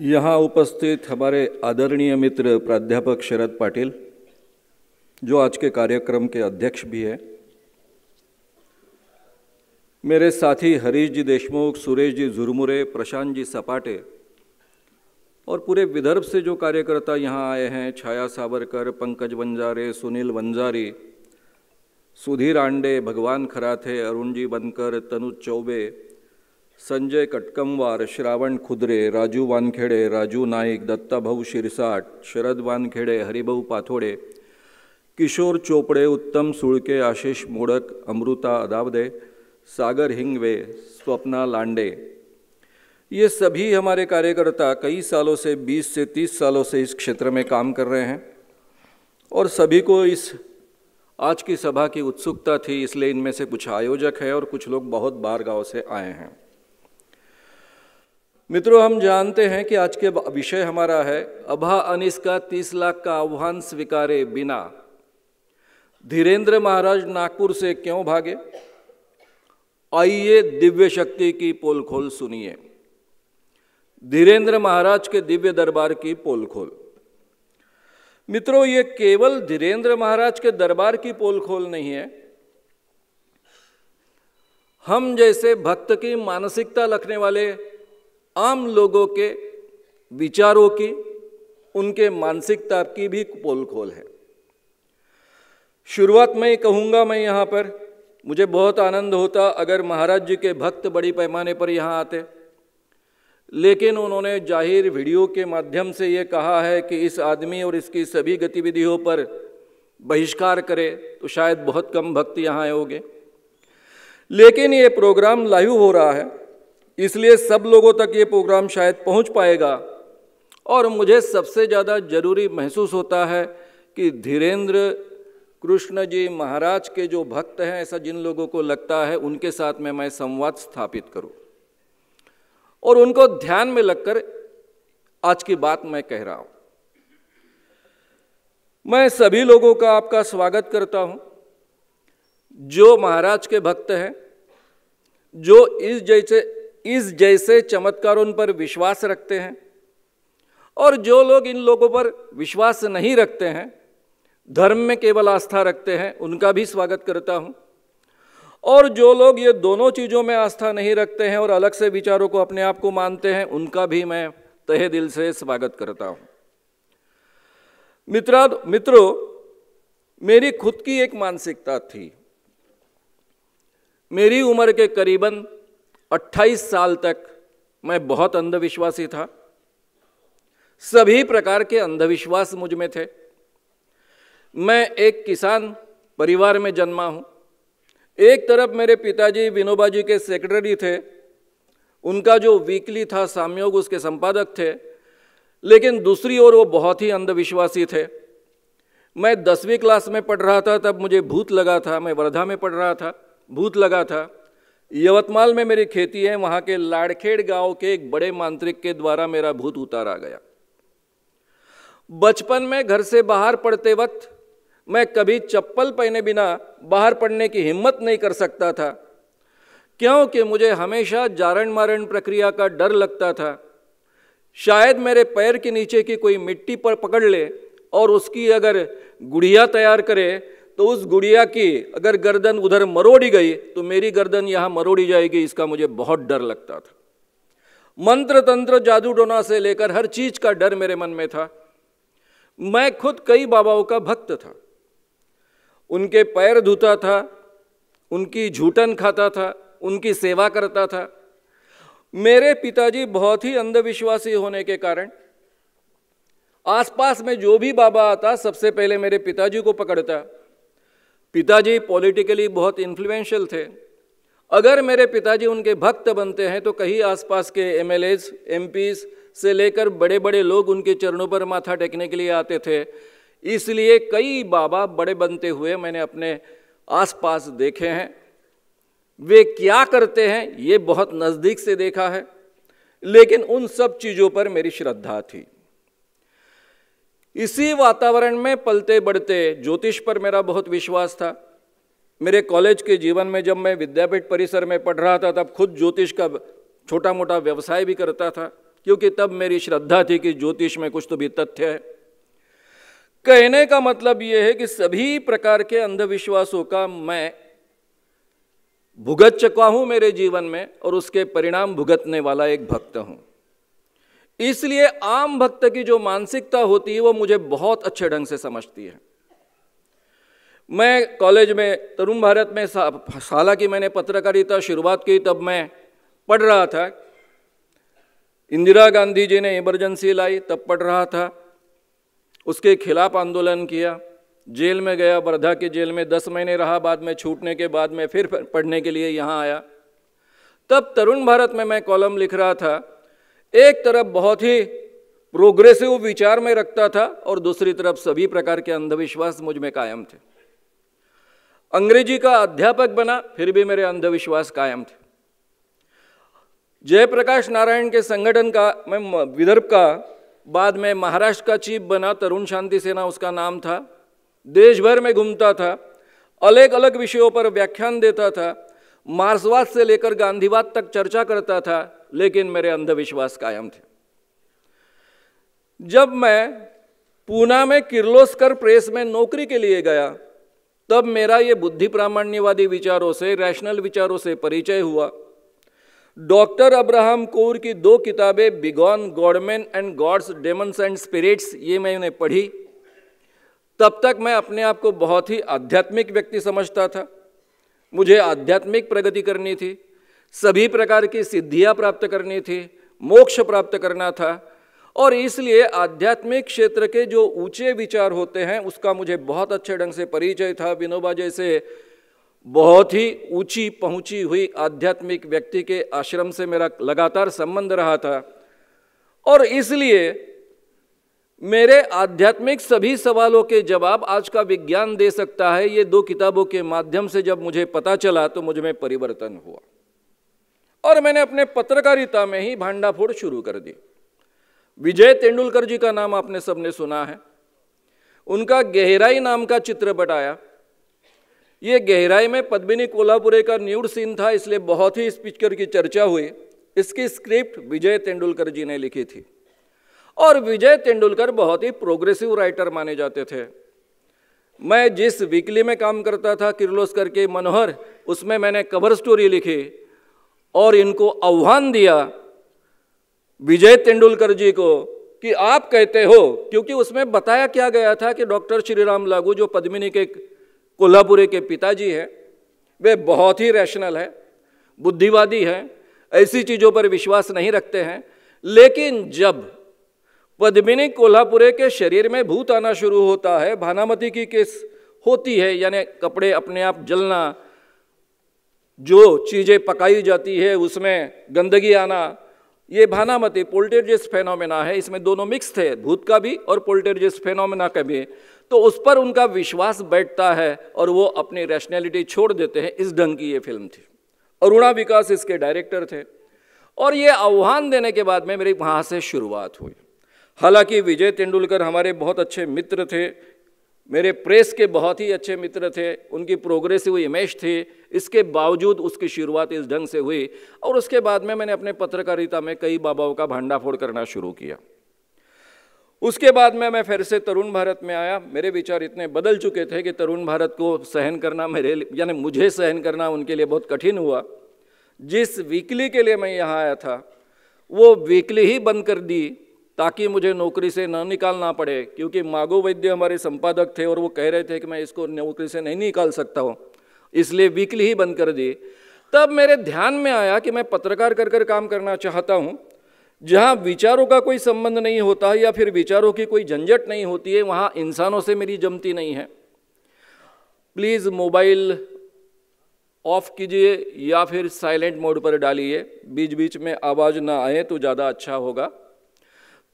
यहाँ उपस्थित हमारे आदरणीय मित्र प्राध्यापक शरद पाटिल, जो आज के कार्यक्रम के अध्यक्ष भी हैं। मेरे साथी हरीश जी देशमुख, सुरेश जी झुरमुरे प्रशांत जी सपाटे और पूरे विदर्भ से जो कार्यकर्ता यहाँ आए हैं, छाया सावरकर, पंकज वंजारे, सुनील वंजारी, सुधीर आंडे, भगवान खराथे, अरुण जी बनकर, तनुज चौबे संजय कटकमवार, श्रावण खुदरे, राजू वानखेडे, राजू नाईक, दत्ताभाऊ शिरसाट, शरद वानखेडे, हरिभाऊ पाथोडे, किशोर चोपडे, उत्तम सुळके, आशिष मोडक, अमृता अदावदे, सागर हिंगवे, स्वप्ना लांडे. ये सभी हमारे कार्यकर्ता कई सालों से 20 से 30 सालों से इस क्षेत्र में काम कर रहे हैं और सभी को इस, आज की सभा की उत्सुकता थी, इसलिए इनमें से कुछ आयोजक हैं और कुछ लोग बहुत बार गाँव से आए हैं। मित्रों, हम जानते हैं कि आज के विषय हमारा है, अभा अनिस का तीस लाख का आह्वान स्वीकारे बिना। धीरेन्द्र महाराज नागपुर से क्यों भागे? आइए दिव्य शक्ति की पोल खोल सुनिए। धीरेन्द्र महाराज के दिव्य दरबार की पोल खोल मित्रों, ये केवल धीरेन्द्र महाराज के दरबार की पोल खोल नहीं है। हम जैसे भक्त की मानसिकता रखने वाले आम लोगों के विचारों की, उनके मानसिकता की भी पोल खोल है। शुरुआत में ही कहूँगा मैं यहाँ पर, मुझे बहुत आनंद होता अगर महाराज जी के भक्त बड़ी पैमाने पर यहाँ आते। लेकिन उन्होंने ज़ाहिर वीडियो के माध्यम से ये कहा है कि इस आदमी और इसकी सभी गतिविधियों पर बहिष्कार करे तो शायद बहुत कम भक्त यहाँ आए होंगे लेकिन ये प्रोग्राम लाइव हो रहा है। इसलिए सब लोगों तक ये प्रोग्राम शायद पहुँच पाएगा। और मुझे सबसे ज़्यादा ज़रूरी महसूस होता है कि धीरेन्द्र कृष्ण जी महाराज के जो भक्त हैं, ऐसा जिन लोगों को लगता है, उनके साथ में मैं संवाद स्थापित करूँ। और उनको ध्यान में लगकर आज की बात मैं कह रहा हूँ। मैं सभी लोगों का आपका स्वागत करता हूँ। जो महाराज के भक्त हैं, जो इस जैसे इस जैसे चमत्कारों पर विश्वास रखते हैं। और जो लोग इन लोगों पर विश्वास नहीं रखते हैं, धर्म में केवल आस्था रखते हैं, उनका भी स्वागत करता हूँ। और जो लोग ये दोनों चीज़ों में आस्था नहीं रखते हैं और अलग से विचारों को अपने आप को मानते हैं, उनका भी मैं तहे दिल से स्वागत करता हूँ। मित्रा, मित्रों, मेरी खुद की एक मानसिकता थी। मेरी उम्र के करीबन 28 साल तक मैं बहुत अंधविश्वासी था। सभी प्रकार के अंधविश्वास मुझमें थे। मैं एक किसान परिवार में जन्मा हूँ। एक तरफ़ मेरे पिताजी विनोबा जी के सेक्रेटरी थे। उनका जो वीकली था सामयोग, उसके संपादक थे। लेकिन दूसरी ओर वो बहुत ही अंधविश्वासी थे। मैं दसवीं क्लास में पढ़ रहा था, तब मुझे भूत लगा था। मैं वर्धा में पढ़ रहा था, भूत लगा था। यवतमाल में मेरी खेती है, वहाँ के लाड़खेड़ गाँव के एक बड़े मांत्रिक के द्वारा मेरा भूत उतारा गया। बचपन में घर से बाहर पढ़ते वक्त मैं कभी चप्पल पहने बिना बाहर पढ़ने की हिम्मत नहीं कर सकता था, क्योंकि मुझे हमेशा जारण मारण प्रक्रिया का डर लगता था। शायद मेरे पैर के नीचे की कोई मिट्टी पर पकड़ ले और उसकी अगर गुड़िया तैयार करे तो उस गुड़िया की अगर गर्दन उधर मरोड़ी गई तो मेरी गर्दन यहाँ मरोड़ी जाएगी, इसका मुझे बहुत डर लगता था। मंत्र तंत्र जादू डोना से लेकर हर चीज़ का डर मेरे मन में था। मैं खुद कई बाबाओं का भक्त था। उनके पैर धोता था, उनकी झूठन खाता था, उनकी सेवा करता था। मेरे पिताजी बहुत ही अंधविश्वासी होने के कारण आसपास में जो भी बाबा आता, सबसे पहले मेरे पिताजी को पकड़ता। पिताजी पॉलिटिकली बहुत इन्फ्लुएंशियल थे। अगर मेरे पिताजी उनके भक्त बनते हैं तो कहीं आसपास के एम एल से लेकर बड़े बड़े लोग उनके चरणों पर माथा टेकने के लिए आते थे। इसलिए कई बाबा बड़े बनते हुए मैंने अपने आसपास देखे हैं। वे क्या करते हैं, ये बहुत नज़दीक से देखा है। लेकिन उन सब चीज़ों पर मेरी श्रद्धा थी। इसी वातावरण में पलते बढ़ते ज्योतिष पर मेरा बहुत विश्वास था। मेरे कॉलेज के जीवन में जब मैं विद्यापीठ परिसर में पढ़ रहा था, तब खुद ज्योतिष का छोटा मोटा व्यवसाय भी करता था, क्योंकि तब मेरी श्रद्धा थी कि ज्योतिष में कुछ तो भी तथ्य है। कहने का मतलब यह है कि सभी प्रकार के अंधविश्वासों का मैं भुगत चुका हूँ मेरे जीवन में और उसके परिणाम भुगतने वाला एक भक्त हूँ। इसलिए आम भक्त की जो मानसिकता होती है, वो मुझे बहुत अच्छे ढंग से समझती है। मैं कॉलेज में, तरुण भारत में हालाँकि मैंने पत्रकारिता शुरुआत की तब मैं पढ़ रहा था। इंदिरा गांधी जी ने इमरजेंसी लाई, तब पढ़ रहा था। उसके खिलाफ आंदोलन किया। जेल में गया, वर्धा के जेल में दस महीने रहा, बाद में छूटने के बाद में फिर पढ़ने के लिए यहाँ आया। तब तरुण भारत में मैं कॉलम लिख रहा था। एक तरफ़ बहुत ही प्रोग्रेसिव विचार में रखता था और दूसरी तरफ़ सभी प्रकार के अंधविश्वास मुझमें कायम थे। अंग्रेज़ी का अध्यापक बना, फिर भी मेरे अंधविश्वास कायम थे। जयप्रकाश नारायण के संगठन का, मैं विदर्भ का, बाद में महाराष्ट्र का चीफ बना, तरुण शांति सेना उसका नाम था। देश भर में घूमता था अलग अलग विषयों पर व्याख्यान देता था, मार्क्सवाद से लेकर गांधीवाद तक चर्चा करता था लेकिन मेरे अंधविश्वास कायम थे। जब मैं पूना में किर्लोस्कर प्रेस में नौकरी के लिए गया, तब मेरा ये बुद्धि प्रामाण्यवादी विचारों से रैशनल विचारों से परिचय हुआ। डॉक्टर अब्राहम कोर की दो किताबें, begone godman and gods demons and spirits, ये मैंने पढ़ी। तब तक मैं अपने आप को बहुत ही आध्यात्मिक व्यक्ति समझता था। मुझे आध्यात्मिक प्रगति करनी थी। सभी प्रकार की सिद्धियाँ प्राप्त करनी थी, मोक्ष प्राप्त करना था। और इसलिए आध्यात्मिक क्षेत्र के जो ऊँचे विचार होते हैं, उसका मुझे बहुत अच्छे ढंग से परिचय था। विनोबा जैसे बहुत ही ऊँची पहुँची हुई आध्यात्मिक व्यक्ति के आश्रम से मेरा लगातार संबंध रहा था। और इसलिए मेरे आध्यात्मिक सभी सवालों के जवाब आज का विज्ञान दे सकता है। ये दो किताबों के माध्यम से जब मुझे पता चला तो मुझमें परिवर्तन हुआ। और मैंने अपने पत्रकारिता में ही भांडाफोड़ शुरू कर दी। विजय तेंडुलकर जी का नाम आपने सबने सुना है। उनका गहराई नाम का चित्र बताया ये गहराई में पद्मिनी कोल्हापुरे का न्यूड सीन था, इसलिए बहुत ही इस पिक्चर की चर्चा हुई। इसकी स्क्रिप्ट विजय तेंडुलकर जी ने लिखी थी। और विजय तेंडुलकर बहुत ही प्रोग्रेसिव राइटर माने जाते थे। मैं जिस वीकली में काम करता था किर्लोस्कर के मनोहर, उसमें मैंने कवर स्टोरी लिखी। और इनको आह्वान दिया विजय तेंदुलकर जी को कि आप कहते हो, क्योंकि उसमें बताया क्या गया था कि डॉक्टर श्रीराम लागू, जो पद्मिनी के कोल्हापुरे के पिताजी हैं, वे बहुत ही रैशनल है, बुद्धिवादी हैं, ऐसी चीज़ों पर विश्वास नहीं रखते हैं। लेकिन जब पद्मिनी कोल्हापुरे के शरीर में भूत आना शुरू होता है, भानामती की केस होती है, यानी कपड़े अपने आप जलना जो चीज़ें पकाई जाती है, उसमें गंदगी आना, ये भानामती पोल्टेरियस फेनोमेना है, इसमें दोनों मिक्स थे भूत का भी और पोल्टेरियस फेनोमेना का भी। तो उस पर उनका विश्वास बैठता है और वो अपनी रैशनैलिटी छोड़ देते हैं, इस ढंग की ये फ़िल्म थी। अरुणा विकास इसके डायरेक्टर थे। और ये आह्वान देने के बाद में मेरी वहाँ से शुरुआत हुई। हालाँकि विजय तेंदुलकर हमारे बहुत अच्छे मित्र थे मेरे प्रेस के बहुत ही अच्छे मित्र थे, उनकी प्रोग्रेसिव इमेज थी, इसके बावजूद उसकी शुरुआत इस ढंग से हुई और उसके बाद में मैंने अपने पत्रकारिता में कई बाबाओं का भांडाफोड़ करना शुरू किया। उसके बाद में मैं फिर से तरुण भारत में आया। मेरे विचार इतने बदल चुके थे कि तरुण भारत को सहन करना मेरे यानी मुझे सहन करना उनके लिए बहुत कठिन हुआ। जिस वीकली के लिए मैं यहाँ आया था, वो वीकली ही बंद कर दी। ताकि मुझे नौकरी से न निकालना पड़े, क्योंकि मागो वैद्य हमारे संपादक थे और वो कह रहे थे कि मैं इसको नौकरी से नहीं निकाल सकता हूँ, इसलिए वीकली ही बंद कर दी तब मेरे ध्यान में आया कि मैं पत्रकार कर कर काम करना चाहता हूँ, जहाँ विचारों का कोई संबंध नहीं होता या फिर विचारों की कोई झंझट नहीं होती है, वहाँ इंसानों से मेरी जमती नहीं है। प्लीज़ मोबाइल ऑफ़ कीजिए या फिर साइलेंट मोड पर डालिए बीच बीच में आवाज़ ना आए तो ज़्यादा अच्छा होगा।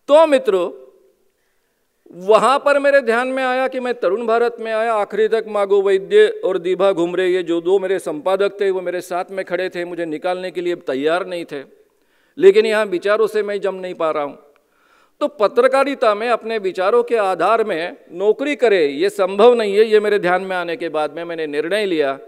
तो मित्रों, वहाँ पर मेरे ध्यान में आया कि मैं तरुण भारत में आया, आखिरी तक मागो वैद्य और दीभा घुमरे ये जो दो मेरे संपादक थे, वो मेरे साथ में खड़े थे, मुझे निकालने के लिए तैयार नहीं थे। लेकिन यहाँ विचारों से मैं जम नहीं पा रहा हूँ। तो पत्रकारिता में, अपने विचारों के आधार में नौकरी करे, ये संभव नहीं है, ये मेरे ध्यान में आने के बाद में मैंने निर्णय लिया।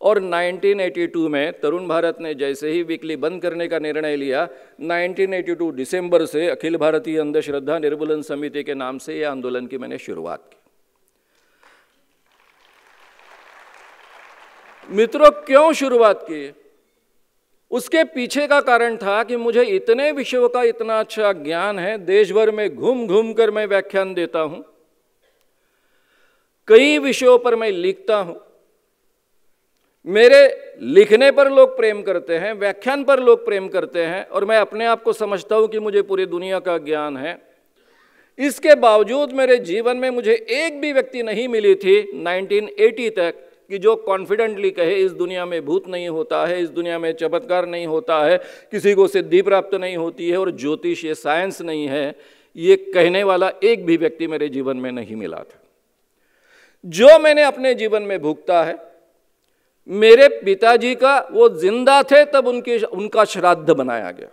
और 1982 में तरुण भारत ने जैसे ही वीकली बंद करने का निर्णय लिया 1982 दिसंबर से अखिल भारतीय अंधश्रद्धा निर्मूलन समिति के नाम से यह आंदोलन की मैंने शुरुआत की। मित्रों, क्यों शुरुआत की? उसके पीछे का कारण था कि मुझे इतने विषयों का इतना अच्छा ज्ञान है देश भर में घूम घूम कर मैं व्याख्यान देता हूँ। कई विषयों पर मैं लिखता हूँ। मेरे लिखने पर लोग प्रेम करते हैं, व्याख्यान पर लोग प्रेम करते हैं और मैं अपने आप को समझता हूँ कि मुझे पूरी दुनिया का ज्ञान है। इसके बावजूद मेरे जीवन में मुझे एक भी व्यक्ति नहीं मिली थी 1980 तक कि जो कॉन्फिडेंटली कहे, इस दुनिया में भूत नहीं होता है, इस दुनिया में चमत्कार नहीं होता है, किसी को सिद्धि प्राप्त नहीं होती है और ज्योतिष ये साइंस नहीं है, ये कहने वाला एक भी व्यक्ति मेरे जीवन में नहीं मिला था। जो मैंने अपने जीवन में भुगता है मेरे पिताजी का वो ज़िंदा थे, तब उनके, उनका श्राद्ध बनाया गया।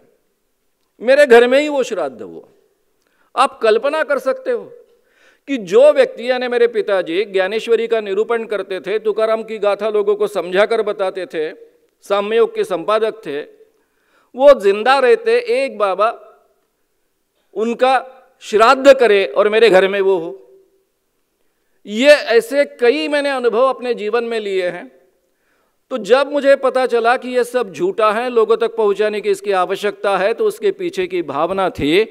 मेरे घर में ही वो श्राद्ध हुआ। आप कल्पना कर सकते हो कि जो व्यक्ति यानी मेरे पिताजी ज्ञानेश्वरी का निरूपण करते थे, तुकाराम की गाथा लोगों को समझा कर बताते थे साम्ययोग के संपादक थे, वो ज़िंदा रहते, एक बाबा उनका श्राद्ध करे और मेरे घर में वो हो। ये ऐसे कई मैंने अनुभव अपने जीवन में लिए हैं। तो जब मुझे पता चला कि यह सब झूठा है, लोगों तक पहुँचाने की इसकी आवश्यकता है तो उसके पीछे की भावना थी,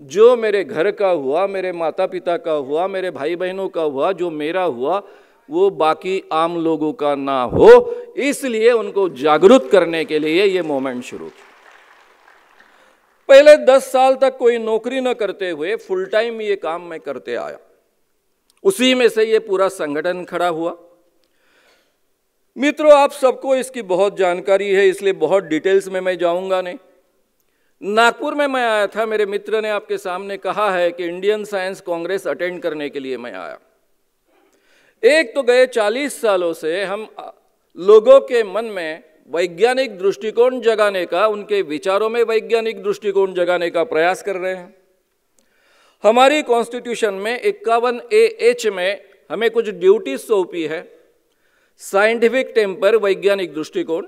जो मेरे घर का हुआ, मेरे माता पिता का हुआ, मेरे भाई बहनों का हुआ, जो मेरा हुआ, वो बाकी आम लोगों का ना हो। इसलिए उनको जागरूक करने के लिए ये मोमेंट शुरू पहले दस साल तक कोई नौकरी न करते हुए फुल टाइम ये काम मैं करते आया। उसी में से ये पूरा संगठन खड़ा हुआ। मित्रों, आप सबको इसकी बहुत जानकारी है, इसलिए बहुत डिटेल्स में मैं जाऊँगा नहीं। नागपुर में मैं आया था, मेरे मित्र ने आपके सामने कहा है कि इंडियन साइंस कांग्रेस अटेंड करने के लिए मैं आया। एक तो गए चालीस सालों से हम लोगों के मन में वैज्ञानिक दृष्टिकोण जगाने का, उनके विचारों में वैज्ञानिक दृष्टिकोण जगाने का प्रयास कर रहे हैं। हमारी कॉन्स्टिट्यूशन में इक्यावन ए एच में हमें कुछ ड्यूटी सौंपी है। साइंटिफिक टेम्पर वैज्ञानिक दृष्टिकोण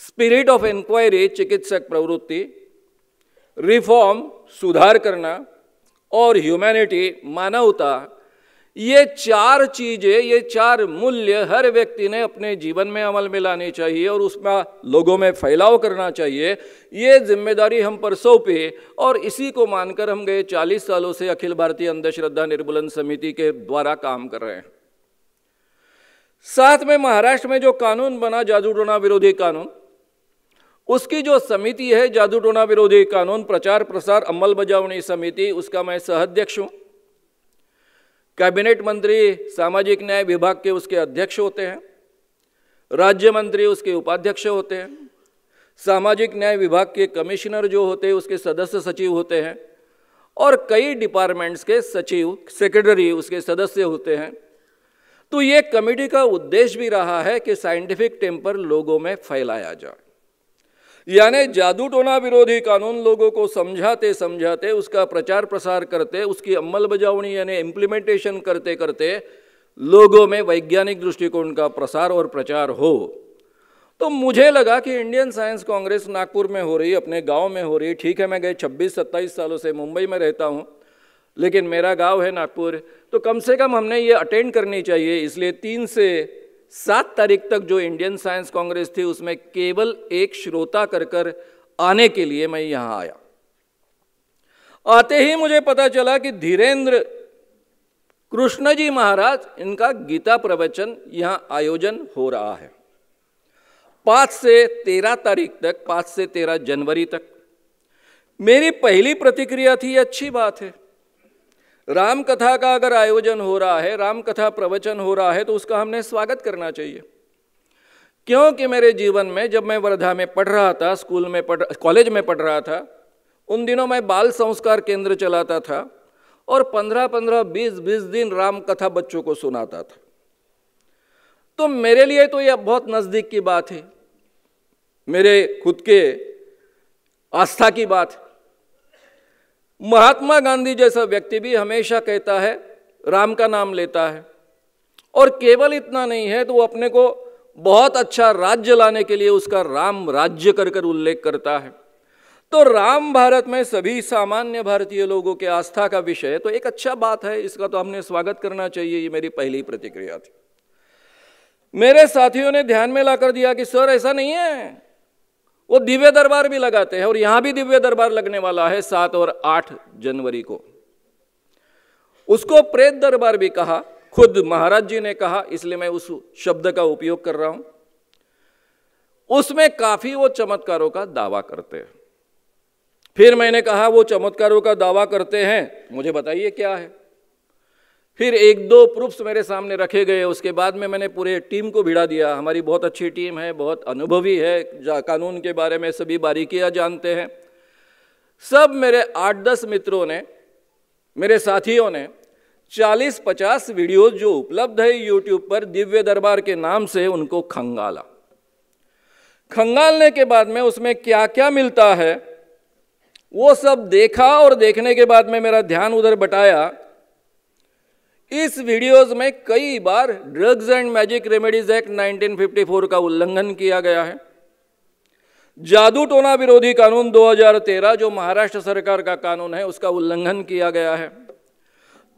स्पिरिट ऑफ़ इंक्वायरी चिकित्सक प्रवृत्ति रिफॉर्म सुधार करना और ह्यूमैनिटी मानवता ये चार चीज़ें ये चार मूल्य हर व्यक्ति ने अपने जीवन में अमल में लानी चाहिए और उसमें लोगों में फैलाव करना चाहिए ये ज़िम्मेदारी हम पर सौंपे और इसी को मानकर हम गए चालीस सालों से अखिल भारतीय अंधश्रद्धा निर्मूलन समिति के द्वारा काम कर रहे हैं साथ में महाराष्ट्र में जो कानून बना जादू टोना विरोधी कानून, उसकी जो समिति है जादू टोना विरोधी कानून, प्रचार प्रसार अमल बजावनी समिति, उसका मैं सहअध्यक्ष हूँ। कैबिनेट मंत्री, सामाजिक न्याय विभाग के उसके अध्यक्ष होते हैं, राज्य मंत्री उसके उपाध्यक्ष होते हैं, सामाजिक न्याय विभाग के कमिश्नर जो होते हैं, उसके सदस्य सचिव होते हैं, और कई डिपार्टमेंट्स के सचिव, सेक्रेटरी उसके सदस्य होते हैं। तो ये कमेटी का उद्देश्य भी रहा है कि साइंटिफिक टेम्पर लोगों में फैलाया जाए। यानी जादू टोना विरोधी कानून लोगों को समझाते समझाते, उसका प्रचार प्रसार करते, उसकी अमल बजावनी यानी इम्प्लीमेंटेशन करते करते लोगों में वैज्ञानिक दृष्टिकोण का प्रसार और प्रचार हो। तो मुझे लगा कि इंडियन साइंस कांग्रेस नागपुर में हो रही, अपने गाँव में हो रही। ठीक है, मैं गए 26-27 सालों से मुंबई में रहता हूँ। लेकिन मेरा गाँव है नागपुर तो कम से कम हमने ये अटेंड करनी चाहिए। इसलिए तीन से सात तारीख तक जो इंडियन साइंस कांग्रेस थी, उसमें केवल एक श्रोता कर कर आने के लिए मैं यहाँ आया। आते ही मुझे पता चला कि धीरेन्द्र कृष्ण जी महाराज, इनका गीता प्रवचन यहाँ आयोजन हो रहा है। पाँच से तेरह तारीख तक, पाँच से तेरह जनवरी तक। मेरी पहली प्रतिक्रिया थी अच्छी बात है। राम कथा का अगर आयोजन हो रहा है राम कथा प्रवचन हो रहा है तो उसका हमने स्वागत करना चाहिए। क्योंकि मेरे जीवन में जब मैं वर्धा में पढ़ रहा था, स्कूल में पढ़, कॉलेज में पढ़ रहा था, उन दिनों मैं बाल संस्कार केंद्र चलाता था और पंद्रह पंद्रह बीस बीस दिन राम कथा बच्चों को सुनाता था। तो मेरे लिए तो यह बहुत नज़दीक की बात है। मेरे खुद के आस्था की बात है। महात्मा गांधी जैसा व्यक्ति भी हमेशा कहता है, राम का नाम लेता है। और केवल इतना नहीं है तो वो अपने को बहुत अच्छा राज्य लाने के लिए उसका राम राज्य कर कर उल्लेख करता है। तो राम भारत में सभी सामान्य भारतीय लोगों के आस्था का विषय तो एक अच्छा बात है, इसका तो हमने स्वागत करना चाहिए, ये मेरी पहली प्रतिक्रिया थी। मेरे साथियों ने ध्यान में लाकर दिया कि, सर, ऐसा नहीं है। वो दिव्य दरबार भी लगाते हैं और यहाँ भी दिव्य दरबार लगने वाला है सात और आठ जनवरी को। उसको प्रेत दरबार भी कहा, खुद महाराज जी ने कहा, इसलिए मैं उस शब्द का उपयोग कर रहा हूँ। उसमें काफ़ी वो चमत्कारों का दावा करते हैं। फिर मैंने कहा, वो चमत्कारों का दावा करते हैं, मुझे बताइए क्या है? फिर एक दो प्रूफ्स मेरे सामने रखे गए। उसके बाद में मैंने पूरे टीम को भिड़ा दिया। हमारी बहुत अच्छी टीम है, बहुत अनुभवी है। कानून के बारे में सभी बारीकियाँ जानते हैं। सब मेरे आठ दस मित्रों ने, मेरे साथियों ने 40-50 वीडियोस जो उपलब्ध है यूट्यूब पर दिव्य दरबार के नाम से उनको खंगाला। खंगालने के बाद में उसमें क्या क्या मिलता है, वो सब देखा और देखने के बाद में मेरा ध्यान उधर बटाया। इस वीडियोस में कई बार drugs and magic remedies act 1954 का उल्लंघन किया गया है। जादू टोना विरोधी कानून 2013 जो महाराष्ट्र सरकार का कानून है, उसका उल्लंघन किया गया है।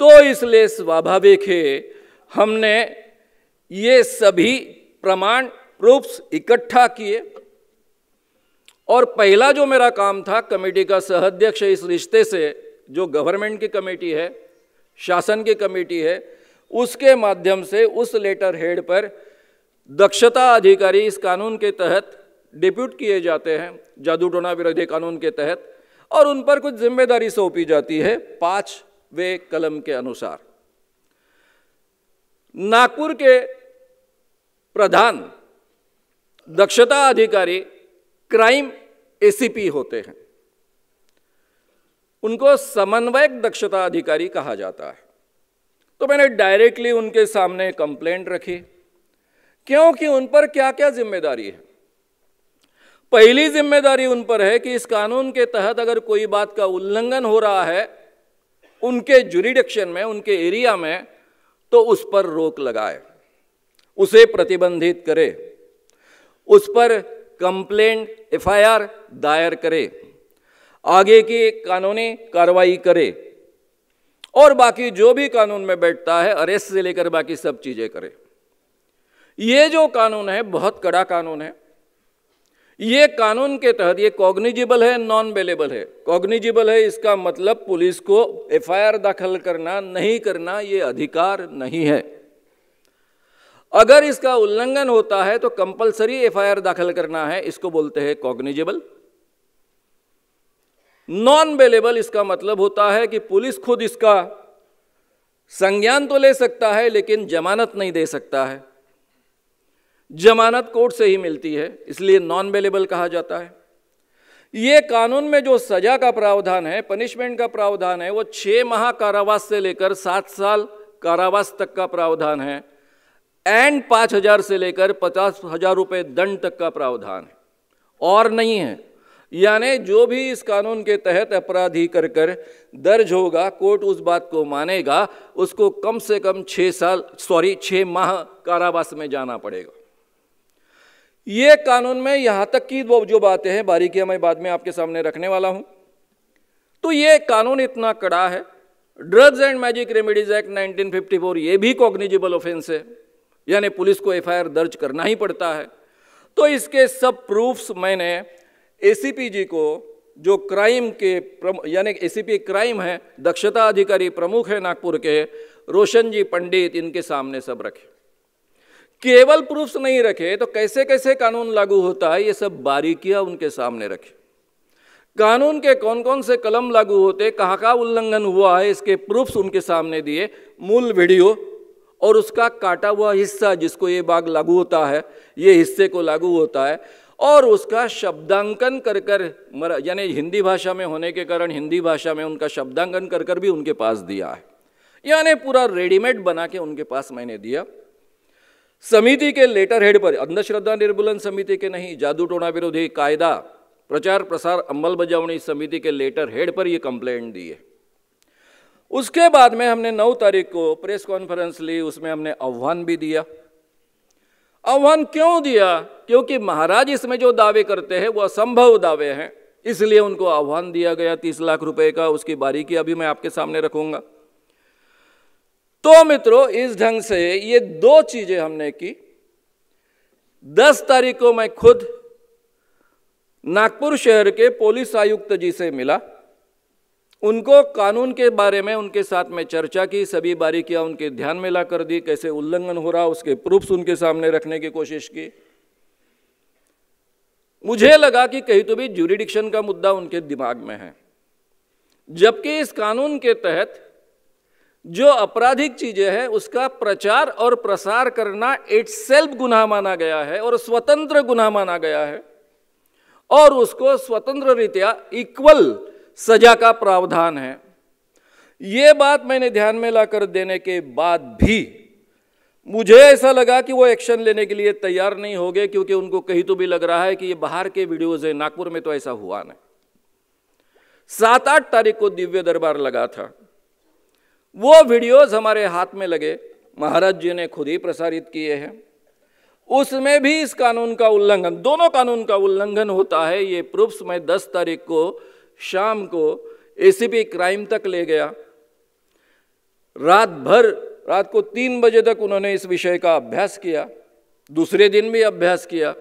तो इसलिए स्वाभाविक है, हमने ये सभी प्रमाण प्रूफ्स इकट्ठा किए। और पहला जो मेरा काम था, कमेटी का सहअध्यक्ष इस रिश्ते से, जो गवर्नमेंट की कमेटी है शासन की कमेटी है, उसके माध्यम से उस लेटर हेड पर दक्षता अधिकारी इस कानून के तहत डिप्यूट किए जाते हैं जादू टोना विरोधी कानून के तहत, और उन पर कुछ ज़िम्मेदारी सौंपी जाती है पाँच वे कलम के अनुसार। नागपुर के प्रधान दक्षता अधिकारी क्राइम एसीपी होते हैं। उनको समन्वयक दक्षता अधिकारी कहा जाता है। तो मैंने डायरेक्टली उनके सामने कंप्लेंट रखी। क्योंकि उन पर क्या क्या ज़िम्मेदारी है? पहली ज़िम्मेदारी उन पर है कि इस कानून के तहत अगर कोई बात का उल्लंघन हो रहा है, उनके जुरिडिक्शन में, उनके एरिया में तो उस पर रोक लगाए। उसे प्रतिबंधित करे। उस पर कंप्लेंट एफआईआर दायर करे। आगे की कानूनी कार्रवाई करे और बाकी जो भी कानून में बैठता है, अरेस्ट से लेकर बाकी सब चीज़ें करे। ये जो कानून है, बहुत कड़ा कानून है। ये कानून के तहत ये कॉग्निजिबल है नॉन बेलेबल है। कॉग्निजिबल है, इसका मतलब पुलिस को एफआईआर दाखिल करना नहीं करना, ये अधिकार नहीं है। अगर इसका उल्लंघन होता है तो कंपलसरी एफआईआर दाखिल करना है, इसको बोलते हैं कॉग्निजेबल नॉन बेलेबल इसका मतलब होता है कि पुलिस खुद इसका संज्ञान तो ले सकता है, लेकिन जमानत नहीं दे सकता है। जमानत कोर्ट से ही मिलती है, इसलिए नॉन बेलेबल कहा जाता है। यह कानून में जो सजा का प्रावधान है पनिशमेंट का प्रावधान है, वो छह माह कारावास से लेकर सात साल कारावास तक का प्रावधान है एंड पाँच हज़ार से लेकर पचास हज़ार रुपये दंड तक का प्रावधान है। और नहीं है। यानी जो भी इस कानून के तहत अपराधी कर कर दर्ज होगा, कोर्ट उस बात को मानेगा, उसको कम से कम छः साल, सॉरी छः माह कारावास में जाना पड़ेगा। ये कानून में यहाँ तक की वो जो बातें हैं बारीकियाँ मैं बाद में आपके सामने रखने वाला हूँ। तो ये कानून इतना कड़ा है। Drugs and magic remedies act 1954 ये भी कॉग्निजिबल ऑफेंस है। यानी पुलिस को एफआईआर दर्ज करना ही पड़ता है। तो इसके सब प्रूफ्स मैंने एसीपी जी को, जो क्राइम के यानी एसीपी क्राइम है, दक्षता अधिकारी प्रमुख है नागपुर के, रोशन जी पंडित इनके सामने सब रखे। केवल प्रूफ्स नहीं रखे तो कैसे कैसे कानून लागू होता है, ये सब बारीकियाँ उनके सामने रखे। कानून के कौन कौन से कलम लागू होते कहाँ का उल्लंघन हुआ है, इसके प्रूफ्स उनके सामने दिए, मूल वीडियो, और उसका काटा हुआ हिस्सा जिसको ये बाग लागू होता है, ये हिस्से को लागू होता है। और उसका शब्दांकन कर कर यानी हिंदी भाषा में होने के कारण हिंदी भाषा में उनका शब्दांकन कर कर भी उनके पास दिया है। यानी पूरा रेडीमेड बना के उनके पास मैंने दिया। समिति के लेटर हेड पर, अंधश्रद्धा निर्मूलन समिति के नहीं, जादू टोना विरोधी कायदा, प्रचार प्रसार अमल बजावनी समिति के लेटर हेड पर यह कंप्लेंट दी है उसके बाद में हमने नौ तारीख को प्रेस कॉन्फ्रेंस ली, उसमें हमने आह्वान भी दिया। आह्वान क्यों दिया? क्योंकि महाराज इसमें जो दावे करते हैं वो असंभव दावे हैं। इसलिए उनको आह्वान दिया गया तीस लाख रुपए का, उसकी बारीकी अभी मैं आपके सामने रखूँगा। तो मित्रों, इस ढंग से ये दो चीज़ें हमने की। दस तारीख को मैं खुद नागपुर शहर के पुलिस आयुक्त जी से मिला। उनको कानून के बारे में, उनके साथ में चर्चा की, सभी बारीकियाँ उनके ध्यान में ला कर दी, कैसे उल्लंघन हो रहा, उसके प्रूफ्स उनके सामने रखने की कोशिश की। मुझे लगा कि कहीं तो भी ज्यूरिडिक्शन का मुद्दा उनके दिमाग में है। जबकि इस कानून के तहत जो आपराधिक चीज़ें हैं, उसका प्रचार और प्रसार करना इट गुनाह माना गया है और स्वतंत्र गुनाह माना गया है। और उसको स्वतंत्र रीत्या इक्वल सजा का प्रावधान है। ये बात मैंने ध्यान में लाकर देने के बाद भी मुझे ऐसा लगा कि वो एक्शन लेने के लिए तैयार नहीं हो गए क्योंकि उनको कहीं तो भी लग रहा है कि ये बाहर के वीडियोज़ है, नागपुर में तो ऐसा हुआ नहीं सात आठ तारीख को दिव्य दरबार लगा था। वो वीडियोज़ हमारे हाथ में लगे, महाराज जी ने खुद ही प्रसारित किए हैं। उसमें भी इस कानून का उल्लंघन, दोनों कानून का उल्लंघन होता है, ये प्रूफ्स मैं दस तारीख को शाम को एसीपी क्राइम तक ले गया। रात भर रात को तीन बजे तक उन्होंने इस विषय का अभ्यास किया। दूसरे दिन भी अभ्यास किया।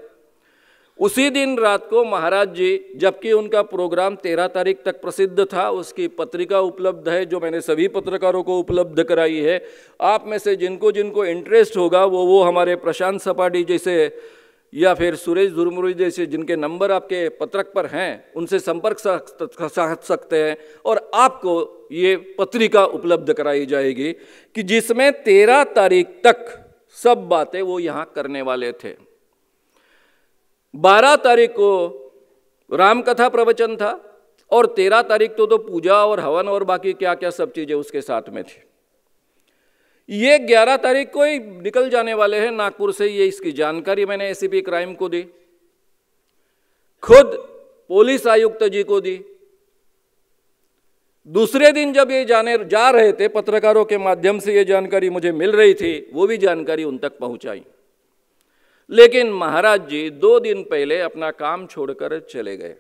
उसी दिन रात को महाराज जी, जबकि उनका प्रोग्राम तेरह तारीख तक प्रसिद्ध था, उसकी पत्रिका उपलब्ध है, जो मैंने सभी पत्रकारों को उपलब्ध कराई है। आप में से जिनको जिनको इंटरेस्ट होगा, वो वो हमारे प्रशांत सपाटी जैसे या फिर सुरेश दुर्मुरी जैसे जिनके नंबर आपके पत्रक पर हैं, उनसे संपर्क साध सकते हैं और आपको ये पत्रिका उपलब्ध कराई जाएगी कि जिसमें तेरह तारीख तक सब बातें वो यहाँ करने वाले थे। बारह तारीख को राम कथा प्रवचन था और तेरह तारीख तो तो पूजा और हवन और बाकी क्या क्या सब चीज़ें उसके साथ में थी। ये 11 तारीख को ही निकल जाने वाले हैं नागपुर से, ये इसकी जानकारी मैंने एसीपी क्राइम को दी। खुद पुलिस आयुक्त जी को दी। दूसरे दिन जब ये जाने, जा रहे थे, पत्रकारों के माध्यम से ये जानकारी मुझे मिल रही थी, वो भी जानकारी उन तक पहुंचाई। लेकिन महाराज जी दो दिन पहले अपना काम छोड़कर चले गए।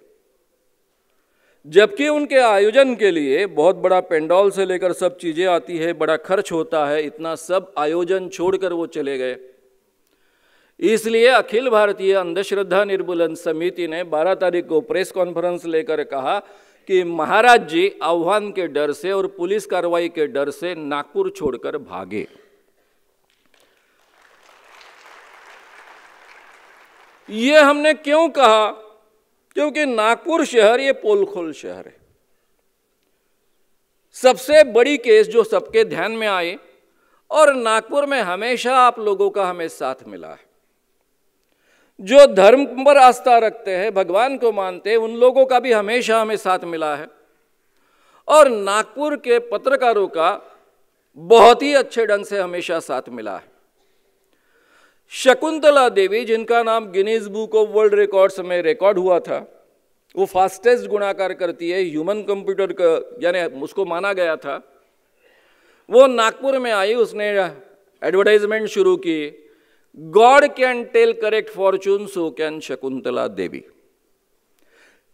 जबकि उनके आयोजन के लिए बहुत बड़ा पेंडॉल से लेकर सब चीज़ें आती है, बड़ा खर्च होता है, इतना सब आयोजन छोड़कर वो चले गए। इसलिए अखिल भारतीय अंधश्रद्धा निर्मूलन समिति ने 12 तारीख को प्रेस कॉन्फ्रेंस लेकर कहा कि महाराज जी आह्वान के डर से और पुलिस कार्रवाई के डर से नागपुर छोड़कर भागे। ये हमने क्यों कहा? क्योंकि नागपुर शहर ये पोलखोल शहर है। सबसे बड़ी केस जो सबके ध्यान में आए और नागपुर में हमेशा आप लोगों का हमें साथ मिला है। जो धर्म पर आस्था रखते हैं, भगवान को मानते हैं, उन लोगों का भी हमेशा हमें साथ मिला है। और नागपुर के पत्रकारों का बहुत ही अच्छे ढंग से हमेशा साथ मिला है। शकुंतला देवी, जिनका नाम Guinness book of world records में रिकॉर्ड हुआ था, वो फास्टेस्ट गुणाकार करती है, ह्यूमन कंप्यूटर का, यानी उसको माना गया था। वो नागपुर में आई, उसने एडवर्टाइजमेंट शुरू की, God can tell correct fortune so can Shakuntala Devi.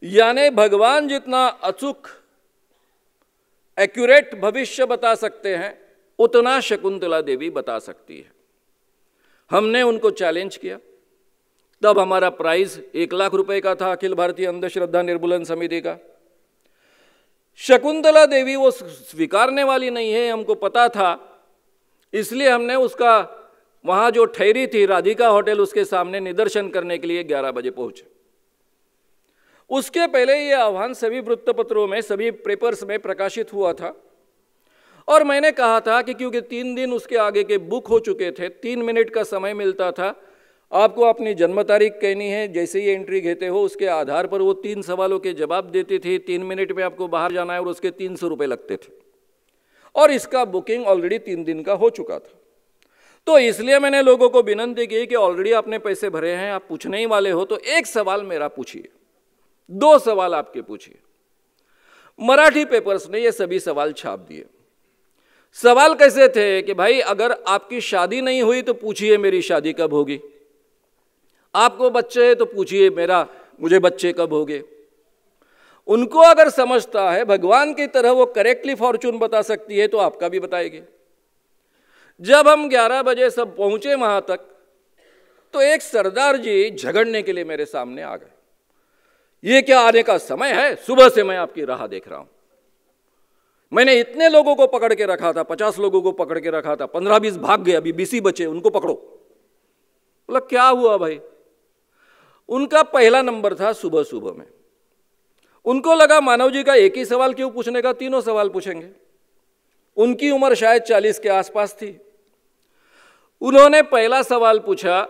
यानी भगवान जितना अचूक एक्यूरेट भविष्य बता सकते हैं, उतना शकुंतला देवी बता सकती है। हमने उनको चैलेंज किया। तब हमारा प्राइज एक लाख रुपए का था अखिल भारतीय अंधश्रद्धा निर्मूलन समिति का। शकुंतला देवी वो स्वीकारने वाली नहीं है, हमको पता था। इसलिए हमने उसका, वहाँ जो ठहरी थी राधिका होटल, उसके सामने निदर्शन करने के लिए 11 बजे पहुँचे। उसके पहले ये आह्वान सभी वृत्तपत्रों में, सभी पेपर्स में प्रकाशित हुआ था। और मैंने कहा था कि क्योंकि तीन दिन उसके आगे के बुक हो चुके थे, तीन मिनट का समय मिलता था, आपको अपनी जन्म तारीख कहनी है, जैसे ही एंट्री घेते हो, उसके आधार पर वो तीन सवालों के जवाब देती थी, तीन मिनट में आपको बाहर जाना है और उसके तीन सौ रुपये लगते थे। और इसका बुकिंग ऑलरेडी तीन दिन का हो चुका था। तो इसलिए मैंने लोगों को विनंती की कि ऑलरेडी आपने पैसे भरे हैं, आप पूछने ही वाले हो तो एक सवाल मेरा पूछिए। दो सवाल आपके पूछिए। मराठी पेपर्स ने ये सभी सवाल छाप दिए। सवाल कैसे थे कि भाई, अगर आपकी शादी नहीं हुई तो पूछिए मेरी शादी कब होगी। आपको बच्चे हैं तो पूछिए मेरा, मुझे बच्चे कब होगे। उनको अगर समझता है, भगवान की तरह वो करेक्टली फॉर्चून बता सकती है तो आपका भी बताएगी। जब हम 11 बजे सब पहुँचे वहाँ तक तो एक सरदार जी झगड़ने के लिए मेरे सामने आ गए। ये क्या आने का समय है? सुबह से मैं आपकी राह देख रहा हूँ। मैंने इतने लोगों को पकड़ के रखा था, पचास लोगों को पकड़ के रखा था, पंद्रह बीस भाग गए, अभी बीसी बचे, उनको पकड़ो। बोला, क्या हुआ भाई? उनका पहला नंबर था सुबह सुबह में। उनको लगा, मानव जी का एक ही सवाल क्यों पूछने का? तीनों सवाल पूछेंगे। उनकी उम्र शायद चालीस के आसपास थी। उन्होंने पहला सवाल पूछा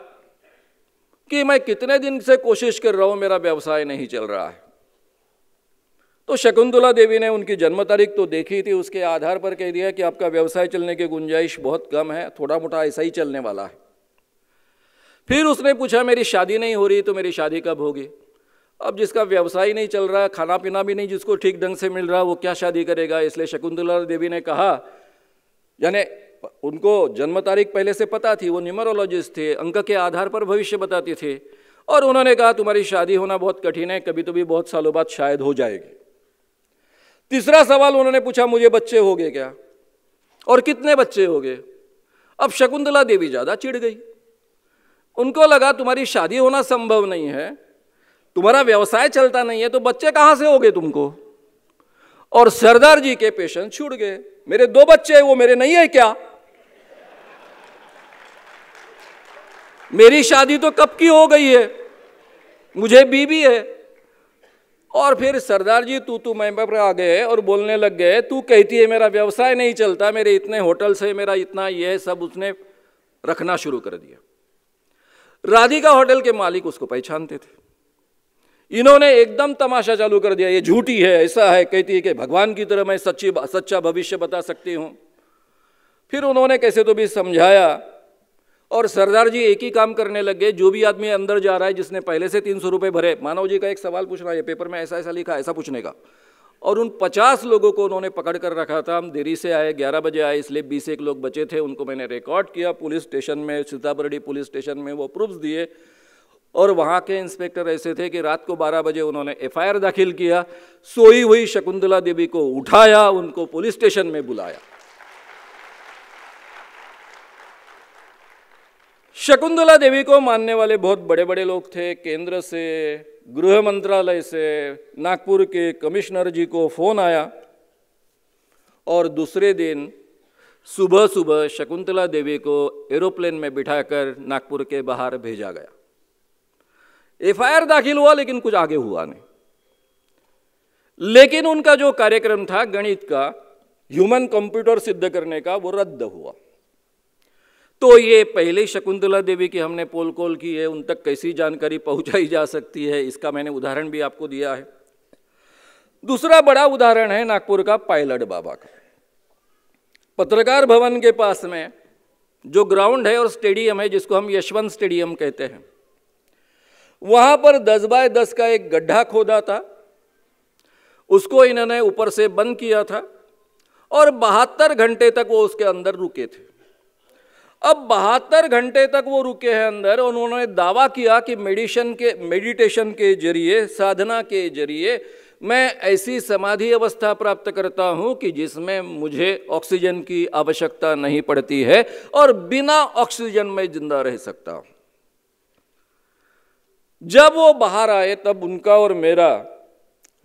कि, मैं कितने दिन से कोशिश कर रहा हूँ, मेरा व्यवसाय नहीं चल रहा है? तो शकुंतला देवी ने उनकी जन्म तारीख तो देखी थी, उसके आधार पर कह दिया कि आपका व्यवसाय चलने की गुंजाइश बहुत कम है थोड़ा मोटा ऐसा ही चलने वाला है। फिर उसने पूछा, मेरी शादी नहीं हो रही तो मेरी शादी कब होगी? अब जिसका व्यवसाय नहीं चल रहा खाना पीना भी नहीं जिसको ठीक ढंग से मिल रहा, वो क्या शादी करेगा? इसलिए शकुंतला देवी ने कहा, यानी उनको जन्म तारीख पहले से पता थी, वो न्यूमरोलॉजिस्ट थे, अंक के आधार पर भविष्य बताते थे। और उन्होंने कहा, तुम्हारी शादी होना बहुत कठिन है, कभी तो भी बहुत सालों बाद शायद हो जाएगी। तीसरा सवाल उन्होंने पूछा, मुझे बच्चे हो गए क्या? और कितने बच्चे हो गए? अब शकुंतला देवी ज़्यादा चिढ़ गई। उनको लगा, तुम्हारी शादी होना संभव नहीं है, तुम्हारा व्यवसाय चलता नहीं है तो बच्चे कहाँ से हो गए तुमको? और सरदार जी के पेशेंट छूट गए। मेरे दो बच्चे वो मेरे नहीं है क्या? मेरी शादी तो कब की हो गई है? मुझे बीबी है और फिर सरदार जी, तू तू मैं पर आ गए और बोलने लग गए। तू कहती है, मेरा व्यवसाय नहीं चलता, मेरे इतने होटल से, मेरा इतना ये सब उसने रखना शुरू कर दिया। राधिका होटल के मालिक उसको पहचानते थे। इन्होंने एकदम तमाशा चालू कर दिया, ये झूठी है, ऐसा है। कहती है कि, भगवान की तरह मैं सच्ची, सच्चा भविष्य बता सकती हूँ। फिर उन्होंने कैसे तो भी समझाया और सरदार जी एक ही काम करने लग गए। जो भी आदमी अंदर जा रहा है, जिसने पहले से तीन सौ रुपये भरे, मानव जी का एक सवाल पूछना है, पेपर में ऐसा ऐसा लिखा, ऐसा पूछने का। और उन पचास लोगों को उन्होंने पकड़ कर रखा था। हम देरी से आए, ग्यारह बजे आए, इसलिए बीस एक लोग बचे थे, उनको मैंने रिकॉर्ड किया। पुलिस स्टेशन में, सीताबरडी पुलिस स्टेशन में वो प्रूफ्स दिए। और वहाँ के इंस्पेक्टर ऐसे थे कि रात को 12 बजे उन्होंने एफआईआर दाखिल किया। सोई हुई शकुंतला देवी को उठाया, उनको पुलिस स्टेशन में बुलाया। शकुंतला देवी को मानने वाले बहुत बड़े बड़े लोग थे। केंद्र से, गृह मंत्रालय से, नागपुर के कमिश्नर जी को फ़ोन आया। और दूसरे दिन सुबह सुबह शकुंतला देवी को एरोप्लेन में बिठाकर नागपुर के बाहर भेजा गया। एफआईआर दाखिल हुआ, लेकिन कुछ आगे हुआ नहीं। लेकिन उनका जो कार्यक्रम था गणित का, ह्यूमन कंप्यूटर सिद्ध करने का, वो रद्द हुआ। तो ये पहले शकुंतला देवी की हमने पोल कॉल की है, उन तक कैसी जानकारी पहुंचाई जा सकती है, इसका मैंने उदाहरण भी आपको दिया है। दूसरा बड़ा उदाहरण है नागपुर का पायलट बाबा का। पत्रकार भवन के पास में जो ग्राउंड है और स्टेडियम है, जिसको हम यशवंत स्टेडियम कहते हैं, वहाँ पर दस बाय दस का एक गड्ढा खोदा था, उसको इन्होंने ऊपर से बंद किया था और बहत्तर घंटे तक वो उसके अंदर रुके थे। अब बहत्तर घंटे तक वो रुके हैं अंदर। उन्होंने दावा किया कि मेडिशन के, मेडिटेशन के ज़रिए, साधना के ज़रिए मैं ऐसी समाधि अवस्था प्राप्त करता हूँ कि जिसमें मुझे ऑक्सीजन की आवश्यकता नहीं पड़ती है और बिना ऑक्सीजन में ज़िंदा रह सकता हूँ। जब वो बाहर आए, तब उनका और मेरा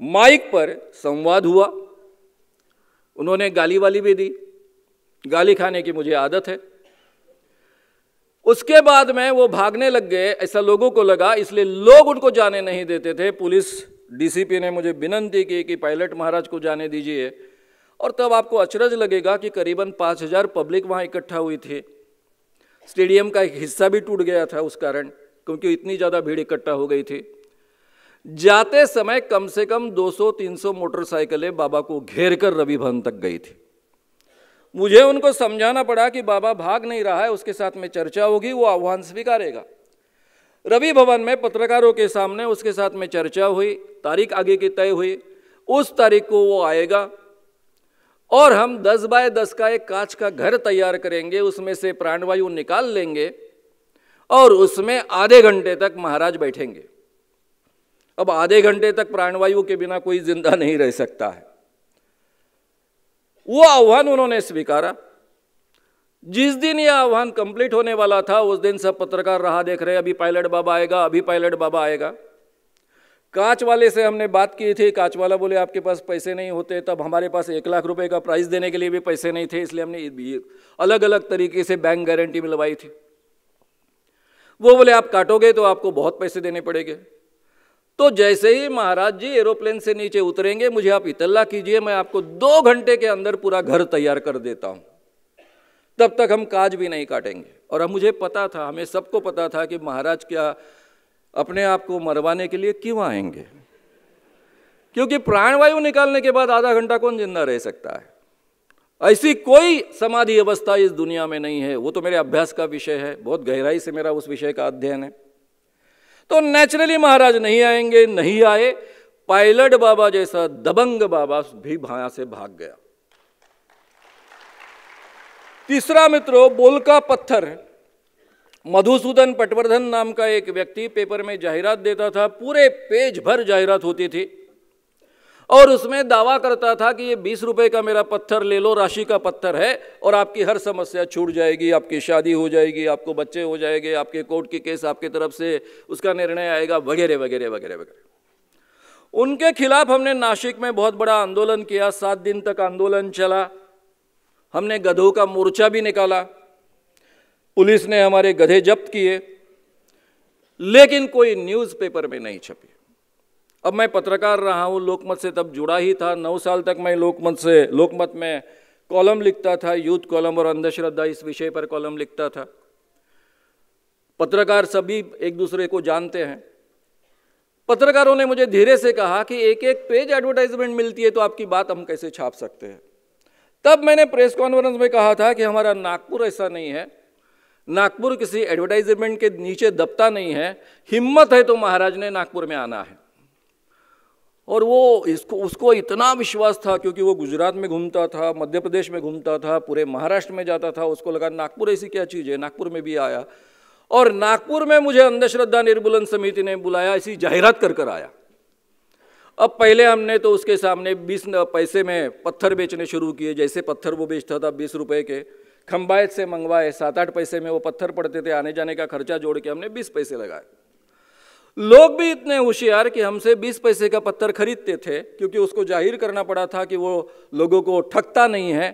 माइक पर संवाद हुआ। उन्होंने गाली वाली भी दी। गाली खाने की मुझे आदत है। उसके बाद में वो भागने लग गए, ऐसा लोगों को लगा, इसलिए लोग उनको जाने नहीं देते थे। पुलिस, डीसीपी ने मुझे विनंती की कि पायलट महाराज को जाने दीजिए। और तब आपको अचरज लगेगा कि करीबन पाँच हज़ार पब्लिक वहाँ इकट्ठा हुई थी। स्टेडियम का एक हिस्सा भी टूट गया था उस कारण, क्योंकि इतनी ज़्यादा भीड़ इकट्ठा हो गई थी। जाते समय कम से कम 200-300 मोटरसाइकिलें बाबा को घेर कर रवि भवन तक गई थी। मुझे उनको समझाना पड़ा कि बाबा भाग नहीं रहा है, उसके साथ में चर्चा होगी, वो आह्वान स्वीकारेगा। रवि भवन में पत्रकारों के सामने उसके साथ में चर्चा हुई, तारीख आगे की तय हुई, उस तारीख को वो आएगा और हम 10 बाय 10 का एक कांच का घर तैयार करेंगे, उसमें से प्राणवायु निकाल लेंगे और उसमें आधे घंटे तक महाराज बैठेंगे। अब आधे घंटे तक प्राणवायु के बिना कोई ज़िंदा नहीं रह सकता है। वो आह्वान उन्होंने स्वीकारा। जिस दिन यह आह्वान कंप्लीट होने वाला था, उस दिन सब पत्रकार रहा देख रहे अभी पायलट बाबा आएगा, अभी पायलट बाबा आएगा। कांच वाले से हमने बात की थी, कांच वाला बोले, आपके पास पैसे नहीं होते, तब हमारे पास एक लाख रुपए का प्राइस देने के लिए भी पैसे नहीं थे, इसलिए हमने अलग अलग तरीके से बैंक गारंटी मिलवाई थी। वो बोले, आप काटोगे तो आपको बहुत पैसे देने पड़ेंगे। तो जैसे ही महाराज जी एरोप्लेन से नीचे उतरेंगे, मुझे आप इतला कीजिए, मैं आपको दो घंटे के अंदर पूरा घर तैयार कर देता हूँ। तब तक हम काज भी नहीं काटेंगे। और अब मुझे पता था, हमें सबको पता था कि महाराज क्या अपने आप को मरवाने के लिए क्यों आएँगे। क्योंकि प्राणवायु निकालने के बाद आधा घंटा कौन ज़िंदा रह सकता है? ऐसी कोई समाधि अवस्था इस दुनिया में नहीं है। वो तो मेरे अभ्यास का विषय है, बहुत गहराई से मेरा उस विषय का अध्ययन है। तो नेचुरली महाराज नहीं आएँगे, नहीं आए। पायलट बाबा जैसा दबंग बाबा भी भाया से भाग गया। तीसरा मित्रों बोलका पत्थर। मधुसूदन पटवर्धन नाम का एक व्यक्ति पेपर में जाहिरात देता था, पूरे पेज भर जाहिरात होती थी। और उसमें दावा करता था कि ये बीस रुपए का मेरा पत्थर ले लो, राशि का पत्थर है, और आपकी हर समस्या छूट जाएगी, आपकी शादी हो जाएगी, आपको बच्चे हो जाएँगे, आपके कोर्ट की केस आपकी तरफ़ से, उसका निर्णय आएगा, वगैरह वगैरह वगैरह वगैरह। उनके खिलाफ हमने नासिक में बहुत बड़ा आंदोलन किया, सात दिन तक आंदोलन चला। हमने गधों का मोर्चा भी निकाला। पुलिस ने हमारे गधे जब्त किए, लेकिन कोई न्यूज़पेपर में नहीं छपी। अब मैं पत्रकार रहा हूँ, लोकमत से तब जुड़ा ही था। नौ साल तक मैं लोकमत से, लोकमत में कॉलम लिखता था, यूथ कॉलम और अंधश्रद्धा इस विषय पर कॉलम लिखता था। पत्रकार सभी एक दूसरे को जानते हैं। पत्रकारों ने मुझे धीरे से कहा कि एक एक पेज एडवर्टाइजमेंट मिलती है तो आपकी बात हम कैसे छाप सकते हैं? तब मैंने प्रेस कॉन्फ्रेंस में कहा था कि हमारा नागपुर ऐसा नहीं है। नागपुर किसी एडवर्टाइजमेंट के नीचे दबता नहीं है। हिम्मत है तो महाराज ने नागपुर में आना है। और वो इसको, उसको इतना विश्वास था क्योंकि वो गुजरात में घूमता था, मध्य प्रदेश में घूमता था, पूरे महाराष्ट्र में जाता था, उसको लगा नागपुर ऐसी क्या चीज़ है, नागपुर में भी आया। और नागपुर में मुझे अंधश्रद्धा निर्मूलन समिति ने बुलाया, ऐसी जाहिरात कर कर आया। अब पहले हमने तो उसके सामने बीस पैसे में पत्थर बेचने शुरू किए, जैसे पत्थर वो बेचता था बीस रुपए के। खम्बायत से मंगवाए, सात आठ पैसे में वो पत्थर पड़ते थे, आने जाने का खर्चा जोड़ के हमने बीस पैसे लगाए। लोग भी इतने होशियार कि हमसे बीस पैसे का पत्थर खरीदते थे, क्योंकि उसको ज़ाहिर करना पड़ा था कि वो लोगों को ठगता नहीं है।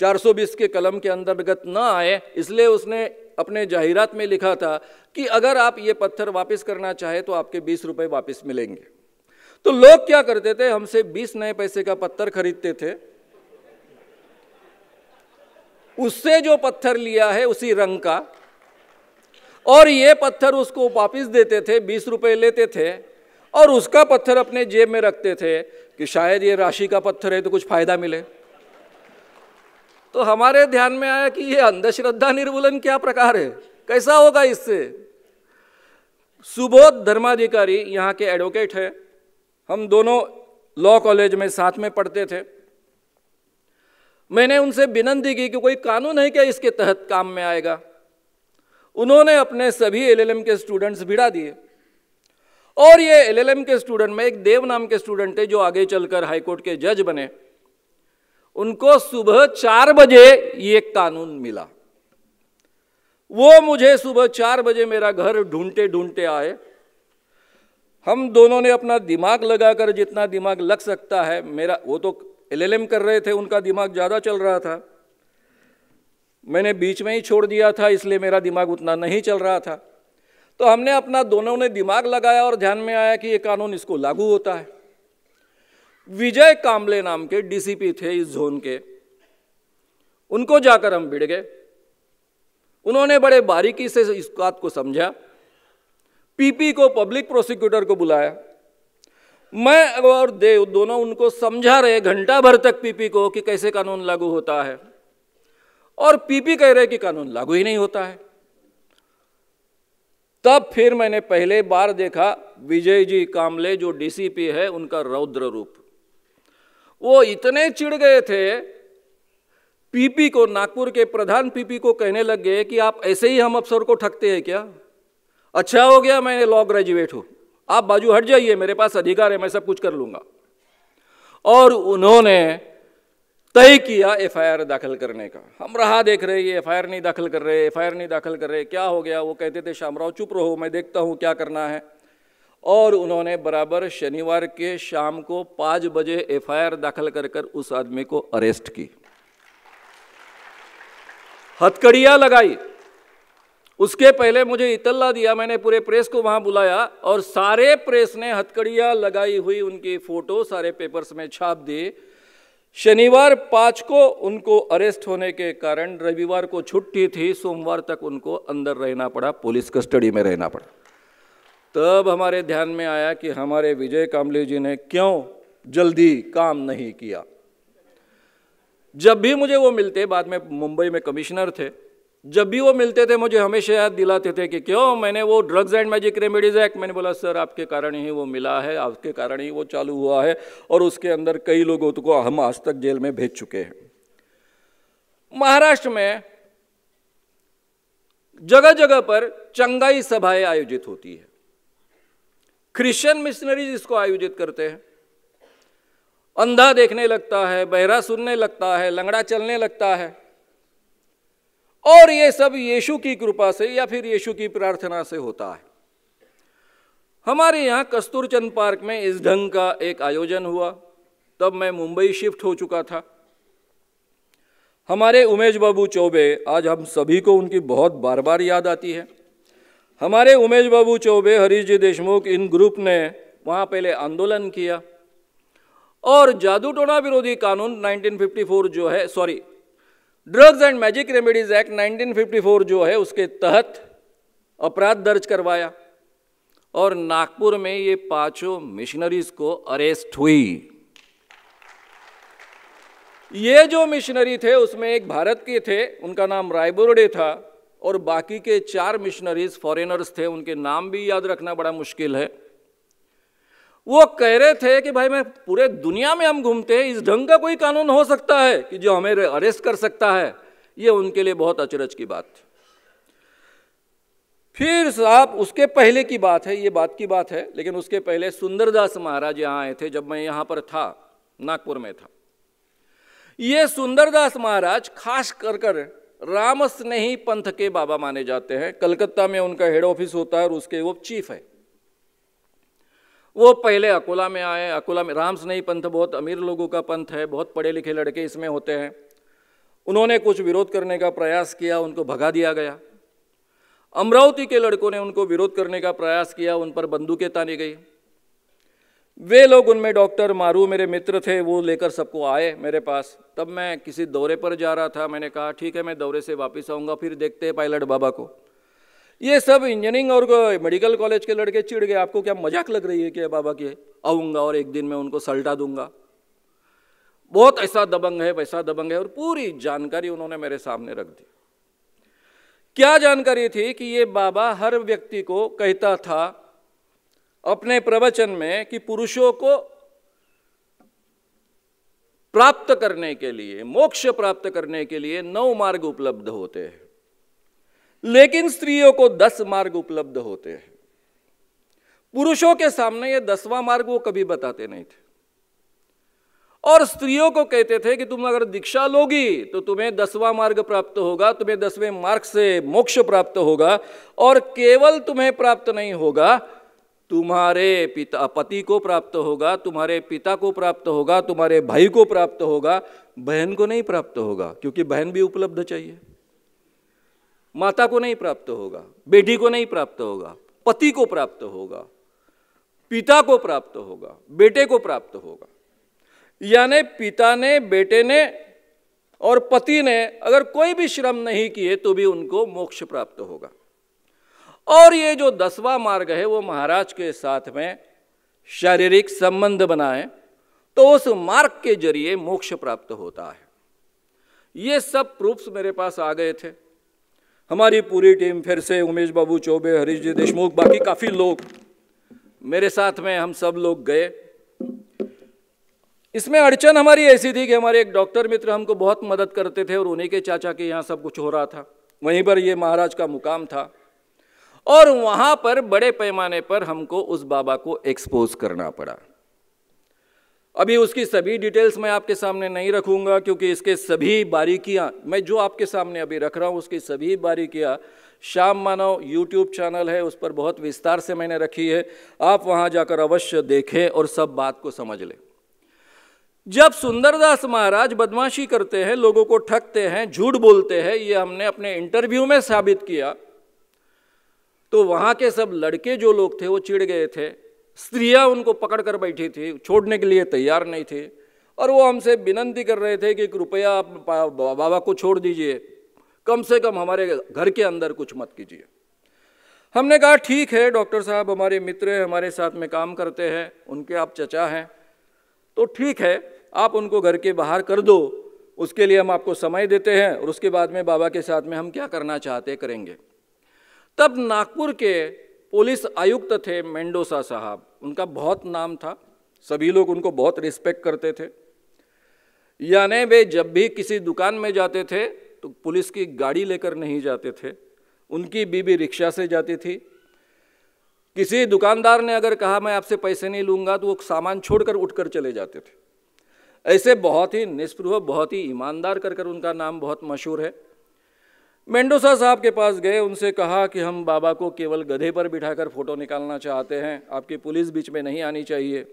420 के कलम के अंतर्गत न आए, इसलिए उसने अपने जाहिरात में लिखा था कि अगर आप ये पत्थर वापस करना चाहे तो आपके बीस रुपए वापस मिलेंगे। तो लोग क्या करते थे? हमसे बीस नए पैसे का पत्थर खरीदते थे। उससे जो पत्थर लिया है, उसी रंग का। और ये पत्थर उसको वापिस देते थे, बीस रुपए लेते थे, और उसका पत्थर अपने जेब में रखते थे कि शायद ये राशि का पत्थर है तो कुछ फ़ायदा मिले। तो हमारे ध्यान में आया कि ये अंधश्रद्धा निर्मूलन क्या प्रकार है? कैसा होगा इससे? सुबोध धर्माधिकारी यहाँ के एडवोकेट है। हम दोनों लॉ कॉलेज में साथ में पढ़ते थे। मैंने उनसे विनंती की कि कोई कानून है क्या इसके तहत काम में आएगा? उन्होंने अपने सभी एलएलएम के स्टूडेंट्स भिड़ा दिए। और ये एलएलएम के स्टूडेंट में एक देव नाम के स्टूडेंट थे जो आगे चलकर हाईकोर्ट के जज बने। उनको सुबह चार बजे ये कानून मिला। वो मुझे सुबह चार बजे मेरा घर ढूंढते ढूंढते आए। हम दोनों ने अपना दिमाग लगाकर जितना दिमाग लग सकता है, मेरा, वो तो एलएलएम कर रहे थे, उनका दिमाग ज़्यादा चल रहा था। मैंने बीच में ही छोड़ दिया था, इसलिए मेरा दिमाग उतना नहीं चल रहा था। तो हमने अपना दोनों ने दिमाग लगाया और ध्यान में आया कि ये कानून इसको लागू होता है। विजय कामले नाम के डीसीपी थे इस जोन के। उनको जाकर हम भिड़ गए। उन्होंने बड़े बारीकी से इस बात को समझा। पीपी को पब्लिक प्रोसिक्यूटर को बुलाया। मैं और देव दोनों उनको समझा रहे, घंटा भर तक पीपी को कि कैसे कानून लागू होता है। और पीपी कह रहे कि कानून लागू ही नहीं होता है। तब फिर मैंने पहले बार देखा विजय जी कामले, जो डीसीपी है, उनका रौद्र रूप। वो इतने चिढ़ गए थे, पीपी को, नागपुर के प्रधान पीपी को कहने लग गए कि आप ऐसे ही हम अफसर को ठगते हैं क्या? अच्छा हो गया, मैं लॉ ग्रेजुएट हूँ। आप बाजू हट जाइए, मेरे पास अधिकार है, मैं सब कुछ कर लूँगा। और उन्होंने तय किया एफआईआर दाखिल करने का। हम रहा देख रहे ये एफआईआर नहीं दाखिल कर रहे, एफआईआर नहीं दाखिल कर रहे, क्या हो गया? वो कहते थे, शामराव, चुप रहो, मैं देखता हूँ क्या करना है। और उन्होंने बराबर शनिवार के शाम को पाँच बजे एफआईआर दाखिल कर कर उस आदमी को अरेस्ट की। हथकड़ियाँ लगाई। उसके पहले मुझे इतला दिया, मैंने पूरे प्रेस को वहाँ बुलाया और सारे प्रेस ने हथकड़ियाँ लगाई हुई उनकी फ़ोटो सारे पेपर्स में छाप दी। शनिवार पाँच को उनको अरेस्ट होने के कारण रविवार को छुट्टी थी, सोमवार तक उनको अंदर रहना पड़ा, पुलिस कस्टडी में रहना पड़ा। तब हमारे ध्यान में आया कि हमारे विजय कामले जी ने क्यों जल्दी काम नहीं किया। जब भी मुझे वो मिलते, बाद में मुंबई में कमिश्नर थे जब भी वो मिलते थे, मुझे हमेशा याद दिलाते थे कि क्यों, मैंने वो drugs and magic remedies act मैंने बोला, सर, आपके कारण ही वो मिला है, आपके कारण ही वो चालू हुआ है और उसके अंदर कई लोगों को हम आज तक जेल में भेज चुके हैं। महाराष्ट्र में जगह जगह पर चंगाई सभाएँ आयोजित होती है। क्रिश्चियन मिशनरीज इसको आयोजित करते हैं। अंधा देखने लगता है, बहरा सुनने लगता है, लंगड़ा चलने लगता है। और ये सब यीशु की कृपा से या फिर यीशु की प्रार्थना से होता है। हमारे यहाँ कस्तूरचंद पार्क में इस ढंग का एक आयोजन हुआ। तब मैं मुंबई शिफ्ट हो चुका था। हमारे उमेश बाबू चौबे, आज हम सभी को उनकी बहुत बार बार याद आती है। हमारे उमेश बाबू चौबे, हरीश जी देशमुख, इन ग्रुप ने वहाँ पहले आंदोलन किया। और जादू टोना विरोधी कानून 1954 जो है, sorry drugs and magic remedies act 1954 जो है, उसके तहत अपराध दर्ज करवाया और नागपुर में ये पाँचों मिशनरीज को अरेस्ट हुई। ये जो मिशनरी थे, उसमें एक भारत के थे, उनका नाम रायबोरडे था और बाकी के चार मिशनरीज फॉरेनर्स थे, उनके नाम भी याद रखना बड़ा मुश्किल है। वो कह रहे थे कि भाई मैं पूरे दुनिया में हम घूमते हैं, इस ढंग का कोई कानून हो सकता है कि जो हमें अरेस्ट कर सकता है? ये उनके लिए बहुत अचरज की बात थी। फिर साहब, उसके पहले की बात है, ये बात की बात है, लेकिन उसके पहले सुंदरदास महाराज यहाँ आए थे, जब मैं यहाँ पर था, नागपुर में था। ये सुंदरदास महाराज खास कर कर राम स्नेही पंथ के बाबा माने जाते हैं। कलकत्ता में उनका हेड ऑफ़िस होता है और उसके वो चीफ है। वो पहले अकोला में आए, अकोला में राम स्नेही पंथ बहुत अमीर लोगों का पंथ है, बहुत पढ़े लिखे लड़के इसमें होते हैं। उन्होंने कुछ विरोध करने का प्रयास किया, उनको भगा दिया गया। अमरावती के लड़कों ने उनको विरोध करने का प्रयास किया, उन पर बंदूकें तानी गई। वे लोग उनमें डॉक्टर मारू मेरे मित्र थे, वो लेकर सबको आए मेरे पास। तब मैं किसी दौरे पर जा रहा था, मैंने कहा, ठीक है, मैं दौरे से वापस आऊँगा, फिर देखते हैं पायलट बाबा को। ये सब इंजीनियरिंग और मेडिकल कॉलेज के लड़के चिढ़ गए, आपको क्या मज़ाक लग रही है कि बाबा के? आऊँगा और एक दिन में उनको सल्टा दूँगा। बहुत ऐसा दबंग है, वैसा दबंग है और पूरी जानकारी उन्होंने मेरे सामने रख दी। क्या जानकारी थी कि ये बाबा हर व्यक्ति को कहता था अपने प्रवचन में कि पुरुषों को प्राप्त करने के लिए, मोक्ष प्राप्त करने के लिए नौ मार्ग उपलब्ध होते हैं। लेकिन स्त्रियों को दस मार्ग उपलब्ध होते हैं। पुरुषों के सामने ये दसवां मार्ग वो कभी बताते नहीं थे। और स्त्रियों को कहते थे कि तुम अगर दीक्षा लोगी तो तुम्हें दसवां मार्ग प्राप्त होगा, तुम्हें दसवें मार्ग से मोक्ष प्राप्त होगा और केवल तुम्हें प्राप्त नहीं होगा, तुम्हारे पिता, पति को प्राप्त होगा, तुम्हारे पिता को प्राप्त होगा, तुम्हारे भाई को प्राप्त होगा, बहन को नहीं प्राप्त होगा, क्योंकि बहन भी उपलब्ध चाहिए। माता को नहीं प्राप्त होगा, बेटी को नहीं प्राप्त होगा, पति को प्राप्त होगा, पिता को प्राप्त होगा, बेटे को प्राप्त होगा। यानी पिता ने, बेटे ने और पति ने अगर कोई भी श्रम नहीं किए तो भी उनको मोक्ष प्राप्त होगा। और ये जो दसवां मार्ग है वो महाराज के साथ में शारीरिक संबंध बनाए तो उस मार्ग के ज़रिए मोक्ष प्राप्त होता है। ये सब प्रूफ्स मेरे पास आ गए थे। हमारी पूरी टीम फिर से उमेश बाबू चौबे, हरीश जी देशमुख, बाकी काफ़ी लोग मेरे साथ में, हम सब लोग गए। इसमें अड़चन हमारी ऐसी थी कि हमारे एक डॉक्टर मित्र हमको बहुत मदद करते थे और उन्हीं के चाचा के यहाँ सब कुछ हो रहा था। वहीं पर ये महाराज का मुकाम था। और वहाँ पर बड़े पैमाने पर हमको उस बाबा को एक्सपोज करना पड़ा। अभी उसकी सभी डिटेल्स मैं आपके सामने नहीं रखूँगा, क्योंकि इसके सभी बारीकियाँ, मैं जो आपके सामने अभी रख रहा हूँ, उसकी सभी बारीकियाँ श्याम मानव यूट्यूब चैनल है, उस पर बहुत विस्तार से मैंने रखी है। आप वहाँ जाकर अवश्य देखें और सब बात को समझ लें। जब सुंदरदास महाराज बदमाशी करते हैं, लोगों को ठगते हैं, झूठ बोलते हैं, ये हमने अपने इंटरव्यू में साबित किया तो वहाँ के सब लड़के जो लोग थे, वो चिढ़ गए थे। स्त्रियाँ उनको पकड़ कर बैठी थी, छोड़ने के लिए तैयार नहीं थे। और वो हमसे विनंती कर रहे थे कि कृपया आप बाबा को छोड़ दीजिए। कम से कम हमारे घर के अंदर कुछ मत कीजिए। हमने कहा, ठीक है, डॉक्टर साहब, हमारे मित्र हैं, हमारे साथ में काम करते हैं, उनके आप चचा हैं। तो ठीक है, आप उनको घर के बाहर कर दो, उसके लिए हम आपको समय देते हैं, और उसके बाद में बाबा के साथ में हम क्या करना चाहते करेंगे? तब नागपुर के पुलिस आयुक्त थे मेंडोसा साहब। उनका बहुत नाम था। सभी लोग उनको बहुत रिस्पेक्ट करते थे। यानी वे जब भी किसी दुकान में जाते थे तो पुलिस की गाड़ी लेकर नहीं जाते थे। उनकी बीबी रिक्शा से जाती थी। किसी दुकानदार ने अगर कहा, मैं आपसे पैसे नहीं लूँगा तो वो सामान छोड़कर उठकर चले जाते थे। ऐसे बहुत ही निष्पृह बहुत ही ईमानदार कर कर उनका नाम बहुत मशहूर है। मेंडोसा साहब के पास गए, उनसे कहा कि हम बाबा को केवल गधे पर बिठाकर फ़ोटो निकालना चाहते हैं, आपकी पुलिस बीच में नहीं आनी चाहिए।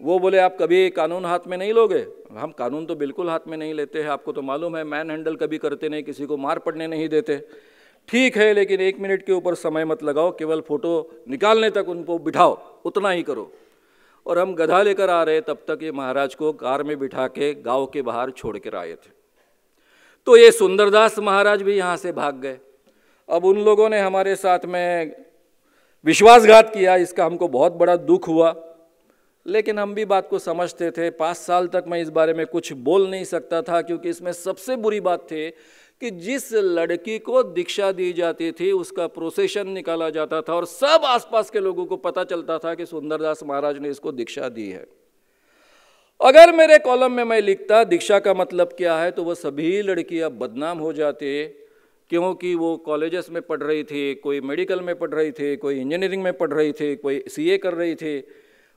वो बोले, आप कभी कानून हाथ में नहीं लोगे? हम कानून तो बिल्कुल हाथ में नहीं लेते हैं, आपको तो मालूम है मैन हैंडल कभी करते नहीं, किसी को मार पड़ने नहीं देते। ठीक है, लेकिन एक मिनट के ऊपर समय मत लगाओ, केवल फ़ोटो निकालने तक उनको बिठाओ, उतना ही करो। और हम गधा लेकर आ रहे, तब तक ये महाराज को कार में बिठा के गाँव के बाहर छोड़ कर आए थे। तो ये सुंदरदास महाराज भी यहाँ से भाग गए। अब उन लोगों ने हमारे साथ में विश्वासघात किया, इसका हमको बहुत बड़ा दुख हुआ। लेकिन हम भी बात को समझते थे। पाँच साल तक मैं इस बारे में कुछ बोल नहीं सकता था, क्योंकि इसमें सबसे बुरी बात थी कि जिस लड़की को दीक्षा दी जाती थी, उसका प्रोसेशन निकाला जाता था और सब आसपास के लोगों को पता चलता था कि सुंदरदास महाराज ने इसको दीक्षा दी है। अगर मेरे कॉलम में मैं लिखता, दीक्षा का मतलब क्या है तो वह सभी लड़कियाँ बदनाम हो जाते, क्योंकि वो कॉलेजेस में पढ़ रही थी, कोई मेडिकल में पढ़ रही थी, कोई इंजीनियरिंग में पढ़ रही थी, कोई सीए कर रही थी।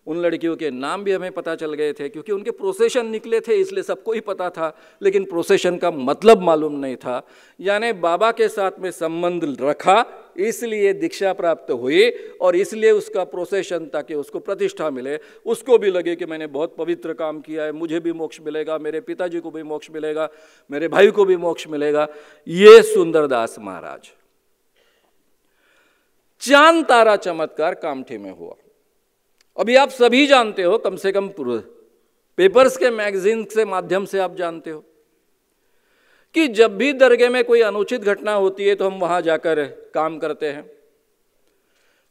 उन लड़कियों के नाम भी हमें पता चल गए थे, क्योंकि उनके प्रोसेशन निकले थे, इसलिए सबको ही पता था, लेकिन प्रोसेशन का मतलब मालूम नहीं था। यानी बाबा के साथ में संबंध रखा, इसलिए दीक्षा प्राप्त हुई, और इसलिए उसका प्रोसेशन ताकि उसको प्रतिष्ठा मिले। उसको भी लगे कि मैंने बहुत पवित्र काम किया है, मुझे भी मोक्ष मिलेगा, मेरे पिताजी को भी मोक्ष मिलेगा, मेरे भाई को भी मोक्ष मिलेगा। ये सुंदरदास महाराज। चाँद तारा चमत्कार कामठे में हुआ। अभी आप सभी जानते हो, कम से कम पेपर्स के मैगजीन के माध्यम से आप जानते हो, कि जब भी दरगाह में कोई अनुचित घटना होती है तो हम वहाँ जाकर काम करते हैं।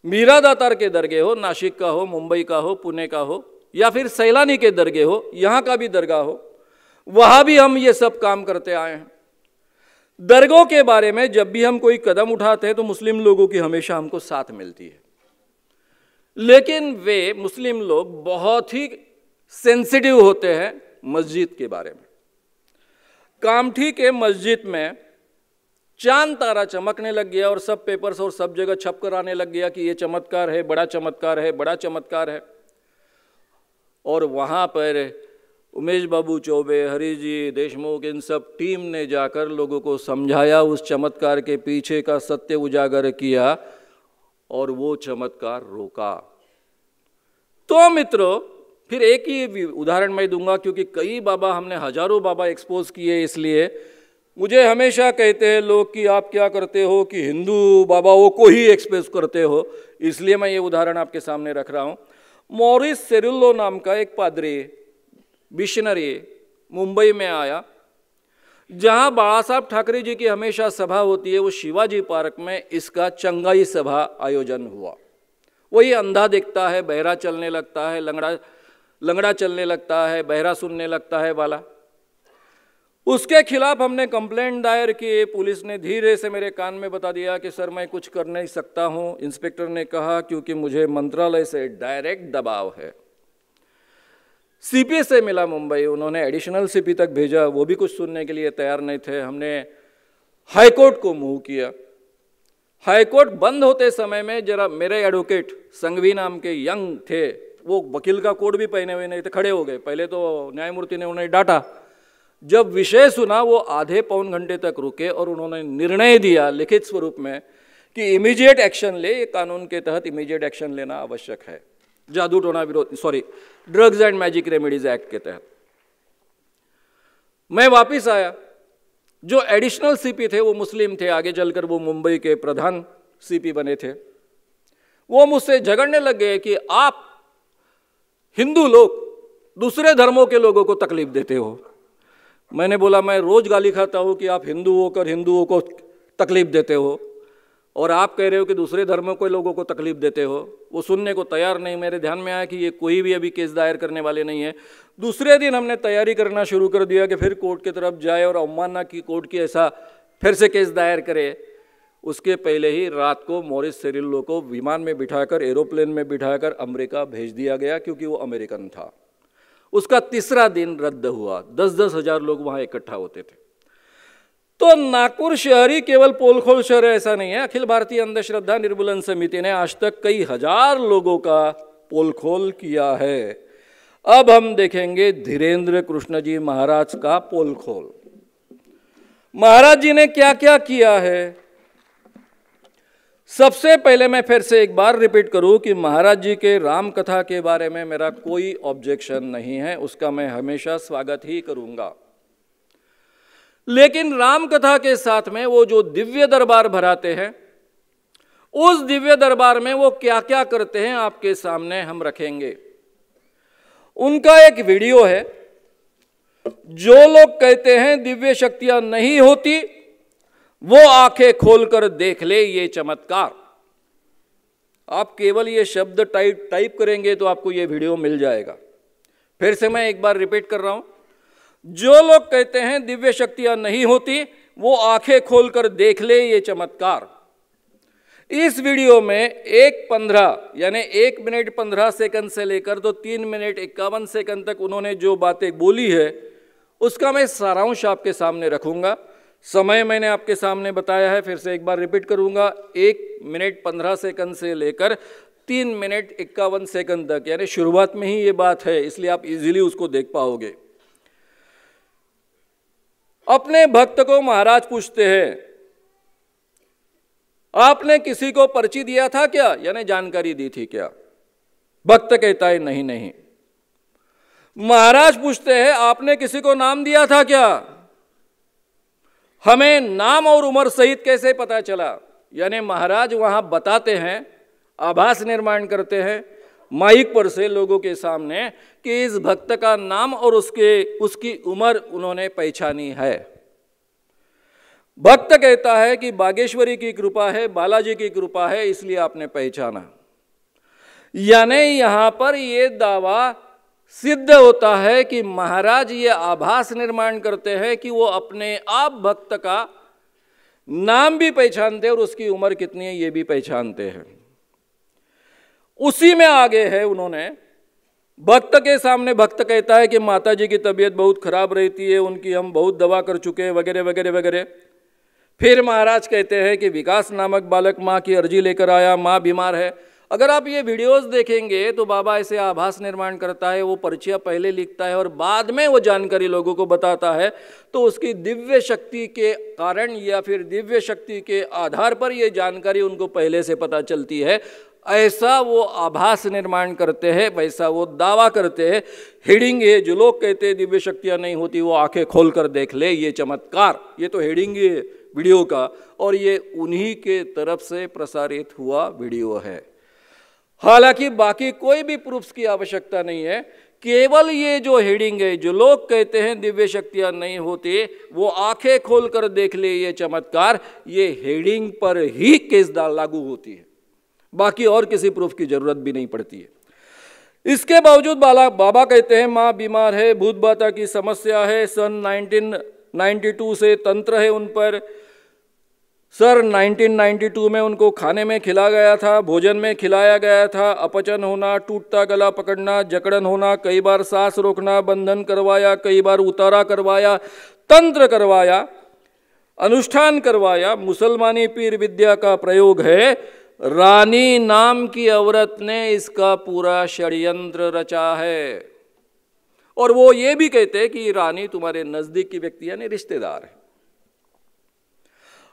मीरा दातार के दरगे हो नासिक का हो, मुंबई का हो, पुणे का हो, या फिर सैलानी के दरगे हो, यहाँ का भी दरगाह हो, वहाँ भी हम ये सब काम करते आए हैं। दरगों के बारे में जब भी हम कोई कदम उठाते हैं तो मुस्लिम लोगों की हमेशा हमको साथ मिलती है। लेकिन वे मुस्लिम लोग बहुत ही सेंसिटिव होते हैं मस्जिद के बारे में। कामठी के मस्जिद में चाँद तारा चमकने लग गया और सब पेपर्स और सब जगह छप कर आने लग गया कि ये चमत्कार है, बड़ा चमत्कार है, बड़ा चमत्कार है। और वहाँ पर उमेश बाबू चौबे हरी जी देशमुख, इन सब टीम ने जाकर लोगों को समझाया, उस चमत्कार के पीछे का सत्य उजागर किया। और वो चमत्कार रोका। तो मित्रों, फिर एक ही उदाहरण मैं दूँगा, क्योंकि कई बाबा हमने हज़ारों बाबा एक्सपोज किए इसलिए। मुझे हमेशा कहते हैं लोग कि आप क्या करते हो कि हिंदू बाबाओं को ही एक्सप्रेस करते हो। इसलिए मैं ये उदाहरण आपके सामने रख रहा हूँ। मॉरिस सेरुल्लो नाम का एक पादरी मिशनरी मुंबई में आया। जहाँ बाला साहब ठाकरे जी की हमेशा सभा होती है, वो शिवाजी पार्क में इसका चंगाई सभा आयोजन हुआ। वही अंधा दिखता है, बहरा चलने लगता है, लंगड़ा लंगड़ा चलने लगता है, बहरा सुनने लगता है वाला। उसके खिलाफ हमने कंप्लेंट दायर की, पुलिस ने धीरे से मेरे कान में बता दिया कि, सर, मैं कुछ कर नहीं सकता हूँ। इंस्पेक्टर ने कहा, क्योंकि मुझे मंत्रालय से डायरेक्ट दबाव है। सीपी से मिला मुंबई। उन्होंने एडिशनल सीपी तक भेजा। वो भी कुछ सुनने के लिए तैयार नहीं थे। हमने हाईकोर्ट को मूव किया। हाईकोर्ट बंद होते समय में जरा मेरे एडवोकेट संघवी नाम के यंग थे। वो वकील का कोड भी पहने हुए नहीं थे, खड़े हो गए। पहले तो न्यायमूर्ति ने उन्हें डांटा। जब विषय सुना, वो आधे पौन घंटे तक रुके और उन्होंने निर्णय दिया लिखित स्वरूप में कि इमीडिएट एक्शन ले। ये कानून के तहत इमीडिएट एक्शन लेना आवश्यक है। जादू टोना विरोध sorry drugs and magic remedies act के तहत। मैं वापिस आया, जो एडिशनल सीपी थे, वो मुस्लिम थे, आगे चलकर वो मुंबई के प्रधान सीपी बने थे। वो मुझसे झगड़ने लग गए कि आप हिंदू लोग दूसरे धर्मों के लोगों को तकलीफ़ देते हो। मैंने बोला, मैं रोज गाली खाता हूँ कि आप हिंदू होकर हिंदुओं को तकलीफ़ देते हो। और आप कह रहे हो कि दूसरे धर्मों के लोगों को तकलीफ़ देते हो, वो सुनने को तैयार नहीं। मेरे ध्यान में आया कि ये कोई भी अभी केस दायर करने वाले नहीं है। दूसरे दिन हमने तैयारी करना शुरू कर दिया कि फिर कोर्ट की तरफ़ जाए और अवमानना की कोर्ट की ऐसा फिर से केस दायर करे। उसके पहले ही रात को मॉरिस सेरिल्लो को विमान में बिठाकर, एरोप्लेन में बिठाकर अमेरिका भेज दिया गया क्योंकि वो अमेरिकन था। उसका तीसरा दिन रद्द हुआ। दस दस हज़ार लोग वहाँ इकट्ठा होते थे। तो नागपुर शहरी केवल पोलखोल शहर है, ऐसा नहीं है। अखिल भारतीय अंधश्रद्धा निर्मूलन समिति ने आज तक कई हज़ार लोगों का पोलखोल किया है। अब हम देखेंगे धीरेन्द्र कृष्ण जी महाराज का पोलखोल। महाराज जी ने क्या क्या किया है? सबसे पहले मैं फिर से एक बार रिपीट करूँ कि महाराज जी के राम कथा के बारे में मेरा कोई ऑब्जेक्शन नहीं है, उसका मैं हमेशा स्वागत ही करूँगा। लेकिन राम कथा के साथ में वो जो दिव्य दरबार भराते हैं, उस दिव्य दरबार में वो क्या क्या करते हैं आपके सामने हम रखेंगे। उनका एक वीडियो है, जो लोग कहते हैं दिव्य शक्तियाँ नहीं होती, वो आँखें खोलकर देख ले ये चमत्कार। आप केवल ये शब्द टाइप टाइप करेंगे तो आपको ये वीडियो मिल जाएगा। फिर से मैं एक बार रिपीट कर रहा हूँ। जो लोग कहते हैं दिव्य शक्तियाँ नहीं होती, वो आँखें खोलकर देख ले ये चमत्कार। इस वीडियो में एक पंद्रह, यानी एक मिनट पंद्रह सेकंड से लेकर तो तीन मिनट इक्यावन सेकंड तक उन्होंने जो बातें बोली है, उसका मैं सारांश आपके सामने रखूँगा। समय मैंने आपके सामने बताया है, फिर से एक बार रिपीट करूँगा। एक मिनट पंद्रह सेकंड से लेकर तीन मिनट इक्यावन सेकंड तक, यानी शुरुआत में ही ये बात है, इसलिए आप इजीली उसको देख पाओगे। अपने भक्त को महाराज पूछते हैं, आपने किसी को पर्ची दिया था क्या? यानी जानकारी दी थी क्या? भक्त कहता है, नहीं नहीं। महाराज पूछते हैं, आपने किसी को नाम दिया था क्या? हमें नाम और उम्र सहित कैसे पता चला? यानी महाराज वहाँ बताते हैं, आभास निर्माण करते हैं माइक पर से लोगों के सामने कि इस भक्त का नाम और उसके, उसकी उम्र उन्होंने पहचानी है। भक्त कहता है कि बागेश्वरी की कृपा है, बालाजी की कृपा है, इसलिए आपने पहचाना। यानी यहाँ पर यह दावा सिद्ध होता है कि महाराज ये आभास निर्माण करते हैं कि वो अपने आप भक्त का नाम भी पहचानते और उसकी उम्र कितनी है, ये भी पहचानते हैं। उसी में आगे है उन्होंने। भक्त के सामने भक्त कहता है कि माता जी की तबीयत बहुत खराब रहती है, उनकी हम बहुत दवा कर चुके हैं, वगैरह वगैरह वगैरह। फिर महाराज कहते हैं कि विकास नामक बालक माँ की अर्जी लेकर आया, माँ बीमार है। अगर आप ये वीडियोस देखेंगे तो बाबा ऐसे आभास निर्माण करता है, वो परिचय पहले लिखता है और बाद में वो जानकारी लोगों को बताता है। तो उसकी दिव्य शक्ति के कारण या फिर दिव्य शक्ति के आधार पर ये जानकारी उनको पहले से पता चलती है। ऐसा वो आभास निर्माण करते हैं, वैसा वो दावा करते हैं, हेडिंग है जो लोग कहते हैं दिव्य शक्तियाँ नहीं होती, वो आँखें खोल कर देख ले, ये चमत्कार, ये तो हेडिंग है वीडियो का, और ये उन्हीं के तरफ़ से प्रसारित हुआ वीडियो है। हालाँकि बाकी कोई भी प्रूफ्स की आवश्यकता नहीं है, केवल ये जो हेडिंग है, जो लोग कहते हैं दिव्य शक्तियाँ नहीं होती, वो आँखें खोलकर देख ले, ये चमत्कार, ये हेडिंग पर ही केस लागू होती है। बाकी और किसी प्रूफ की ज़रूरत भी नहीं पड़ती है। इसके बावजूद बाला, बाबा कहते हैं, माँ बीमार है भूत बाता की समस्या है, सन 1992 से तंत्र है उन पर। सर 1992 में उनको खाने में खिला गया था, भोजन में खिलाया गया था, अपचन होना, टूटता गला पकड़ना, जकड़न होना, कई बार सांस रोकना, बंधन करवाया, कई बार उतारा करवाया, तंत्र करवाया, अनुष्ठान करवाया, मुसलमानी पीर विद्या का प्रयोग है रानी नाम की औरत ने इसका पूरा षड्यंत्र रचा है। और वो ये भी कहते हैं कि रानी तुम्हारे नज़दीक की व्यक्ति, यानी रिश्तेदार है।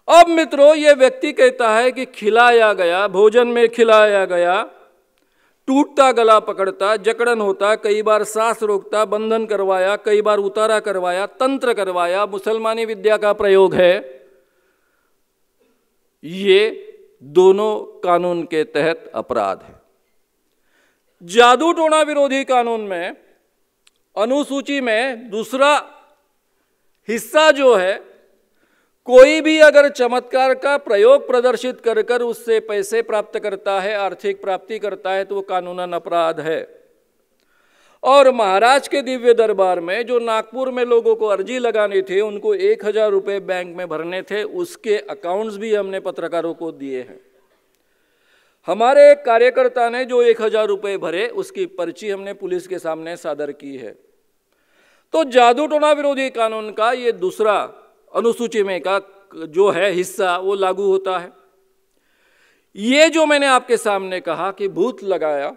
अब मित्रों, ये व्यक्ति कहता है कि खिलाया गया, भोजन में खिलाया गया, टूटता, गला पकड़ता, जकड़न होता, कई बार सांस रोकता, बंधन करवाया, कई बार उतारा करवाया, तंत्र करवाया, मुसलमानी विद्या का प्रयोग है। ये दोनों कानून के तहत अपराध है। जादू टोना विरोधी कानून में अनुसूची में दूसरा हिस्सा जो है, कोई भी अगर चमत्कार का प्रयोग प्रदर्शित कर कर उससे पैसे प्राप्त करता है, आर्थिक प्राप्ति करता है तो वो कानूनन अपराध है। और महाराज के दिव्य दरबार में जो नागपुर में लोगों को अर्जी लगानी थी, उनको एक हज़ार रुपये बैंक में भरने थे, उसके अकाउंट्स भी हमने पत्रकारों को दिए हैं। हमारे एक कार्यकर्ता ने जो एक हज़ार रुपये भरे, उसकी पर्ची हमने पुलिस के सामने सादर की है। तो जादू टोना विरोधी कानून का ये दूसरा अनुसूची में का जो है हिस्सा, वो लागू होता है। ये जो मैंने आपके सामने कहा कि भूत लगाया,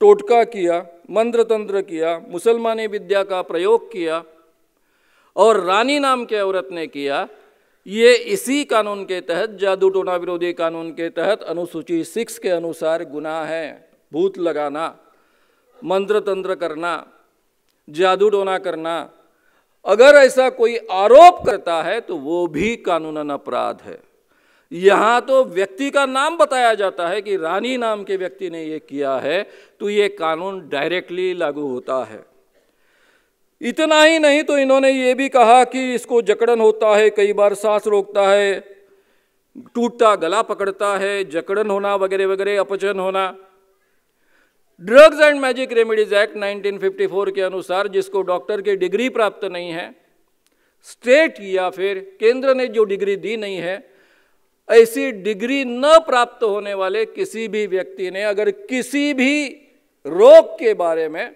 टोटका किया मंत्र तंत्र किया, मुसलमानी विद्या का प्रयोग किया और रानी नाम के औरत ने किया, ये इसी कानून के तहत, जादू टोना विरोधी कानून के तहत अनुसूची सिक्स के अनुसार गुनाह है। भूत लगाना मंत्र तंत्र करना, जादू टोना करना, अगर ऐसा कोई आरोप करता है तो वो भी कानूनन अपराध है। यहाँ तो व्यक्ति का नाम बताया जाता है कि रानी नाम के व्यक्ति ने ये किया है तो ये कानून डायरेक्टली लागू होता है। इतना ही नहीं तो इन्होंने ये भी कहा कि इसको जकड़न होता है, कई बार सांस रोकता है, टूटता गला पकड़ता है, जकड़न होना वगैरह वगैरह, अपचन होना। Drugs and magic remedies act 1954 के अनुसार जिसको डॉक्टर की डिग्री प्राप्त नहीं है, स्टेट या फिर केंद्र ने जो डिग्री दी नहीं है ऐसी डिग्री न प्राप्त होने वाले किसी भी व्यक्ति ने अगर किसी भी रोग के बारे में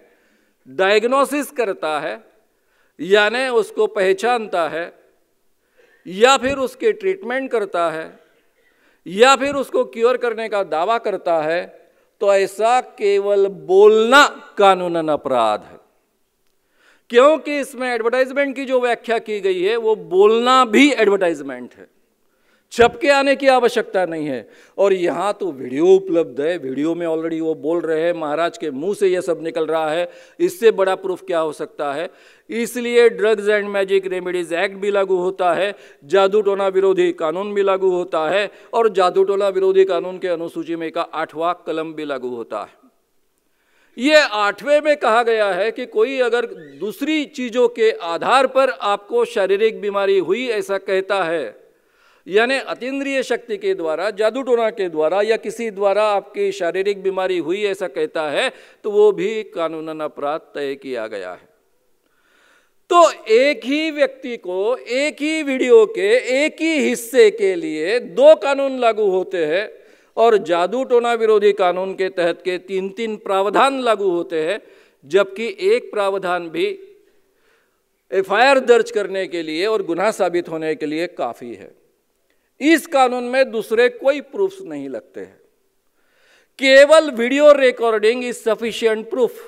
डायग्नोसिस करता है, यानी उसको पहचानता है, या फिर उसके ट्रीटमेंट करता है, या फिर उसको क्योर करने का दावा करता है तो ऐसा केवल बोलना कानूनन अपराध है। क्योंकि इसमें एडवर्टाइजमेंट की जो व्याख्या की गई है, वो बोलना भी एडवर्टाइजमेंट है। छपके आने की आवश्यकता नहीं है। और यहाँ तो वीडियो उपलब्ध है। वीडियो में ऑलरेडी वो बोल रहे हैं, महाराज के मुँह से ये सब निकल रहा है। इससे बड़ा प्रूफ क्या हो सकता है? इसलिए drugs and magic remedies act भी लागू होता है। जादू टोना विरोधी कानून भी लागू होता है। और जादू टोना विरोधी कानून के अनुसूची में का आठवां कलम भी लागू होता है। ये आठवें में कहा गया है कि कोई अगर दूसरी चीज़ों के आधार पर आपको शारीरिक बीमारी हुई, ऐसा कहता है यानी अतीन्द्रिय शक्ति के द्वारा, जादू टोना के द्वारा या किसी द्वारा आपकी शारीरिक बीमारी हुई ऐसा कहता है तो वो भी कानूनन अपराध तय किया गया है। तो एक ही व्यक्ति को, एक ही वीडियो के, एक ही हिस्से के लिए दो कानून लागू होते हैं और जादू टोना विरोधी कानून के तहत के तीन तीन प्रावधान लागू होते हैं, जबकि एक प्रावधान भी एफआईआर दर्ज करने के लिए और गुनाह साबित होने के लिए काफ़ी है। इस कानून में दूसरे कोई प्रूफ्स नहीं लगते हैं। केवल video recording is sufficient proof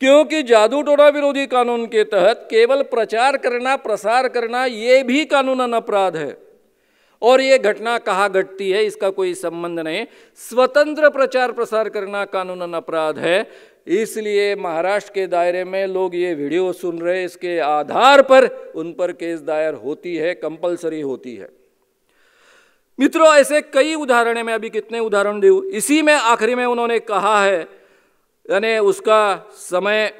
क्योंकि जादू टोना विरोधी कानून के तहत केवल प्रचार करना, प्रसार करना, ये भी कानूनन अपराध है। और ये घटना कहाँ घटती है, इसका कोई संबंध नहीं। स्वतंत्र प्रचार प्रसार करना कानूनन अपराध है। इसलिए महाराष्ट्र के दायरे में लोग ये वीडियो सुन रहे इसके आधार पर उन पर केस दायर होती है कंपलसरी होती है। मित्रों, ऐसे कई उदाहरण मैं अभी कितने उदाहरण दू। इसी में आखिरी में उन्होंने कहा है, यानी उसका समय,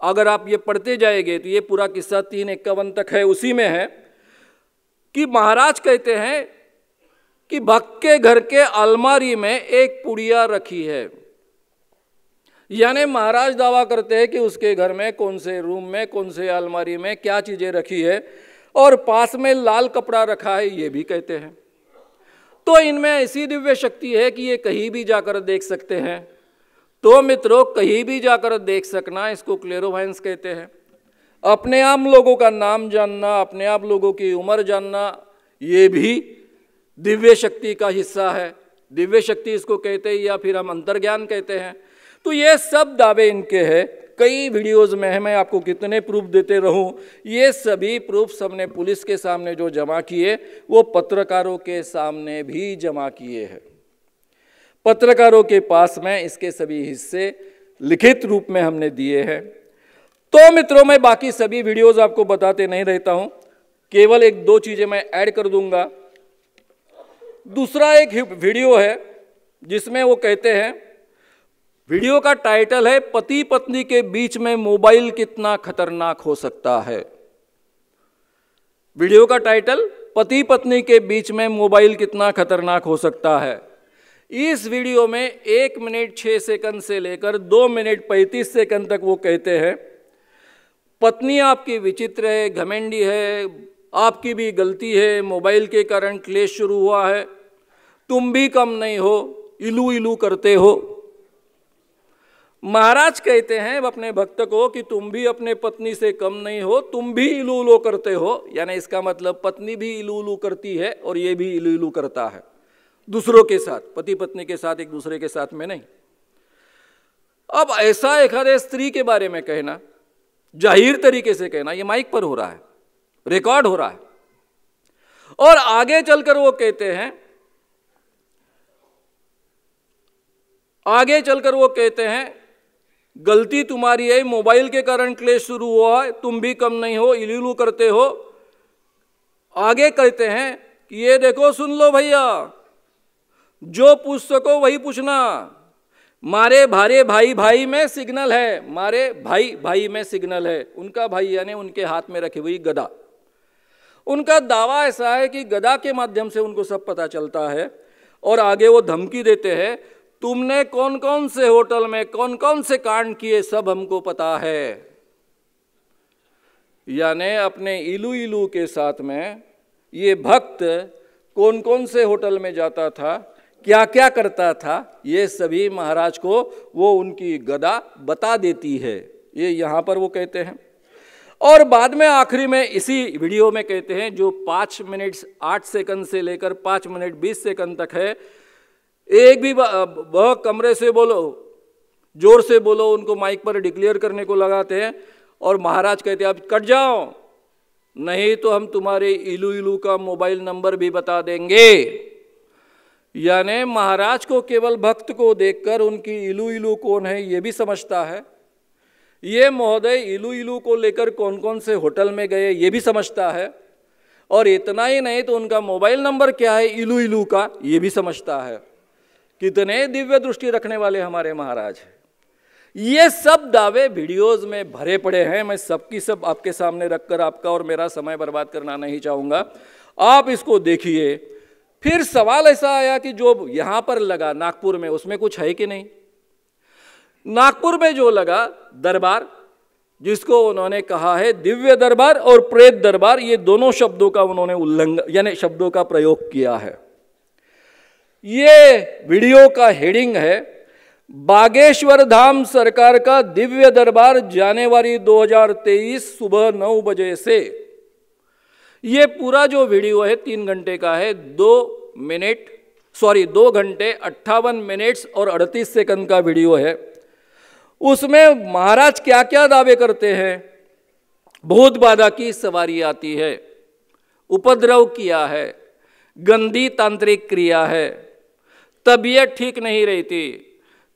अगर आप ये पढ़ते जाएँगे तो ये पूरा किस्सा तीन इक्यावन तक है, उसी में है कि महाराज कहते हैं कि भक्त के घर के अलमारी में एक पुड़िया रखी है। यानी महाराज दावा करते हैं कि उसके घर में, कौन से रूम में, कौन से अलमारी में क्या चीज़ें रखी है, और पास में लाल कपड़ा रखा है, ये भी कहते हैं। तो इनमें ऐसी दिव्य शक्ति है कि ये कहीं भी जाकर देख सकते हैं। तो मित्रों, कहीं भी जाकर देख सकना, इसको क्लेरोवाइंस कहते हैं। अपने आप लोगों का नाम जानना, अपने आप लोगों की उम्र जानना, ये भी दिव्य शक्ति का हिस्सा है। दिव्य शक्ति इसको कहते हैं या फिर हम अंतर्ज्ञान कहते हैं। तो ये सब दावे इनके हैं। कई वीडियोस में है, मैं आपको कितने प्रूफ देते रहूँ। ये सभी प्रूफ हमने पुलिस के सामने जो जमा किए, वो पत्रकारों के सामने भी जमा किए हैं। पत्रकारों के पास में इसके सभी हिस्से लिखित रूप में हमने दिए हैं। तो मित्रों, मैं बाकी सभी वीडियोस आपको बताते नहीं रहता हूँ। केवल एक दो चीज़ें मैं ऐड कर दूँगा। दूसरा एक वीडियो है, जिसमें वो कहते हैं वीडियो का टाइटल है, पति पत्नी के बीच में मोबाइल कितना खतरनाक हो सकता है। वीडियो का टाइटल, पति पत्नी के बीच में मोबाइल कितना खतरनाक हो सकता है। इस वीडियो में एक मिनट छह सेकंड से लेकर दो मिनट पैंतीस सेकंड तक वो कहते हैं, पत्नी आपकी विचित्र है, घमेंडी है, आपकी भी गलती है, मोबाइल के कारण क्लेश शुरू हुआ है, तुम भी कम नहीं हो, इलू इलू करते हो। महाराज कहते हैं अपने भक्त को कि तुम भी अपने पत्नी से कम नहीं हो, तुम भी इलू करते हो। यानी इसका मतलब पत्नी भी इलू इलू करती है और ये भी इलू करता है। दूसरों के साथ पति पत्नी के साथ, एक दूसरे के साथ में नहीं। अब ऐसा एक स्त्री के बारे में कहना, ज़ाहिर तरीके से कहना, ये माइक पर हो रहा है, रिकॉर्ड हो रहा है। और आगे चलकर वो कहते हैं, आगे चलकर वो कहते हैं गलती तुम्हारी है, मोबाइल के कारण क्लेश शुरू हुआ है, तुम भी कम नहीं हो इलू करते हो। आगे कहते हैं कि ये देखो, सुन लो भैया, जो पूछ सको वही पूछना। मारे भारे भाई भाई में सिग्नल है, मारे भाई भाई में सिग्नल है, उनका भाई यानी उनके हाथ में रखी हुई गदा। उनका दावा ऐसा है कि गदा के माध्यम से उनको सब पता चलता है और आगे वो धमकी देते हैं तुमने कौन कौन से होटल में कौन कौन से कांड किए सब हमको पता है। यानी अपने इलू इलू के साथ में ये भक्त कौन कौन से होटल में जाता था क्या क्या करता था, ये सभी महाराज को वो उनकी गदा बता देती है। ये यहाँ पर वो कहते हैं। और बाद में आखिरी में इसी वीडियो में कहते हैं, जो पाँच मिनट आठ सेकंड से लेकर पाँच मिनट बीस सेकंड तक है एक भी वह कमरे से बोलो, ज़ोर से बोलो, उनको माइक पर डिक्लेयर करने को लगाते हैं और महाराज कहते हैं, अब कट जाओ, नहीं तो हम तुम्हारे इलू इलू का मोबाइल नंबर भी बता देंगे। यानी महाराज को केवल भक्त को देखकर उनकी इलू इलू कौन है, ये भी समझता है। ये महोदय इलू इलू को लेकर कौन कौन से होटल में गए, ये भी समझता है। और इतना ही नहीं तो उनका मोबाइल नंबर क्या है, इलू इलू का, ये भी समझता है। कितने दिव्य दृष्टि रखने वाले हमारे महाराज हैं। ये सब दावे वीडियोस में भरे पड़े हैं। मैं सबकी सब आपके सामने रखकर आपका और मेरा समय बर्बाद करना नहीं चाहूँगा। आप इसको देखिए। फिर सवाल ऐसा आया कि जो यहाँ पर लगा नागपुर में, उसमें कुछ है कि नहीं? नागपुर में जो लगा दरबार, जिसको उन्होंने कहा है दिव्य दरबार और प्रेत दरबार, ये दोनों शब्दों का उन्होंने उल्लंघन, यानी शब्दों का प्रयोग किया है। ये वीडियो का हेडिंग है, बागेश्वर धाम सरकार का दिव्य दरबार जनवरी 2023 सुबह नौ बजे से। ये पूरा जो वीडियो है, तीन घंटे का है, दो मिनट सॉरी दो घंटे, अट्ठावन मिनट्स और अड़तीस सेकंड का वीडियो है। उसमें महाराज क्या क्या दावे करते हैं? भूत बाधा की सवारी आती है, उपद्रव किया है, गंदी तांत्रिक क्रिया है तबीयत ठीक नहीं रहती।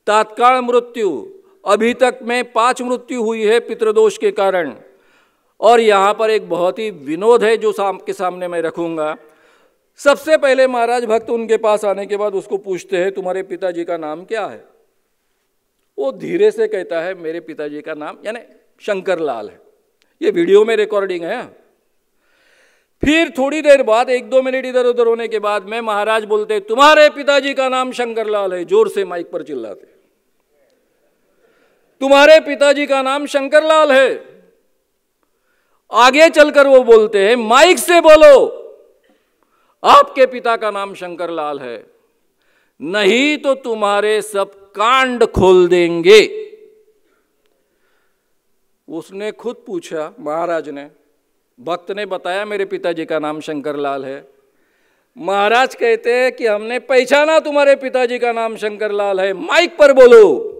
तात्काल मृत्यु। अभी तक में पाँच मृत्यु हुई है पितृदोष के कारण। और यहाँ पर एक बहुत ही विनोद है जो साम, के सामने मैं रखूँगा। सबसे पहले महाराज भक्त उनके पास आने के बाद उसको पूछते हैं, तुम्हारे पिताजी का नाम क्या है? वो धीरे से कहता है, मेरे पिताजी का नाम, यानी शंकर लाल है। ये वीडियो में रिकॉर्डिंग है। फिर थोड़ी देर बाद एक दो मिनट इधर उधर होने के बाद मैं महाराज बोलते, तुम्हारे पिताजी का नाम शंकरलाल है, ज़ोर से माइक पर चिल्लाते तुम्हारे पिताजी का नाम शंकरलाल है। आगे चलकर वो बोलते हैं, माइक से बोलो, आपके पिता का नाम शंकरलाल है। नहीं तो तुम्हारे सब कांड खोल देंगे। उसने खुद पूछा, महाराज ने भक्त ने बताया, मेरे पिताजी का नाम शंकर लाल है। महाराज कहते हैं कि हमने पहचाना तुम्हारे पिताजी का नाम शंकर लाल है। माइक पर बोलो।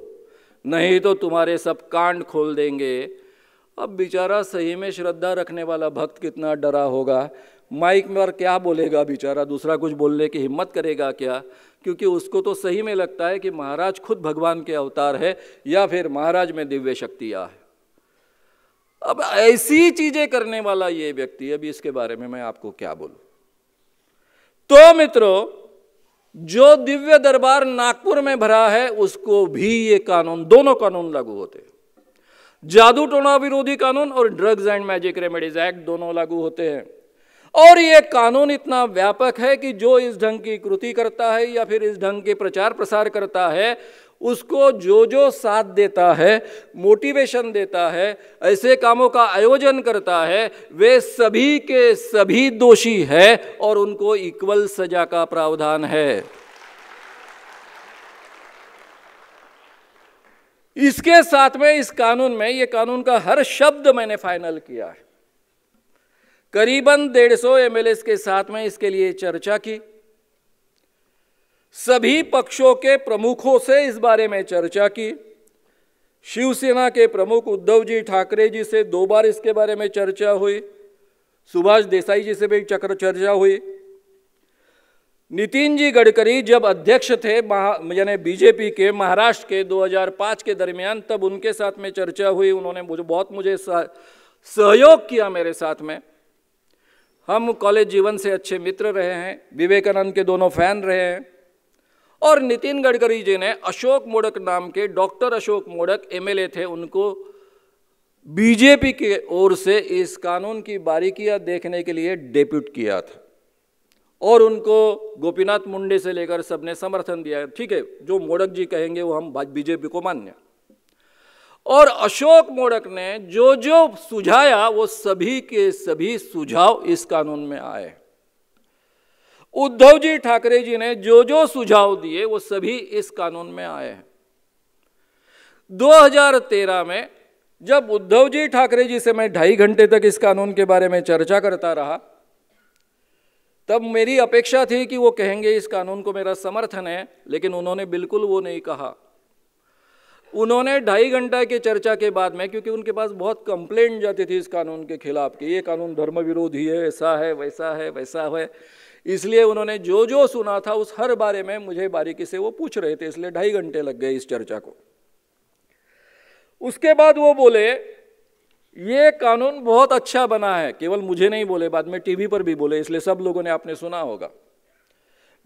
नहीं तो तुम्हारे सब कांड खोल देंगे। अब बेचारा सही में श्रद्धा रखने वाला भक्त कितना डरा होगा। माइक में और क्या बोलेगा बेचारा? दूसरा कुछ बोलने की हिम्मत करेगा क्या? क्योंकि उसको तो सही में लगता है कि महाराज खुद भगवान के अवतार है या फिर महाराज में दिव्य शक्तियाँ है। अब ऐसी चीज़ें करने वाला ये व्यक्ति अभी इसके बारे में मैं आपको क्या बोलूँ? तो मित्रों, जो दिव्य दरबार नागपुर में भरा है, उसको भी ये कानून, दोनों कानून लागू होते हैं। जादू टोना विरोधी कानून और drugs and magic remedies act दोनों लागू होते हैं। और ये कानून इतना व्यापक है कि जो इस ढंग की कृति करता है या फिर इस ढंग के प्रचार प्रसार करता है उसको जो जो साथ देता है मोटिवेशन देता है, ऐसे कामों का आयोजन करता है, वे सभी के सभी दोषी है और उनको इक्वल सजा का प्रावधान है। इसके साथ में, इस कानून में, ये कानून का हर शब्द मैंने फाइनल किया है। करीबन डेढ़ सौ एमएलए के साथ में इसके लिए चर्चा की। सभी पक्षों के प्रमुखों से इस बारे में चर्चा की। शिवसेना के प्रमुख उद्धव जी ठाकरे जी से दो बार इसके बारे में चर्चा हुई। सुभाष देसाई जी से भी चक्र चर्चा हुई। नितिन जी गडकरी जब अध्यक्ष थे यानी बीजेपी के, महाराष्ट्र के 2005 के दरमियान, तब उनके साथ में चर्चा हुई। उन्होंने मुझे, बहुत मुझे सहयोग किया मेरे साथ में। हम कॉलेज जीवन से अच्छे मित्र रहे हैं। विवेकानंद के दोनों फ़ैन रहे हैं। और नितिन गडकरी जी ने अशोक मोडक नाम के डॉक्टर अशोक मोडक एमएलए थे, उनको बीजेपी के ओर से इस कानून की बारीकियाँ देखने के लिए डेप्यूट किया था। और उनको गोपीनाथ मुंडे से लेकर सबने समर्थन दिया। ठीक है, जो मोडक जी कहेंगे वो हम बीजेपी को मान्य। और अशोक मोडक ने जो जो सुझाया, वो सभी के सभी सुझाव इस कानून में आए। उद्धव जी ठाकरे जी ने जो जो सुझाव दिए, वो सभी इस कानून में आए हैं। 2013 में जब उद्धव जी ठाकरे जी से मैं ढाई घंटे तक इस कानून के बारे में चर्चा करता रहा, तब मेरी अपेक्षा थी कि वो कहेंगे, इस कानून को मेरा समर्थन है, लेकिन उन्होंने बिल्कुल वो नहीं कहा। उन्होंने ढाई घंटा की चर्चा के बाद में, क्योंकि उनके पास बहुत कंप्लेंट जाती थी इस कानून के खिलाफ कि ये कानून धर्म विरोधी है, ऐसा है, वैसा है वैसा है इसलिए उन्होंने जो जो सुना था, उस हर बारे में मुझे बारीकी से वो पूछ रहे थे, इसलिए ढाई घंटे लग गए इस चर्चा को। उसके बाद वो बोले, ये कानून बहुत अच्छा बना है। केवल मुझे नहीं बोले, बाद में टीवी पर भी बोले, इसलिए सब लोगों ने आपने सुना होगा।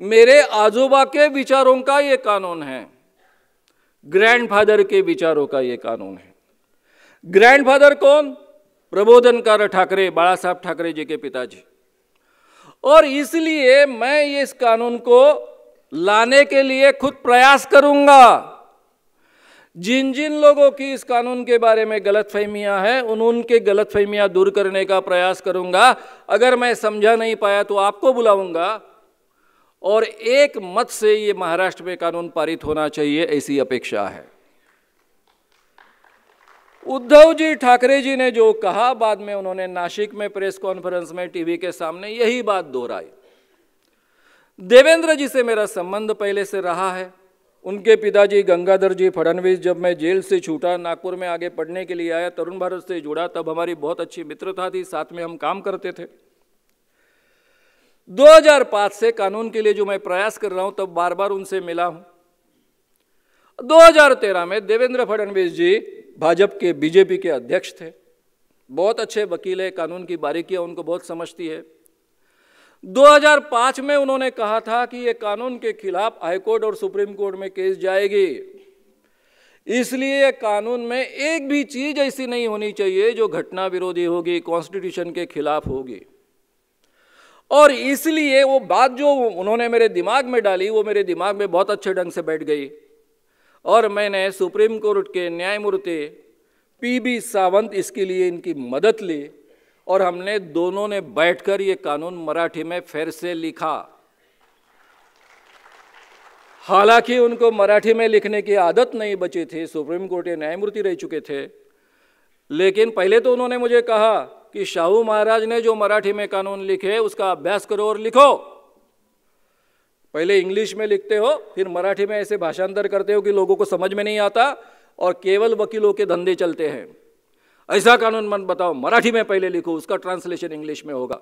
मेरे आजोबा के विचारों का ये कानून है। ग्रैंडफादर के विचारों का ये कानून है। ग्रैंडफादर कौन? प्रबोधनकार ठाकरे बाला साहब ठाकरे जी के पिताजी। और इसलिए मैं इस कानून को लाने के लिए खुद प्रयास करूँगा। जिन जिन लोगों की इस कानून के बारे में गलत फहमियाँ हैं, उन उनके गलत फहमियाँ दूर करने का प्रयास करूँगा। अगर मैं समझा नहीं पाया तो आपको बुलाऊँगा। और एक मत से ये महाराष्ट्र में कानून पारित होना चाहिए, ऐसी अपेक्षा है। उद्धव जी ठाकरे जी ने जो कहा, बाद में उन्होंने नासिक में प्रेस कॉन्फ्रेंस में टीवी के सामने यही बात दोहराई। देवेंद्र जी से मेरा संबंध पहले से रहा है। उनके पिताजी गंगाधर जी फडणवीस जब मैं जेल से छूटा, नागपुर में आगे पढ़ने के लिए आया, तरुण भारत से जुड़ा, तब हमारी बहुत अच्छी मित्रता थी, साथ में हम काम करते थे। 2005 से कानून के लिए जो मैं प्रयास कर रहा हूँ, तब बार बार उनसे मिला हूँ। 2013 में देवेंद्र फडणवीस जी भाजपा के बीजेपी के अध्यक्ष थे। बहुत अच्छे वकील है, कानून की बारीकियाँ उनको बहुत समझती है। 2005 में उन्होंने कहा था कि ये कानून के खिलाफ हाईकोर्ट और सुप्रीम कोर्ट में केस जाएगी। इसलिए कानून में एक भी चीज़ ऐसी नहीं होनी चाहिए जो घटना विरोधी होगी, कॉन्स्टिट्यूशन के खिलाफ होगी। और इसलिए वो बात जो उन्होंने मेरे दिमाग में डाली, वो मेरे दिमाग में बहुत अच्छे ढंग से बैठ गई। और मैंने सुप्रीम कोर्ट के न्यायमूर्ति पी बी सावंत इसके लिए इनकी मदद ली और हमने दोनों ने बैठकर ये कानून मराठी में फिर से लिखा। हालाँकि उनको मराठी में लिखने की आदत नहीं बची थी, सुप्रीम कोर्ट के न्यायमूर्ति रह चुके थे। लेकिन पहले तो उन्होंने मुझे कहा कि शाहू महाराज ने जो मराठी में कानून लिखे, उसका अभ्यास करो और लिखो। पहले इंग्लिश में लिखते हो, फिर मराठी में ऐसे भाषांतर करते हो कि लोगों को समझ में नहीं आता और केवल वकीलों के धंधे चलते हैं। ऐसा कानून मन बताओ, मराठी में पहले लिखो, उसका ट्रांसलेशन इंग्लिश में होगा।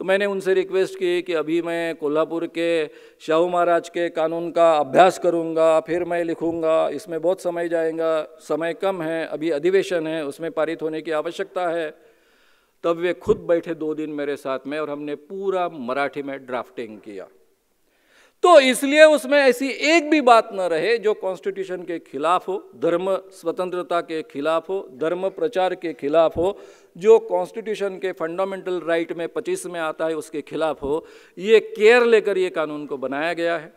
तो मैंने उनसे रिक्वेस्ट की कि अभी मैं कोल्हापुर के शाहू महाराज के कानून का अभ्यास करूँगा, फिर मैं लिखूँगा, इसमें बहुत समय जाएगा, समय कम है, अभी अधिवेशन है, उसमें पारित होने की आवश्यकता है। तब वे खुद बैठे दो दिन मेरे साथ में और हमने पूरा मराठी में ड्राफ्टिंग किया। तो इसलिए उसमें ऐसी एक भी बात न रहे जो कॉन्स्टिट्यूशन के खिलाफ हो, धर्म स्वतंत्रता के खिलाफ हो, धर्म प्रचार के खिलाफ हो, जो कॉन्स्टिट्यूशन के फंडामेंटल राइट में पच्चीस में आता है उसके खिलाफ हो, ये केयर लेकर ये कानून को बनाया गया है।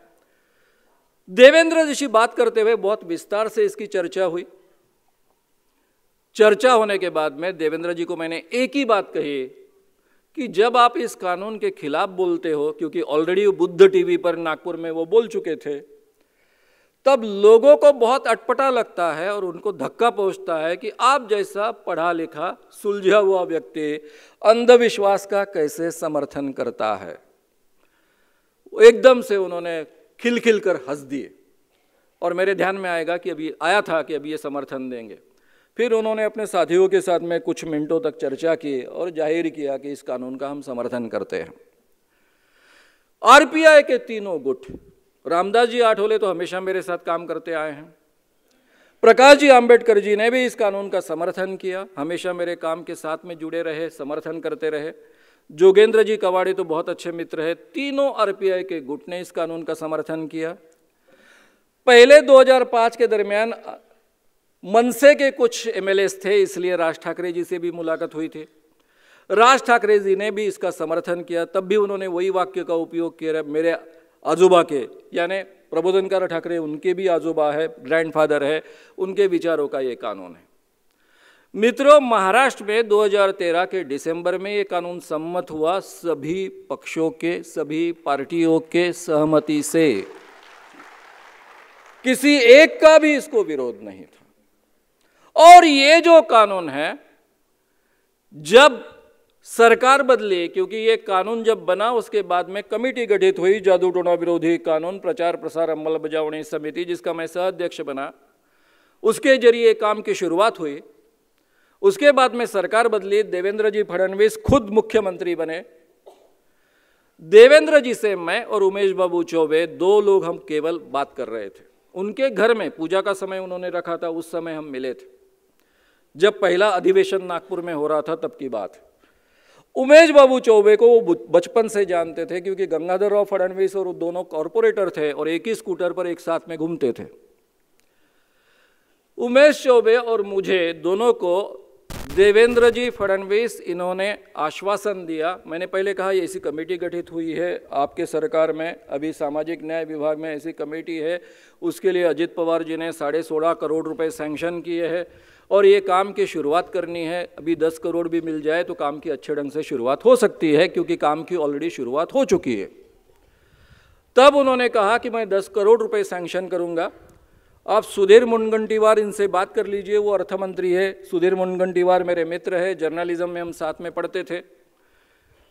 देवेंद्र ऋषि बात करते हुए बहुत विस्तार से इसकी चर्चा हुई। चर्चा होने के बाद में देवेंद्र जी को मैंने एक ही बात कही कि जब आप इस कानून के खिलाफ बोलते हो, क्योंकि ऑलरेडी बुद्ध टीवी पर नागपुर में वो बोल चुके थे, तब लोगों को बहुत अटपटा लगता है और उनको धक्का पहुँचता है कि आप जैसा पढ़ा लिखा सुलझा हुआ व्यक्ति अंधविश्वास का कैसे समर्थन करता है? एकदम से उन्होंने खिलखिल कर हंस दिए। और मेरे ध्यान में आएगा कि अभी, आया था कि अभी ये समर्थन देंगे। फिर उन्होंने अपने साथियों के साथ में कुछ मिनटों तक चर्चा की और ज़ाहिर किया कि इस कानून का हम समर्थन करते हैं। आरपीआई के तीनों गुट, रामदास जी आठोले तो हमेशा मेरे साथ काम करते आए हैं। प्रकाश जी आम्बेडकर जी ने भी इस कानून का समर्थन किया, हमेशा मेरे काम के साथ में जुड़े रहे, समर्थन करते रहे। जोगेंद्र जी कवाड़ी तो बहुत अच्छे मित्र है, तीनों आरपीआई के गुट ने इस कानून का समर्थन किया। पहले 2005 के दरमियान मनसे के कुछ एमएलए थे, इसलिए राज ठाकरे जी से भी मुलाकात हुई थी। राज ठाकरे जी ने भी इसका समर्थन किया, तब भी उन्होंने वही वाक्य का उपयोग किया, मेरे आजूबा के, यानी प्रबोधनकार ठाकरे, उनके भी आजूबा है ग्रैंडफादर है, उनके विचारों का ये कानून है। मित्रों, महाराष्ट्र में 2013 के दिसंबर में ये कानून सम्मत हुआ सभी पक्षों के, सभी पार्टियों के सहमति से। किसी एक का भी इसको विरोध नहीं था। और ये जो कानून है, जब सरकार बदली, क्योंकि ये कानून जब बना, उसके बाद में कमेटी गठित हुई, जादू टोना विरोधी कानून, प्रचार प्रसार अमल बजावनी समिति, जिसका मैं सह अध्यक्ष बना, उसके ज़रिए काम की शुरुआत हुई। उसके बाद में सरकार बदली देवेंद्र जी फडणवीस खुद मुख्यमंत्री बने। देवेंद्र जी से मैं और उमेश बाबू चौबे, दो लोग हम केवल बात कर रहे थे। उनके घर में पूजा का समय उन्होंने रखा था, उस समय हम मिले थे। जब पहला अधिवेशन नागपुर में हो रहा था, तब की बात उमेश बाबू चौबे को वो बचपन से जानते थे, क्योंकि गंगाधर राव फडणवीस और दोनों कॉरपोरेटर थे और एक ही स्कूटर पर एक साथ में घूमते थे। उमेश चौबे और मुझे दोनों को देवेंद्र जी फडणवीस, इन्होंने आश्वासन दिया। मैंने पहले कहा ऐसी कमेटी गठित हुई है। आपके सरकार में, अभी सामाजिक न्याय विभाग में ऐसी कमेटी है। उसके लिए अजित पवार जी ने साढ़े सोलह करोड़ रुपए सैंक्शन किए हैं और ये काम की शुरुआत करनी है। अभी दस करोड़ भी मिल जाए तो काम की अच्छे ढंग से शुरुआत हो सकती है, क्योंकि काम की ऑलरेडी शुरुआत हो चुकी है। तब उन्होंने कहा कि मैं दस करोड़ रुपए सैंक्शन करूँगा। आप सुधीर मुनगंटीवार इनसे बात कर लीजिए, वो अर्थमंत्री है। सुधीर मुनगंटीवार मेरे मित्र है, जर्नलिज्म में हम साथ में पढ़ते थे।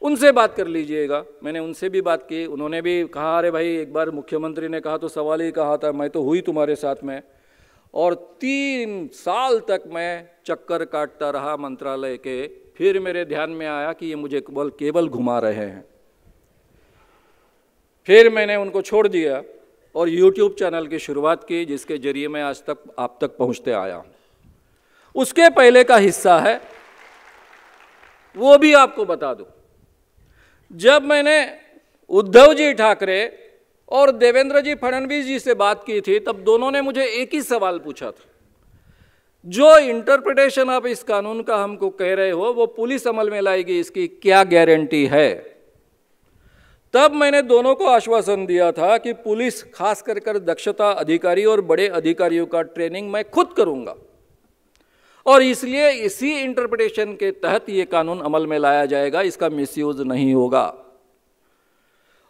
उनसे बात कर लीजिएगा। मैंने उनसे भी बात की, उन्होंने भी कहा, अरे भाई, एक बार मुख्यमंत्री ने कहा तो सवाल ही कहा था, मैं तो हुई तुम्हारे साथ में। और तीन साल तक मैं चक्कर काटता रहा मंत्रालय के। फिर मेरे ध्यान में आया कि ये मुझे केवल घुमा रहे हैं। फिर मैंने उनको छोड़ दिया। और YouTube चैनल की शुरुआत की, जिसके ज़रिए मैं आज तक, आप तक पहुँचते आया हूँ। उसके पहले का हिस्सा है, वो भी आपको बता दूँ। जब मैंने उद्धव जी ठाकरे और देवेंद्र जी फडणवीस जी से बात की थी, तब दोनों ने मुझे एक ही सवाल पूछा था। जो इंटरप्रिटेशन आप इस कानून का हमको कह रहे हो, वो पुलिस अमल में लाएगी, इसकी क्या गारंटी है? तब मैंने दोनों को आश्वासन दिया था कि पुलिस, खास कर कर दक्षता अधिकारी और बड़े अधिकारियों का ट्रेनिंग मैं खुद करूँगा। और इसलिए इसी इंटरप्रिटेशन के तहत ये कानून अमल में लाया जाएगा, इसका मिसयूज नहीं होगा।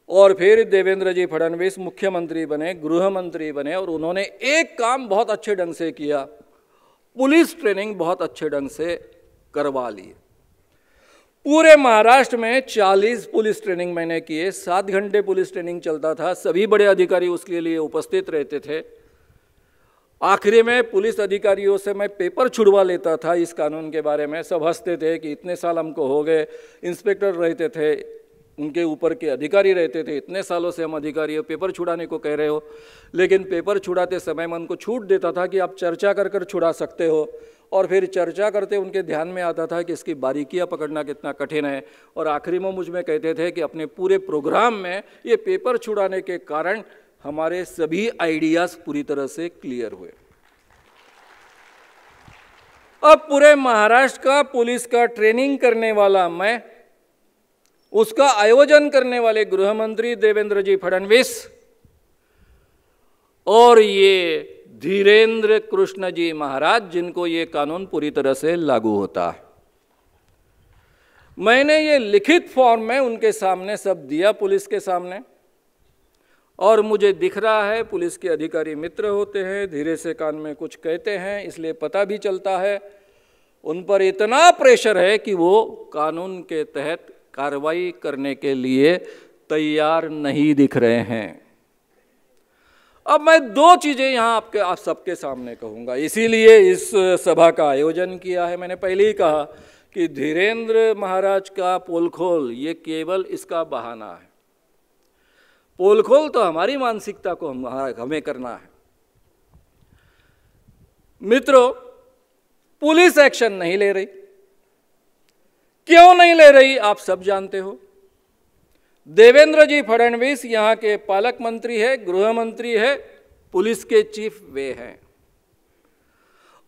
और फिर देवेंद्र जी फडणवीस मुख्यमंत्री बने गृह मंत्री बने और उन्होंने एक काम बहुत अच्छे ढंग से किया। पुलिस ट्रेनिंग बहुत अच्छे ढंग से करवा ली पूरे महाराष्ट्र में 40 पुलिस ट्रेनिंग मैंने किए, सात घंटे पुलिस ट्रेनिंग चलता था, सभी बड़े अधिकारी उसके लिए उपस्थित रहते थे। आखिरी में पुलिस अधिकारियों से मैं पेपर छुड़वा लेता था इस कानून के बारे में। सब हँसते थे कि इतने साल हमको हो गए, इंस्पेक्टर रहते थे, उनके ऊपर के अधिकारी रहते थे, इतने सालों से हम अधिकारी हो, पेपर छुड़ाने को कह रहे हो। लेकिन पेपर छुड़ाते समय मैं उनको छूट देता था कि आप चर्चा कर कर छुड़ा सकते हो। और फिर चर्चा करते उनके ध्यान में आता था कि इसकी बारीकियाँ पकड़ना कितना कठिन है। और आखिरी में मुझमें कहते थे कि अपने पूरे प्रोग्राम में ये पेपर छुड़ाने के कारण हमारे सभी आइडियाज़ पूरी तरह से क्लियर हुए। अब पूरे महाराष्ट्र का पुलिस का ट्रेनिंग करने वाला मैं, उसका आयोजन करने वाले गृह मंत्री देवेंद्र जी फडणवीस और ये धीरेन्द्र कृष्ण जी महाराज, जिनको ये कानून पूरी तरह से लागू होता। है मैंने ये लिखित फॉर्म में उनके सामने सब दिया पुलिस के सामने। और मुझे दिख रहा है, पुलिस के अधिकारी मित्र होते हैं, धीरे से कान में कुछ कहते हैं, इसलिए पता भी चलता है। उन पर इतना प्रेशर है कि वो कानून के तहत कार्रवाई करने के लिए तैयार नहीं दिख रहे हैं। अब मैं दो चीज़ें यहाँ आपके, आप सबके सामने कहूँगा। इसीलिए इस सभा का आयोजन किया है। मैंने पहले ही कहा कि धीरेन्द्र महाराज का पोलखोल, ये केवल इसका बहाना है। पोलखोल तो हमारी मानसिकता को हम, हमें करना है। मित्रों, पुलिस एक्शन नहीं ले रही। क्यों नहीं ले रही, आप सब जानते हो। देवेंद्र जी फडणवीस यहाँ के पालक मंत्री है, गृह मंत्री है, पुलिस के चीफ वे हैं।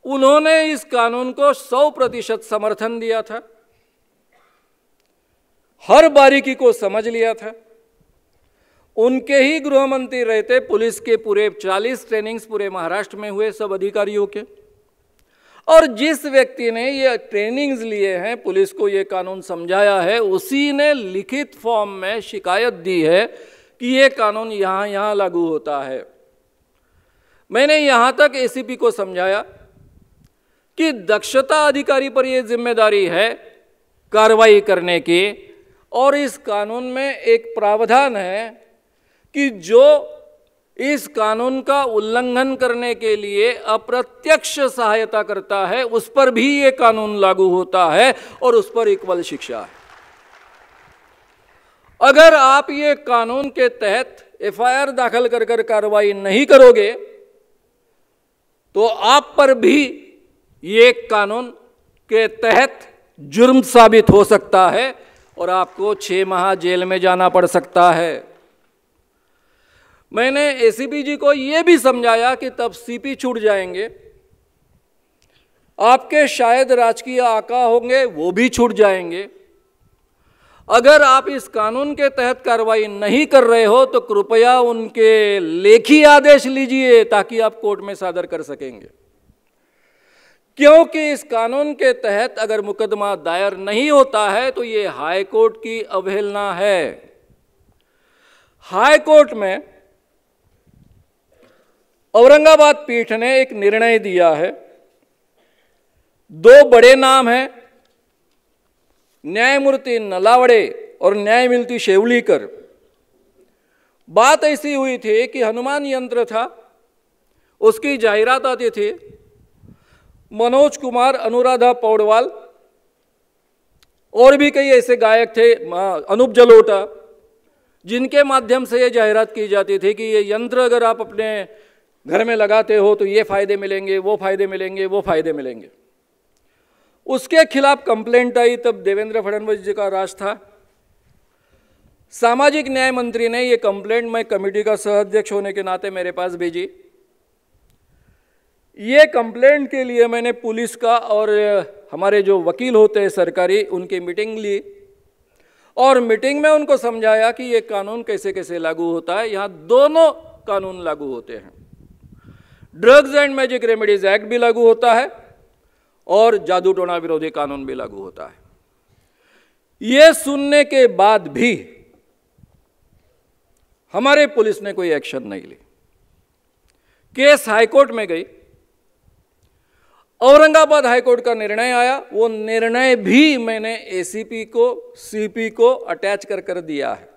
उन्होंने इस कानून को 100 प्रतिशत समर्थन दिया था। हर बारीकी को समझ लिया था। उनके ही गृह मंत्री रहते, पुलिस के पूरे 40 ट्रेनिंग्स पूरे महाराष्ट्र में हुए, सब अधिकारियों के। और जिस व्यक्ति ने ये ट्रेनिंग्स लिए हैं, पुलिस को ये कानून समझाया है, उसी ने लिखित फॉर्म में शिकायत दी है कि ये कानून यहाँ यहाँ लागू होता है। मैंने यहाँ तक एसीपी को समझाया कि दक्षता अधिकारी पर यह ज़िम्मेदारी है कार्रवाई करने की, और इस कानून में एक प्रावधान है कि जो इस कानून का उल्लंघन करने के लिए अप्रत्यक्ष सहायता करता है, उस पर भी ये कानून लागू होता है और उस पर इक्वल शिक्षा है। अगर आप ये कानून के तहत एफआईआर दाखिल कर कर कार्रवाई नहीं करोगे तो आप पर भी ये कानून के तहत जुर्म साबित हो सकता है और आपको छह माह जेल में जाना पड़ सकता है। मैंने एसीपी जी को यह भी समझाया कि तब सीपी छूट जाएँगे। आपके शायद राजकीय आका होंगे, वो भी छूट जाएँगे। अगर आप इस कानून के तहत कार्रवाई नहीं कर रहे हो तो कृपया उनके लेखी आदेश लीजिए, ताकि आप कोर्ट में सादर कर सकेंगे। क्योंकि इस कानून के तहत अगर मुकदमा दायर नहीं होता है तो ये हाई कोर्ट की अवहेलना है। हाई कोर्ट में औरंगाबाद पीठ ने एक निर्णय दिया है। दो बड़े नाम हैं, न्यायमूर्ति नलावड़े और न्यायमूर्ति शेवलीकर। बात ऐसी हुई थी कि हनुमान यंत्र था, उसकी जाहिरात आती थी। मनोज कुमार, अनुराधा पौडवाल और भी कई ऐसे गायक थे अनूप जलोटा, जिनके माध्यम से ये जाहिरात की जाती थी कि ये यंत्र अगर आप अपने घर में लगाते हो तो ये फ़ायदे मिलेंगे, वो फ़ायदे मिलेंगे, वो फ़ायदे मिलेंगे। उसके खिलाफ कंप्लेंट आई तब देवेंद्र फडणवीस जी का राज था। सामाजिक न्याय मंत्री ने ये कंप्लेंट मैं कमेटी का सह होने के नाते मेरे पास भेजी। ये कंप्लेंट के लिए मैंने पुलिस का और हमारे जो वकील होते हैं सरकारी, उनकी मीटिंग ली। और मीटिंग में उनको समझाया कि ये कानून कैसे कैसे लागू होता है। यहाँ दोनों कानून लागू होते हैं। Drugs and magic remedies act भी लागू होता है और जादू टोना विरोधी कानून भी लागू होता है। यह सुनने के बाद भी हमारे पुलिस ने कोई एक्शन नहीं ली। केस हाईकोर्ट में गई, औरंगाबाद हाईकोर्ट का निर्णय आया, वो निर्णय भी मैंने एसीपी को सीपी को अटैच कर कर दिया है।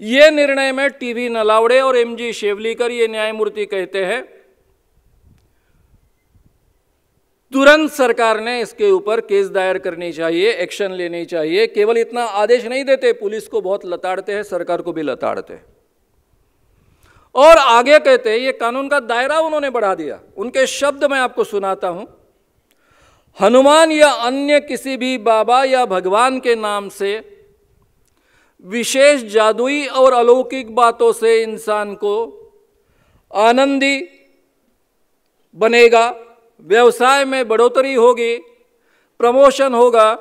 ये निर्णय में टीवी नलावड़े और एमजी शेवलीकर ये न्यायमूर्ति कहते हैं, तुरंत सरकार ने इसके ऊपर केस दायर करनी चाहिए, एक्शन लेनी चाहिए, केवल इतना आदेश नहीं देते, पुलिस को बहुत लताड़ते हैं, सरकार को भी लताड़ते और आगे कहते हैं, ये कानून का दायरा उन्होंने बढ़ा दिया। उनके शब्द मैं आपको सुनाता हूँ। हनुमान या अन्य किसी भी बाबा या भगवान के नाम से विशेष जादुई और अलौकिक बातों से इंसान को आनंदी बनेगा, व्यवसाय में बढ़ोतरी होगी, प्रमोशन होगा,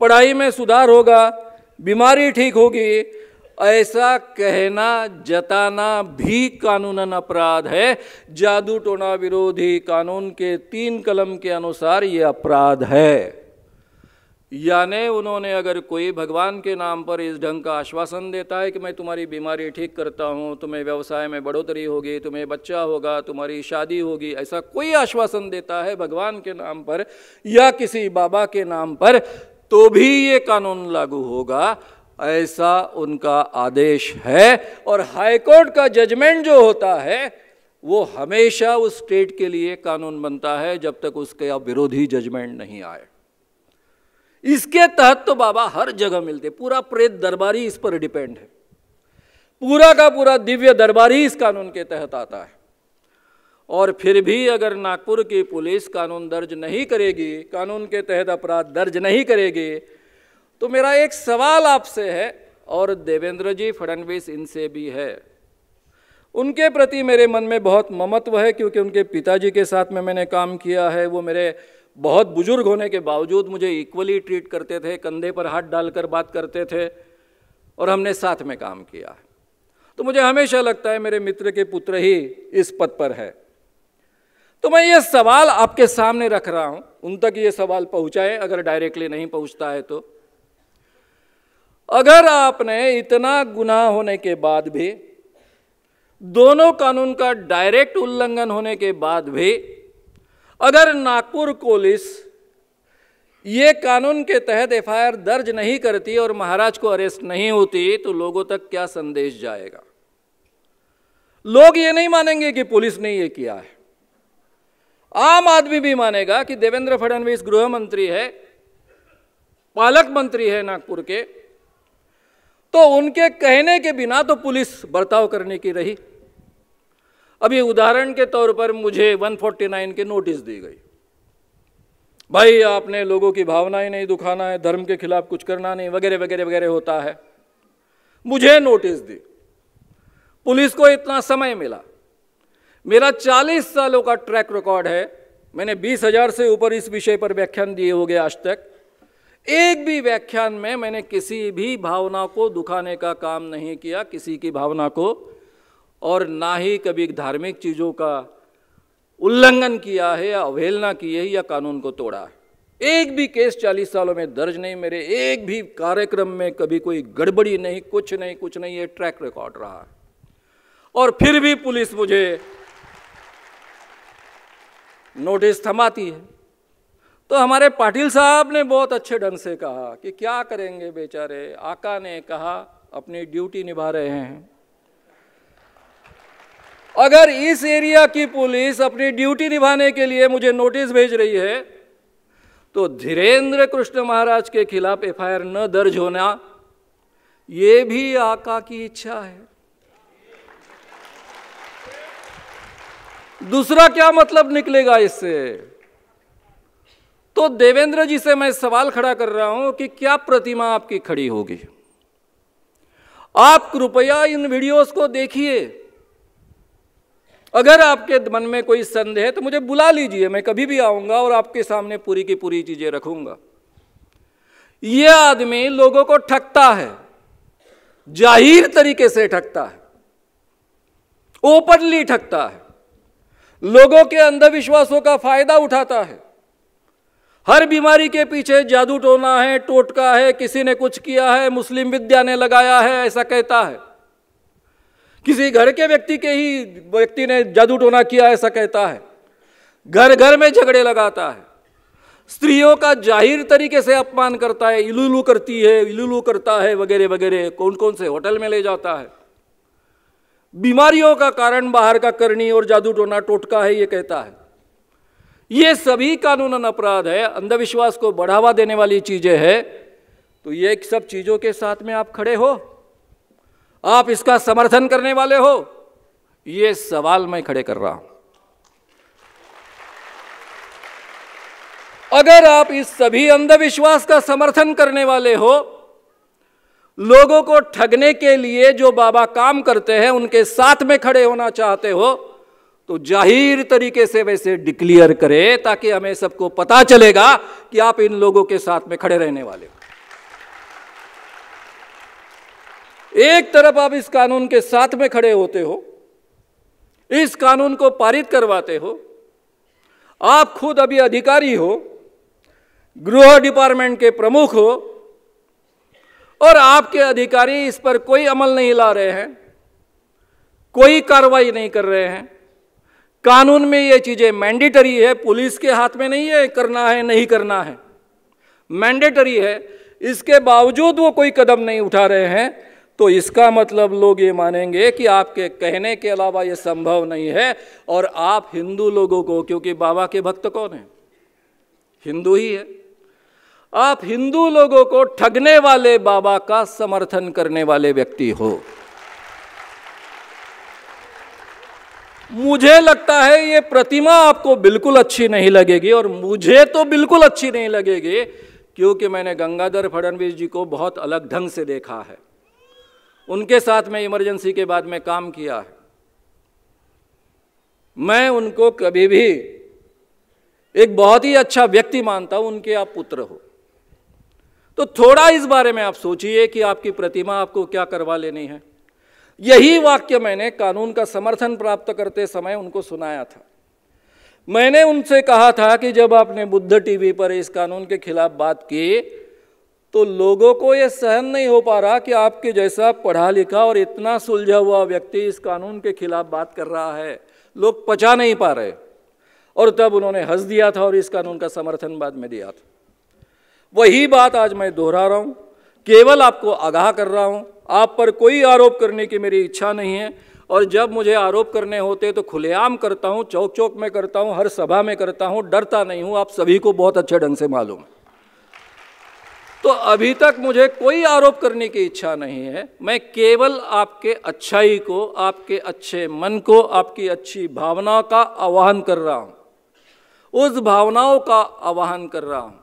पढ़ाई में सुधार होगा, बीमारी ठीक होगी, ऐसा कहना, जताना भी कानूनन अपराध है। जादू टोना विरोधी कानून के तीन कलम के अनुसार ये अपराध है। यानी उन्होंने अगर कोई भगवान के नाम पर इस ढंग का आश्वासन देता है कि मैं तुम्हारी बीमारी ठीक करता हूँ, तुम्हें व्यवसाय में बढ़ोतरी होगी, तुम्हें बच्चा होगा, तुम्हारी शादी होगी, ऐसा कोई आश्वासन देता है भगवान के नाम पर या किसी बाबा के नाम पर तो भी ये कानून लागू होगा। ऐसा उनका आदेश है और हाईकोर्ट का जजमेंट जो होता है, वो हमेशा उस स्टेट के लिए कानून बनता है जब तक उसके विरोधी जजमेंट नहीं आए। इसके तहत तो बाबा हर जगह मिलते, पूरा प्रेत दरबारी इस पर डिपेंड है। पूरा का पूरा दिव्य दरबारी इस कानून के तहत आता है। और फिर भी अगर नागपुर की पुलिस कानून दर्ज नहीं करेगी, कानून के तहत अपराध दर्ज नहीं करेगी तो मेरा एक सवाल आपसे है, और देवेंद्र जी फडणवीस इनसे भी है। उनके प्रति मेरे मन में बहुत ममत्व है, क्योंकि उनके पिताजी के साथ में मैंने काम किया है, वो मेरे बहुत बुज़ुर्ग होने के बावजूद मुझे इक्वली ट्रीट करते थे, कंधे पर हाथ डालकर बात करते थे और हमने साथ में काम किया। तो मुझे हमेशा लगता है मेरे मित्र के पुत्र ही इस पद पर है। तो मैं ये सवाल आपके सामने रख रहा हूँ। उन तक ये सवाल पहुँचाए, अगर डायरेक्टली नहीं पहुँचता है तो। अगर आपने इतना गुनाह होने के बाद भी, दोनों कानून का डायरेक्ट उल्लंघन होने के बाद भी अगर नागपुर पुलिस ये कानून के तहत एफआईआर दर्ज नहीं करती और महाराज को अरेस्ट नहीं होती तो लोगों तक क्या संदेश जाएगा? लोग ये नहीं मानेंगे कि पुलिस ने ये किया है। आम आदमी भी मानेगा कि देवेंद्र फडणवीस गृह मंत्री है, पालक मंत्री है नागपुर के तो उनके कहने के बिना तो पुलिस बर्ताव करने की रही। अभी उदाहरण के तौर पर मुझे 149 के नोटिस दी गई। भाई, आपने लोगों की भावनाएँ नहीं दुखाना है, धर्म के खिलाफ कुछ करना नहीं, वगैरह वगैरह वगैरह होता है। मुझे नोटिस दी। पुलिस को इतना समय मिला। मेरा 40 सालों का ट्रैक रिकॉर्ड है। मैंने बीस हज़ार से ऊपर इस विषय पर व्याख्यान दिए हो गए आज तक। एक भी व्याख्यान में मैंने किसी भी भावना को दुखाने का काम नहीं किया, किसी की भावना को और ना ही कभी धार्मिक चीज़ों का उल्लंघन किया है या अवहेलना की है या कानून को तोड़ा है। एक भी केस चालीस सालों में दर्ज नहीं, मेरे एक भी कार्यक्रम में कभी कोई गड़बड़ी नहीं, कुछ नहीं कुछ नहीं, ये ट्रैक रिकॉर्ड रहा और फिर भी पुलिस मुझे नोटिस थमाती है। तो हमारे पाटिल साहब ने बहुत अच्छे ढंग से कहा कि क्या करेंगे बेचारे? आका ने कहा, अपनी ड्यूटी निभा रहे हैं। अगर इस एरिया की पुलिस अपनी ड्यूटी निभाने के लिए मुझे नोटिस भेज रही है तो धीरेन्द्र कृष्ण महाराज के खिलाफ एफआईआर न दर्ज होना, ये भी आका की इच्छा है। दूसरा क्या मतलब निकलेगा इससे? तो देवेंद्र जी से मैं सवाल खड़ा कर रहा हूँ कि क्या प्रतिमा आपकी खड़ी होगी? आप कृपया इन वीडियोस को देखिए। अगर आपके मन में कोई संदेह है तो मुझे बुला लीजिए, मैं कभी भी आऊँगा और आपके सामने पूरी की पूरी चीज़ें रखूँगा। यह आदमी लोगों को ठगता है, ज़ाहिर तरीके से ठगता है, ओपनली ठगता है, लोगों के अंधविश्वासों का फ़ायदा उठाता है। हर बीमारी के पीछे जादू टोना है, टोटका है, किसी ने कुछ किया है, मुस्लिम विद्या ने लगाया है, ऐसा कहता है। किसी घर के व्यक्ति के ही व्यक्ति ने जादू टोना किया ऐसा कहता है। घर घर में झगड़े लगाता है। स्त्रियों का ज़ाहिर तरीके से अपमान करता है, इलुलू करती है, इलुलू करता है, वगैरह वगैरह कौन कौन से होटल में ले जाता है। बीमारियों का कारण बाहर का करनी और जादू टोना टोटका है, ये कहता है। ये सभी कानूनन अपराध है, अंधविश्वास को बढ़ावा देने वाली चीज़ें है। तो ये सब चीज़ों के साथ में आप खड़े हो। आप इसका समर्थन करने वाले हो? ये सवाल मैं खड़े कर रहा हूँ। अगर आप इस सभी अंधविश्वास का समर्थन करने वाले हो, लोगों को ठगने के लिए जो बाबा काम करते हैं, उनके साथ में खड़े होना चाहते हो तो ज़ाहिर तरीके से वैसे डिक्लेयर करें, ताकि हमें सबको पता चलेगा कि आप इन लोगों के साथ में खड़े रहने वाले हो। एक तरफ़ आप इस कानून के साथ में खड़े होते हो, इस कानून को पारित करवाते हो, आप खुद अभी अधिकारी हो, गृह डिपार्टमेंट के प्रमुख हो, और आपके अधिकारी इस पर कोई अमल नहीं ला रहे हैं, कोई कार्रवाई नहीं कर रहे हैं। कानून में ये चीज़ें मैंडेटरी है, पुलिस के हाथ में नहीं है, करना है, नहीं करना है। मैंडेटरी है, इसके बावजूद वो कोई कदम नहीं उठा रहे हैं। तो इसका मतलब लोग ये मानेंगे कि आपके कहने के अलावा ये संभव नहीं है और आप हिंदू लोगों को, क्योंकि बाबा के भक्त कौन है? हिंदू ही है। आप हिंदू लोगों को ठगने वाले बाबा का समर्थन करने वाले व्यक्ति हो। मुझे लगता है ये प्रतिमा आपको बिल्कुल अच्छी नहीं लगेगी और मुझे तो बिल्कुल अच्छी नहीं लगेगी, क्योंकि मैंने गंगाधर फडणवीस जी को बहुत अलग ढंग से देखा है। उनके साथ में इमरजेंसी के बाद में काम किया। है मैं उनको कभी भी एक बहुत ही अच्छा व्यक्ति मानता हूँ, उनके आप पुत्र हो। तो थोड़ा इस बारे में आप सोचिए कि आपकी प्रतिमा आपको क्या करवा लेनी है। यही वाक्य मैंने कानून का समर्थन प्राप्त करते समय उनको सुनाया था। मैंने उनसे कहा था कि जब आपने बुद्ध टीवी पर इस कानून के खिलाफ बात की तो लोगों को यह सहन नहीं हो पा रहा कि आपके जैसा पढ़ा लिखा और इतना सुलझा हुआ व्यक्ति इस कानून के खिलाफ बात कर रहा है। लोग पचा नहीं पा रहे। और तब उन्होंने हंस दिया था और इस कानून का समर्थन बाद में दिया था। वही बात आज मैं दोहरा रहा हूँ। केवल आपको आगाह कर रहा हूँ। आप पर कोई आरोप करने की मेरी इच्छा नहीं है। और जब मुझे आरोप करने होते तो खुलेआम करता हूँ चौक चौक में करता हूँ, हर सभा में करता हूँ, डरता नहीं हूँ। आप सभी को बहुत अच्छे ढंग से मालूम है। तो अभी तक मुझे कोई आरोप करने की इच्छा नहीं है। मैं केवल आपके अच्छाई को, आपके अच्छे मन को, आपकी अच्छी भावना का आवाहन कर रहा हूँ। उस भावनाओं का आवाहन कर रहा हूँ।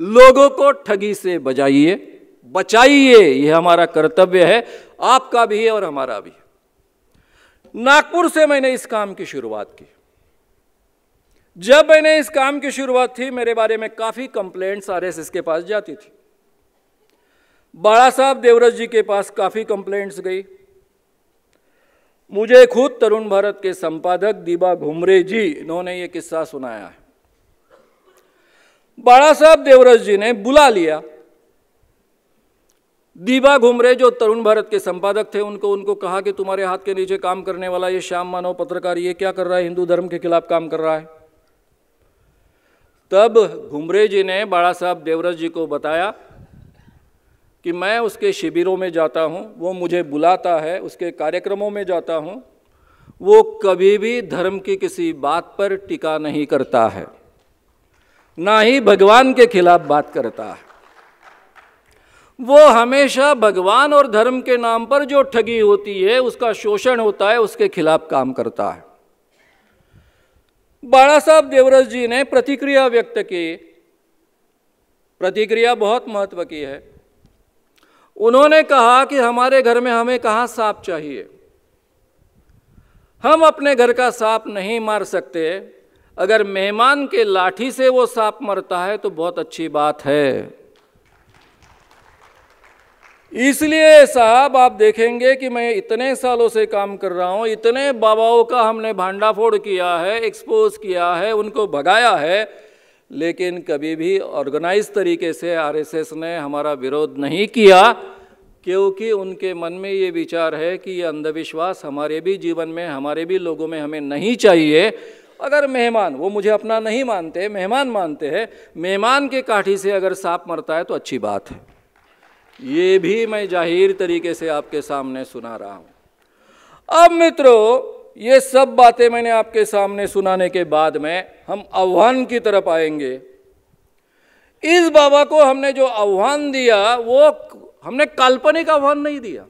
लोगों को ठगी से बजाइए बचाइए, यह हमारा कर्तव्य है, आपका भी है और हमारा भी। नागपुर से मैंने इस काम की शुरुआत की। जब मैंने इस काम की शुरुआत थी, मेरे बारे में काफ़ी कंप्लेंट्स आरएसएस के पास जाती थी। बाड़ा साहब देवरस जी के पास काफ़ी कंप्लेंट्स गई। मुझे खुद तरुण भारत के संपादक दीबा घुमरे जी, इन्होंने ये किस्सा सुनाया है। बाड़ा साहब देवरस जी ने बुला लिया। दीबा घुमरे जो तरुण भारत के संपादक थे, उनको उनको कहा कि तुम्हारे हाथ के नीचे काम करने वाला ये श्याम मानव पत्रकार, ये क्या कर रहा है? हिंदू धर्म के खिलाफ काम कर रहा है। तब घुमरे जी ने बाड़ा साहब देवरस जी को बताया कि मैं उसके शिविरों में जाता हूँ, वो मुझे बुलाता है, उसके कार्यक्रमों में जाता हूँ। वो कभी भी धर्म की किसी बात पर टिका नहीं करता है, ना ही भगवान के खिलाफ बात करता है। वो हमेशा भगवान और धर्म के नाम पर जो ठगी होती है, उसका शोषण होता है, उसके खिलाफ काम करता है। बाड़ा साहब देवरस जी ने प्रतिक्रिया व्यक्त की. प्रतिक्रिया बहुत महत्व की है. उन्होंने कहा कि हमारे घर में हमें कहाँ सांप चाहिए? हम अपने घर का सांप नहीं मार सकते. अगर मेहमान के लाठी से वो सांप मरता है तो बहुत अच्छी बात है. इसलिए साहब, आप देखेंगे कि मैं इतने सालों से काम कर रहा हूँ, इतने बाबाओं का हमने भांडाफोड़ किया है एक्सपोज किया है, उनको भगाया है, लेकिन कभी भी ऑर्गेनाइज तरीके से आरएसएस ने हमारा विरोध नहीं किया, क्योंकि उनके मन में ये विचार है कि ये अंधविश्वास हमारे भी जीवन में, हमारे भी लोगों में हमें नहीं चाहिए। अगर मेहमान, वो मुझे अपना नहीं मानते, मेहमान मानते हैं, मेहमान के काठी से अगर सांप मरता है तो अच्छी बात है। ये भी मैं ज़ाहिर तरीके से आपके सामने सुना रहा हूँ। अब मित्रों, ये सब बातें मैंने आपके सामने सुनाने के बाद में हम आह्वान की तरफ़ आएँगे। इस बाबा को हमने जो आह्वान दिया, वो हमने काल्पनिक आह्वान नहीं दिया।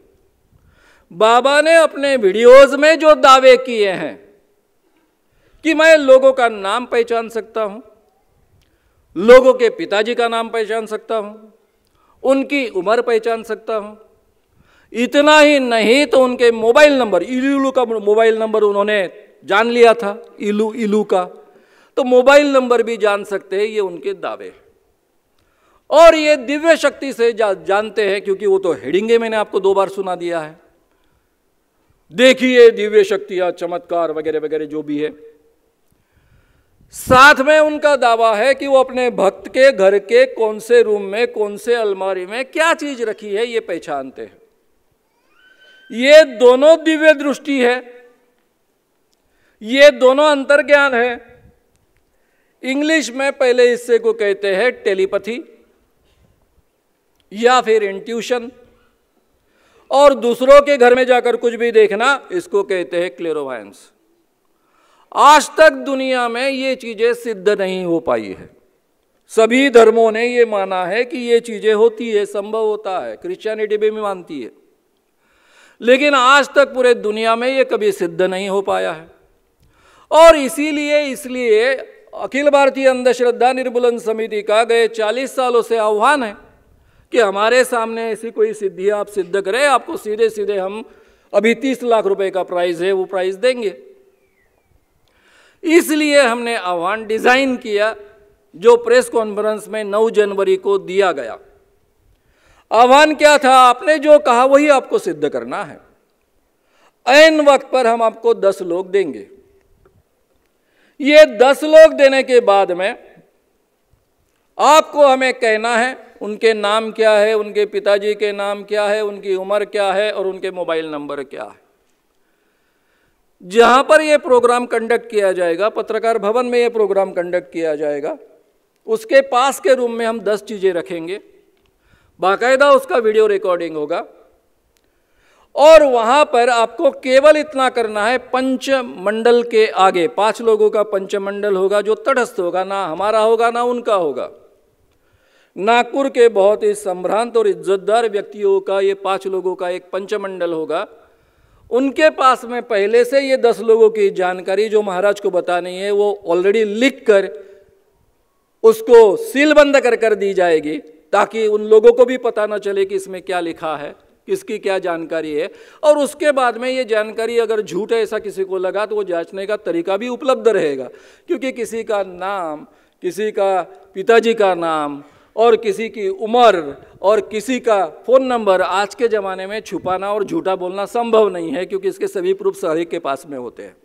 बाबा ने अपने वीडियोज़ में जो दावे किए हैं कि मैं लोगों का नाम पहचान सकता हूँ, लोगों के पिताजी का नाम पहचान सकता हूँ उनकी उम्र पहचान सकता हूँ। इतना ही नहीं तो उनके मोबाइल नंबर इलू का मोबाइल नंबर उन्होंने जान लिया था इलू इलू का। तो मोबाइल नंबर भी जान सकते हैं ये उनके दावे और ये दिव्य शक्ति से जा, जानते हैं क्योंकि वो तो हेडिंगे मैंने आपको दो बार सुना दिया है। देखिए दिव्य शक्तियाँ चमत्कार वगैरह वगैरह जो भी है। साथ में उनका दावा है कि वो अपने भक्त के घर के कौन से रूम में, कौन से अलमारी में क्या चीज़ रखी है, ये पहचानते हैं। ये दोनों दिव्य दृष्टि है। ये दोनों अंतर्ज्ञान है। इंग्लिश में पहले हिस्से को कहते हैं टेलीपथी या फिर इंट्यूशन। और दूसरों के घर में जाकर कुछ भी देखना, इसको कहते हैं क्लेरोवायंस। आज तक दुनिया में ये चीज़ें सिद्ध नहीं हो पाई है। सभी धर्मों ने ये माना है कि ये चीज़ें होती है, संभव होता है क्रिश्चियनिटी भी मानती है। लेकिन आज तक पूरे दुनिया में ये कभी सिद्ध नहीं हो पाया है। और इसीलिए, इसलिए अखिल भारतीय अंधश्रद्धा निर्मूलन समिति का गए 40 सालों से आह्वान है कि हमारे सामने ऐसी कोई सिद्धि आप सिद्ध करें, आपको सीधे सीधे हम अभी 30 लाख रुपए का प्राइज है, वो प्राइज देंगे। इसलिए हमने आह्वान डिज़ाइन किया, जो प्रेस कॉन्फ्रेंस में 9 जनवरी को दिया गया। आह्वान क्या था? आपने जो कहा, वही आपको सिद्ध करना है। एन वक्त पर हम आपको दस लोग देंगे। ये दस लोग देने के बाद में आपको हमें कहना है, उनके नाम क्या है, उनके पिताजी के नाम क्या है, उनकी उम्र क्या है और उनके मोबाइल नंबर क्या है। जहाँ पर यह प्रोग्राम कंडक्ट किया जाएगा, पत्रकार भवन में यह प्रोग्राम कंडक्ट किया जाएगा, उसके पास के रूम में हम दस चीज़ें रखेंगे। बाकायदा उसका वीडियो रिकॉर्डिंग होगा। और वहाँ पर आपको केवल इतना करना है पंच मंडल के आगे, पाँच लोगों का पंचमंडल होगा जो तटस्थ होगा, ना हमारा होगा, ना उनका होगा। नागपुर के बहुत ही संभ्रांत और इज्जतदार व्यक्तियों का, ये पाँच लोगों का एक पंचमंडल होगा। उनके पास में पहले से ये दस लोगों की जानकारी जो महाराज को बतानी है, वो ऑलरेडी लिख कर उसको सील बंद कर कर दी जाएगी, ताकि उन लोगों को भी पता ना चले कि इसमें क्या लिखा है, किसकी क्या जानकारी है। और उसके बाद में ये जानकारी अगर झूठ है ऐसा किसी को लगा तो वो जांचने का तरीका भी उपलब्ध रहेगा, क्योंकि किसी का नाम, किसी का पिताजी का नाम और किसी की उम्र और किसी का फ़ोन नंबर आज के ज़माने में छुपाना और झूठा बोलना संभव नहीं है, क्योंकि इसके सभी प्रूफ हर के पास में होते हैं।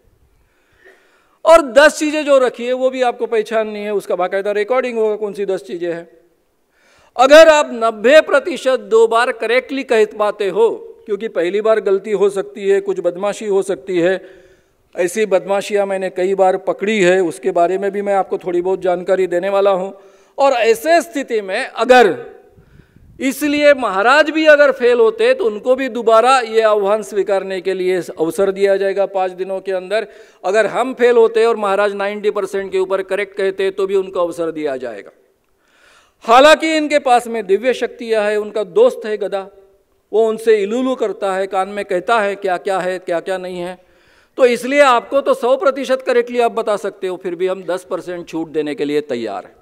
और दस चीज़ें जो रखी है, वो भी आपको पहचाननी है, उसका बाकायदा रिकॉर्डिंग होगा कौन सी दस चीज़ें हैं। अगर आप नब्बे प्रतिशत दो बार करेक्टली कह पाते हो, क्योंकि पहली बार गलती हो सकती है, कुछ बदमाशी हो सकती है, ऐसी बदमाशियाँ मैंने कई बार पकड़ी है, उसके बारे में भी मैं आपको थोड़ी बहुत जानकारी देने वाला हूँ। और ऐसे स्थिति में अगर इसलिए महाराज भी अगर फेल होते तो उनको भी दोबारा ये आह्वान स्वीकारने के लिए अवसर दिया जाएगा पाँच दिनों के अंदर। अगर हम फेल होते और महाराज 90 परसेंट के ऊपर करेक्ट कहते तो भी उनको अवसर दिया जाएगा। हालाँकि इनके पास में दिव्य शक्तियाँ है, उनका दोस्त है गदा। वो उनसे इलूलू करता है, कान में कहता है क्या क्या है क्या क्या नहीं है। तो इसलिए आपको तो सौ प्रतिशत करेक्टली आप बता सकते हो, फिर भी हम दस परसेंट छूट देने के लिए तैयार हैं।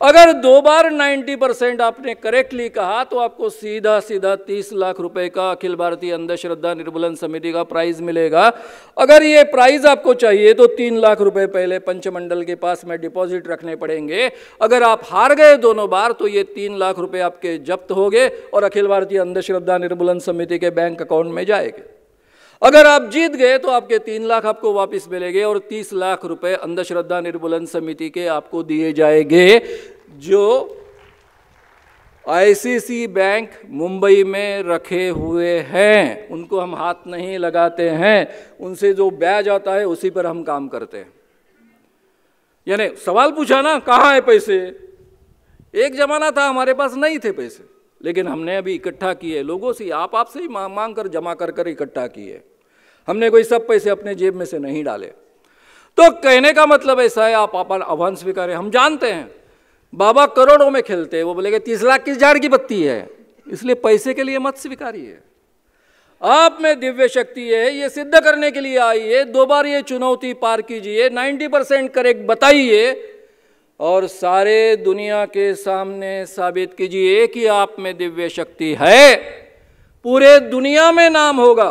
अगर दो बार 90 परसेंट आपने करेक्टली कहा तो आपको सीधा सीधा 30 लाख रुपए का अखिल भारतीय अंधश्रद्धा निर्मूलन समिति का प्राइज मिलेगा। अगर ये प्राइज आपको चाहिए तो तीन लाख रुपए पहले पंचमंडल के पास में डिपॉजिट रखने पड़ेंगे। अगर आप हार गए दोनों बार तो ये तीन लाख रुपए आपके जब्त हो गए और अखिल भारतीय अंधश्रद्धा निर्मूलन समिति के बैंक अकाउंट में जाएँगे। अगर आप जीत गए तो आपके तीन लाख आपको वापस मिलेंगे और तीस लाख रुपए अंधश्रद्धा निर्मूलन समिति के आपको दिए जाएँगे, जो आईसीसी बैंक मुंबई में रखे हुए हैं। उनको हम हाथ नहीं लगाते हैं। उनसे जो ब्याज आता है, उसी पर हम काम करते हैं। यानी सवाल पूछा ना, कहाँ है पैसे? एक जमाना था, हमारे पास नहीं थे पैसे। लेकिन हमने अभी इकट्ठा किए। लोगों से आप आपसे ही मांग कर जमा कर कर इकट्ठा किए। हमने कोई सब पैसे अपने जेब में से नहीं डाले। तो कहने का मतलब ऐसा है, आप अपन आह्वान स्वीकारें हम जानते हैं, बाबा करोड़ों में खेलते हैं, वो बोलेगे, तीस लाख किस झाड़ की बत्ती है, इसलिए पैसे के लिए मत स्वीकारिए। आप में दिव्य शक्ति है, ये सिद्ध करने के लिए आइए दो बार ये चुनौती पार कीजिए 90 परसेंट करेक्ट बताइए, और सारे दुनिया के सामने साबित कीजिए कि आप में दिव्य शक्ति है। पूरे दुनिया में नाम होगा।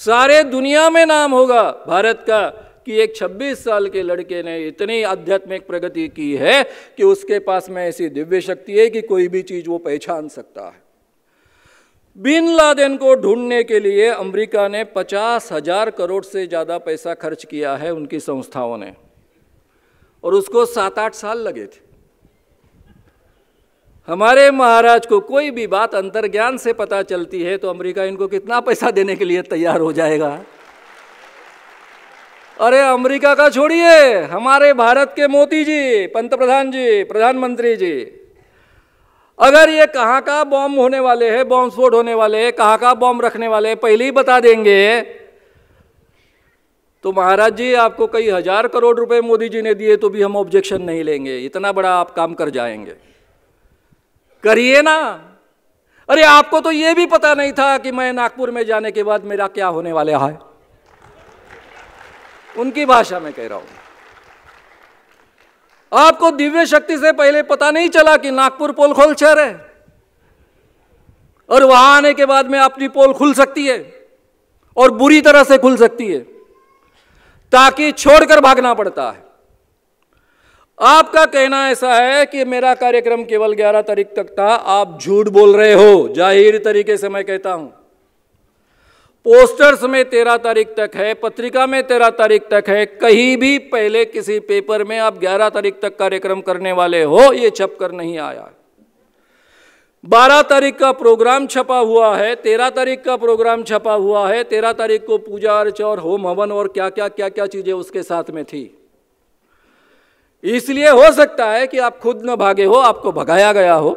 सारे दुनिया में नाम होगा भारत का कि एक 26 साल के लड़के ने इतनी आध्यात्मिक प्रगति की है कि उसके पास में ऐसी दिव्य शक्ति है कि कोई भी चीज़ वो पहचान सकता है। बिन लादेन को ढूँढने के लिए अमेरिका ने पचास हज़ार करोड़ से ज़्यादा पैसा खर्च किया है उनकी संस्थाओं ने। और उसको सात आठ साल लगे थे। हमारे महाराज को कोई भी बात अंतर्ज्ञान से पता चलती है तो अमेरिका इनको कितना पैसा देने के लिए तैयार हो जाएगा। अरे अमेरिका का छोड़िए, हमारे भारत के मोदी जी पंत प्रधान जी, प्रधानमंत्री जी। अगर ये कहाँ का बॉम्ब होने वाले हैं, बॉम्ब स्फोट होने वाले हैं, कहाँ का बॉम्ब रखने वाले हैं, पहले ही बता देंगे। तो महाराज जी, आपको कई हज़ार करोड़ रुपए मोदी जी ने दिए तो भी हम ऑब्जेक्शन नहीं लेंगे। इतना बड़ा आप काम कर जाएँगे। करिए ना। अरे, आपको तो ये भी पता नहीं था कि मैं नागपुर में जाने के बाद मेरा क्या होने वाले है। उनकी भाषा में कह रहा हूँ। आपको दिव्य शक्ति से पहले पता नहीं चला कि नागपुर पोल खोल शहर है। और वहाँ आने के बाद में अपनी पोल खुल सकती है और बुरी तरह से खुल सकती है, ताकि छोड़कर भागना पड़ता है। आपका कहना ऐसा है कि मेरा कार्यक्रम केवल 11 तारीख तक था। आप झूठ बोल रहे हो। ज़ाहिर तरीके से मैं कहता हूँ। पोस्टर्स में तेरह तारीख तक है, पत्रिका में तेरह तारीख तक है। कहीं भी पहले किसी पेपर में आप ग्यारह तारीख तक कार्यक्रम करने वाले हो, ये छप कर नहीं आया। बारह तारीख का प्रोग्राम छपा हुआ है, तेरह तारीख का प्रोग्राम छपा हुआ है। तेरह तारीख को पूजा अर्च और होम हवन और क्या क्या क्या क्या चीज़ें उसके साथ में थी। इसलिए हो सकता है कि आप खुद न भागे हो, आपको भगाया गया हो।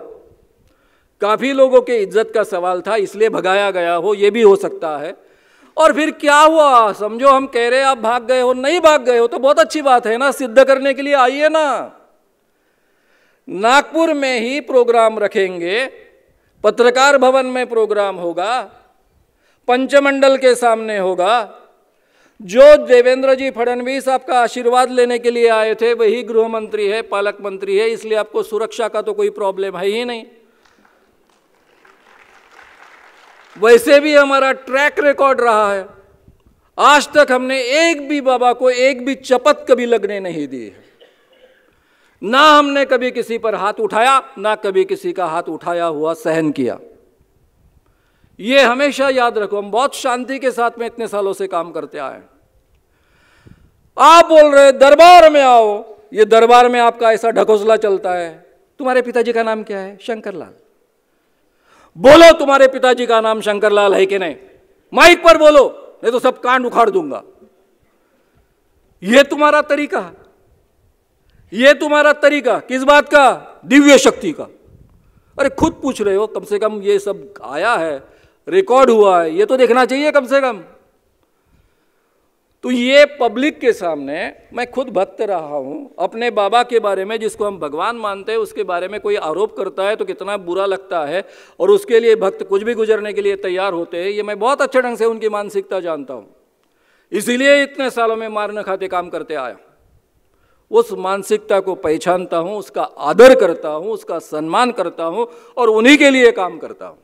काफ़ी लोगों के इज़्ज़त का सवाल था, इसलिए भगाया गया हो, ये भी हो सकता है। और फिर क्या हुआ? समझो, हम कह रहे आप भाग गए हो, नहीं भाग गए हो तो बहुत अच्छी बात है ना, सिद्ध करने के लिए आइए ना। नागपुर में ही प्रोग्राम रखेंगे, पत्रकार भवन में प्रोग्राम होगा, पंचमंडल के सामने होगा जो देवेंद्र जी फडणवीस आपका आशीर्वाद लेने के लिए आए थे, वही गृह मंत्री है, पालक मंत्री है, इसलिए आपको सुरक्षा का तो कोई प्रॉब्लम है ही नहीं। वैसे भी हमारा ट्रैक रिकॉर्ड रहा है। आज तक हमने एक भी बाबा को एक भी चपत कभी लगने नहीं दी है। ना हमने कभी किसी पर हाथ उठाया, ना कभी किसी का हाथ उठाया हुआ, सहन किया। ये हमेशा याद रखो, हम बहुत शांति के साथ में इतने सालों से काम करते आए आप बोल रहे दरबार में आओ। ये दरबार में आपका ऐसा ढकोसला चलता है। तुम्हारे पिताजी का नाम क्या है? शंकरलाल। बोलो तुम्हारे पिताजी का नाम शंकरलाल है कि नहीं? माइक पर बोलो, नहीं तो सब कांड उखाड़ दूँगा। यह तुम्हारा तरीका यह तुम्हारा तरीका किस बात का? दिव्य शक्ति का। अरे खुद पूछ रहे हो, कम से कम ये सब आया है, रिकॉर्ड हुआ है। ये तो देखना चाहिए कम से कम। तो ये पब्लिक के सामने मैं खुद भक्त रहा हूँ। अपने बाबा के बारे में जिसको हम भगवान मानते हैं, उसके बारे में कोई आरोप करता है तो कितना बुरा लगता है और उसके लिए भक्त कुछ भी गुजरने के लिए तैयार होते हैं, ये मैं बहुत अच्छे ढंग से उनकी मानसिकता जानता हूँ। इसीलिए इतने सालों में मारने खाते काम करते आया उस मानसिकता को पहचानता हूँ, उसका आदर करता हूँ, उसका सम्मान करता हूँ और उन्हीं के लिए काम करता हूँ।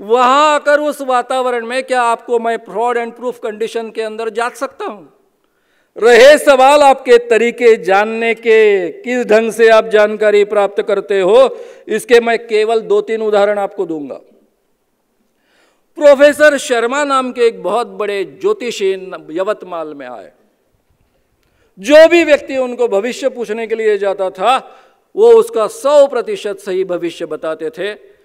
वहाँ आकर उस वातावरण में क्या आपको मैं फ्रॉड एंड प्रूफ कंडीशन के अंदर जा सकता हूँ? रहे सवाल आपके तरीके जानने के, किस ढंग से आप जानकारी प्राप्त करते हो, इसके मैं केवल दो तीन उदाहरण आपको दूँगा। प्रोफेसर शर्मा नाम के एक बहुत बड़े ज्योतिषी यवतमाल में आए। जो भी व्यक्ति उनको भविष्य पूछने के लिए जाता था, वो उसका सौ प्रतिशत सही भविष्य बताते थे।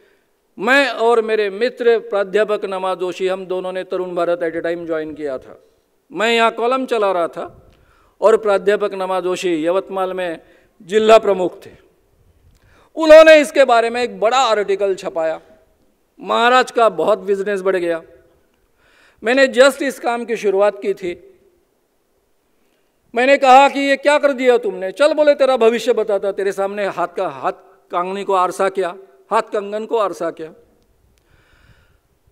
मैं और मेरे मित्र प्राध्यापक नमा जोशी, हम दोनों ने Tarun Bharat at a time join किया था। मैं यहाँ कॉलम चला रहा था और प्राध्यापक नमा जोशी यवतमाल में जिला प्रमुख थे। उन्होंने इसके बारे में एक बड़ा आर्टिकल छपाया। महाराज का बहुत बिज़नेस बढ़ गया। मैंने जस्ट इस काम की शुरुआत की थी। मैंने कहा कि ये क्या कर दिया तुमने? चल बोले, तेरा भविष्य बताता। तेरे सामने हाथ का, हाथ कांगनी को आरसा किया। हाथ कंगन को आरसा किया।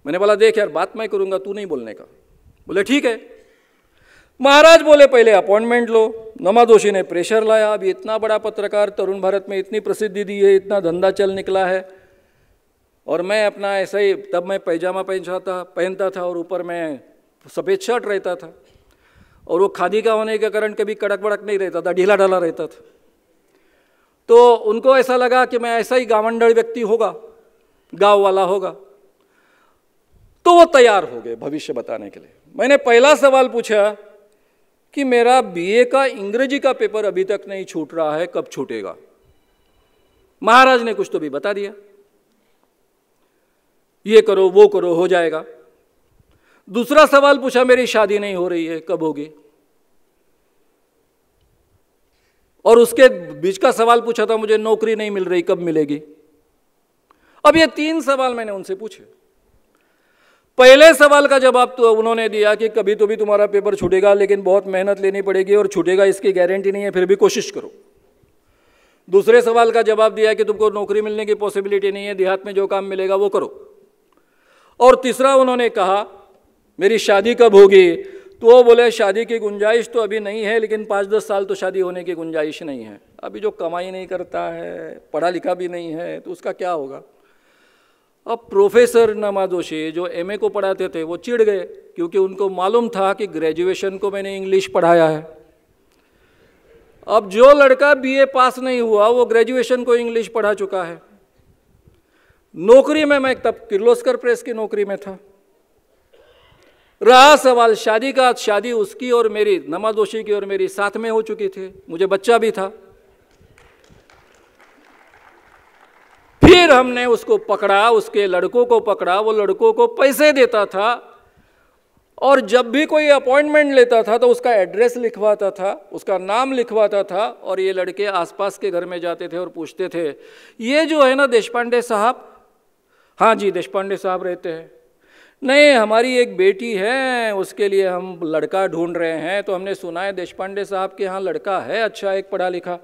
मैंने बोला, देख यार, बात मैं करूँगा तू नहीं बोलने का। बोले, ठीक है। महाराज बोले, पहले अपॉइंटमेंट लो। नमा जोशी ने प्रेशर लाया। अभी इतना बड़ा पत्रकार तरुण भारत में इतनी प्रसिद्धि दी है, इतना धंधा चल निकला है। और मैं अपना ऐसा ही, तब मैं पैजामा पहनता पहनता था और ऊपर मैं सफ़ेद शर्ट रहता था। और वो खादी का होने के कारण कभी कड़क बड़क नहीं रहता था ढीला ढाला रहता था। तो उनको ऐसा लगा कि मैं ऐसा ही गावंडड़ व्यक्ति होगा, गाँव वाला होगा। तो वो तैयार हो गए भविष्य बताने के लिए। मैंने पहला सवाल पूछा कि मेरा बीए का अंग्रेज़ी का पेपर अभी तक नहीं छूट रहा है, कब छूटेगा? महाराज ने कुछ तो भी बता दिया। ये करो, वो करो, हो जाएगा। दूसरा सवाल पूछा, मेरी शादी नहीं हो रही है, कब होगी? और उसके बीच का सवाल पूछा था, मुझे नौकरी नहीं मिल रही, कब मिलेगी? अब ये तीन सवाल मैंने उनसे पूछे। पहले सवाल का जवाब तो उन्होंने दिया कि कभी तो भी तुम्हारा पेपर छूटेगा, लेकिन बहुत मेहनत लेनी पड़ेगी और छूटेगा, इसकी गारंटी नहीं है, फिर भी कोशिश करो। दूसरे सवाल का जवाब दिया कि तुमको नौकरी मिलने की पॉसिबिलिटी नहीं है, देहात में जो काम मिलेगा वो करो। और तीसरा उन्होंने कहा, मेरी शादी कब होगी? तो वो बोले, शादी की गुंजाइश तो अभी नहीं है, लेकिन पाँच दस साल तो शादी होने की गुंजाइश नहीं है। अभी जो कमाई नहीं करता है पढ़ा लिखा भी नहीं है तो उसका क्या होगा? अब प्रोफेसर नमा जोशी जो एमए को पढ़ाते थे, वो चिढ़ गए, क्योंकि उनको मालूम था कि ग्रेजुएशन को मैंने इंग्लिश पढ़ाया है। अब जो लड़का बीए पास नहीं हुआ, वो ग्रेजुएशन को इंग्लिश पढ़ा चुका है। नौकरी में मैं, तब किर्लोस्कर प्रेस की नौकरी में था। रहा सवाल, शादी का, शादी उसकी और मेरी नमा दोषी की और मेरी, साथ में हो चुकी थी। मुझे बच्चा भी था। फिर हमने उसको पकड़ा, उसके लड़कों को पकड़ा, वो लड़कों को पैसे देता था और जब भी कोई अपॉइंटमेंट लेता था तो उसका एड्रेस लिखवाता था, उसका नाम लिखवाता था और ये लड़के आसपास के घर में जाते थे और पूछते थे, ये जो है ना देशपांडे साहब? हाँ जी, देशपांडे साहब रहते हैं। नहीं, हमारी एक बेटी है, उसके लिए हम लड़का ढूंढ रहे हैं। तो हमने सुना है देशपांडे साहब के यहाँ लड़का है अच्छा एक पढ़ा लिखा।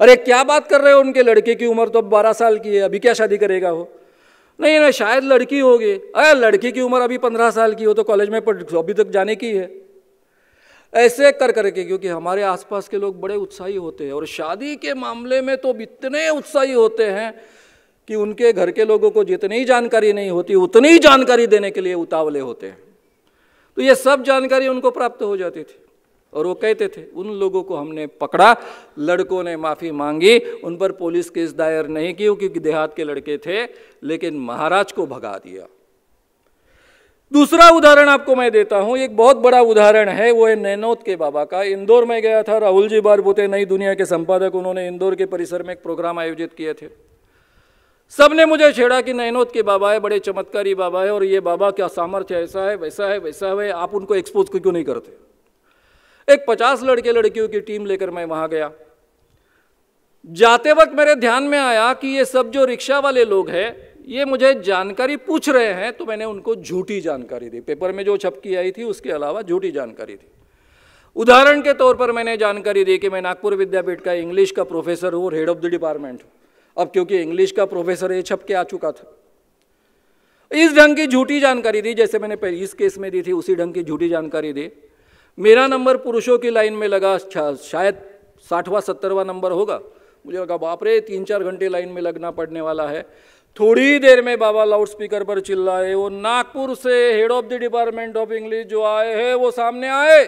अरे क्या बात कर रहे हो उनके लड़के की उम्र? तो अब बारह साल की है, अभी क्या शादी करेगा वो? नहीं नहीं, शायद लड़की होगी। अरे लड़की की उम्र अभी पंद्रह साल की हो तो कॉलेज में अभी तक जाने की है। ऐसे कर करके, क्योंकि हमारे आसपास के लोग बड़े उत्साही होते हैं, और शादी के मामले में तो इतने उत्साही होते हैं कि उनके घर के लोगों को जितनी ही जानकारी नहीं होती, उतनी ही जानकारी देने के लिए उतावले होते हैं। तो ये सब जानकारी उनको प्राप्त हो जाती थी। और वो कहते थे, उन लोगों को हमने पकड़ा, लड़कों ने माफ़ी मांगी, उन पर पुलिस केस दायर नहीं की, क्योंकि देहात के लड़के थे, लेकिन महाराज को भगा दिया। दूसरा उदाहरण आपको मैं देता हूँ। एक बहुत बड़ा उदाहरण है, वो है नैनोद के बाबा का। इंदौर में गया था, राहुल जी बारबोते, नई दुनिया के संपादक, उन्होंने इंदौर के परिसर में एक प्रोग्राम आयोजित किए थे। सबने मुझे छेड़ा कि नैनोद के बाबा है, बड़े चमत्कारी बाबा है और ये बाबा क्या सामर्थ्य ऐसा है, वैसा है वैसा है, आप उनको एक्सपोज क्यों नहीं करते? एक पचास लड़के लड़कियों की टीम लेकर मैं वहाँ गया। जाते वक्त मेरे ध्यान में आया कि ये सब जो रिक्शा वाले लोग हैं, ये मुझे जानकारी पूछ रहे हैं तो मैंने उनको झूठी जानकारी दी। पेपर में जो छपकी आई थी, उसके अलावा झूठी जानकारी दी। उदाहरण के तौर पर मैंने जानकारी दी कि मैं नागपुर विद्यापीठ का इंग्लिश का प्रोफेसर हूँ और हेड ऑफ़ द डिपार्टमेंट हूँ। अब क्योंकि इंग्लिश का प्रोफेसर ये छप के आ चुका था। इस ढंग की झूठी जानकारी दी, जैसे मैंने इस केस में दी थी, उसी ढंग की झूठी जानकारी दी। मेरा नंबर पुरुषों की लाइन में लगा शायद साठवां, सत्तरवा नंबर होगा। मुझे लगा, बाप रे तीन चार घंटे लाइन में लगना पड़ने वाला है। थोड़ी देर में बाबा लाउड स्पीकर पर चिल्लाए, वो नागपुर से head of the department of English जो आए हैं, वो सामने आए।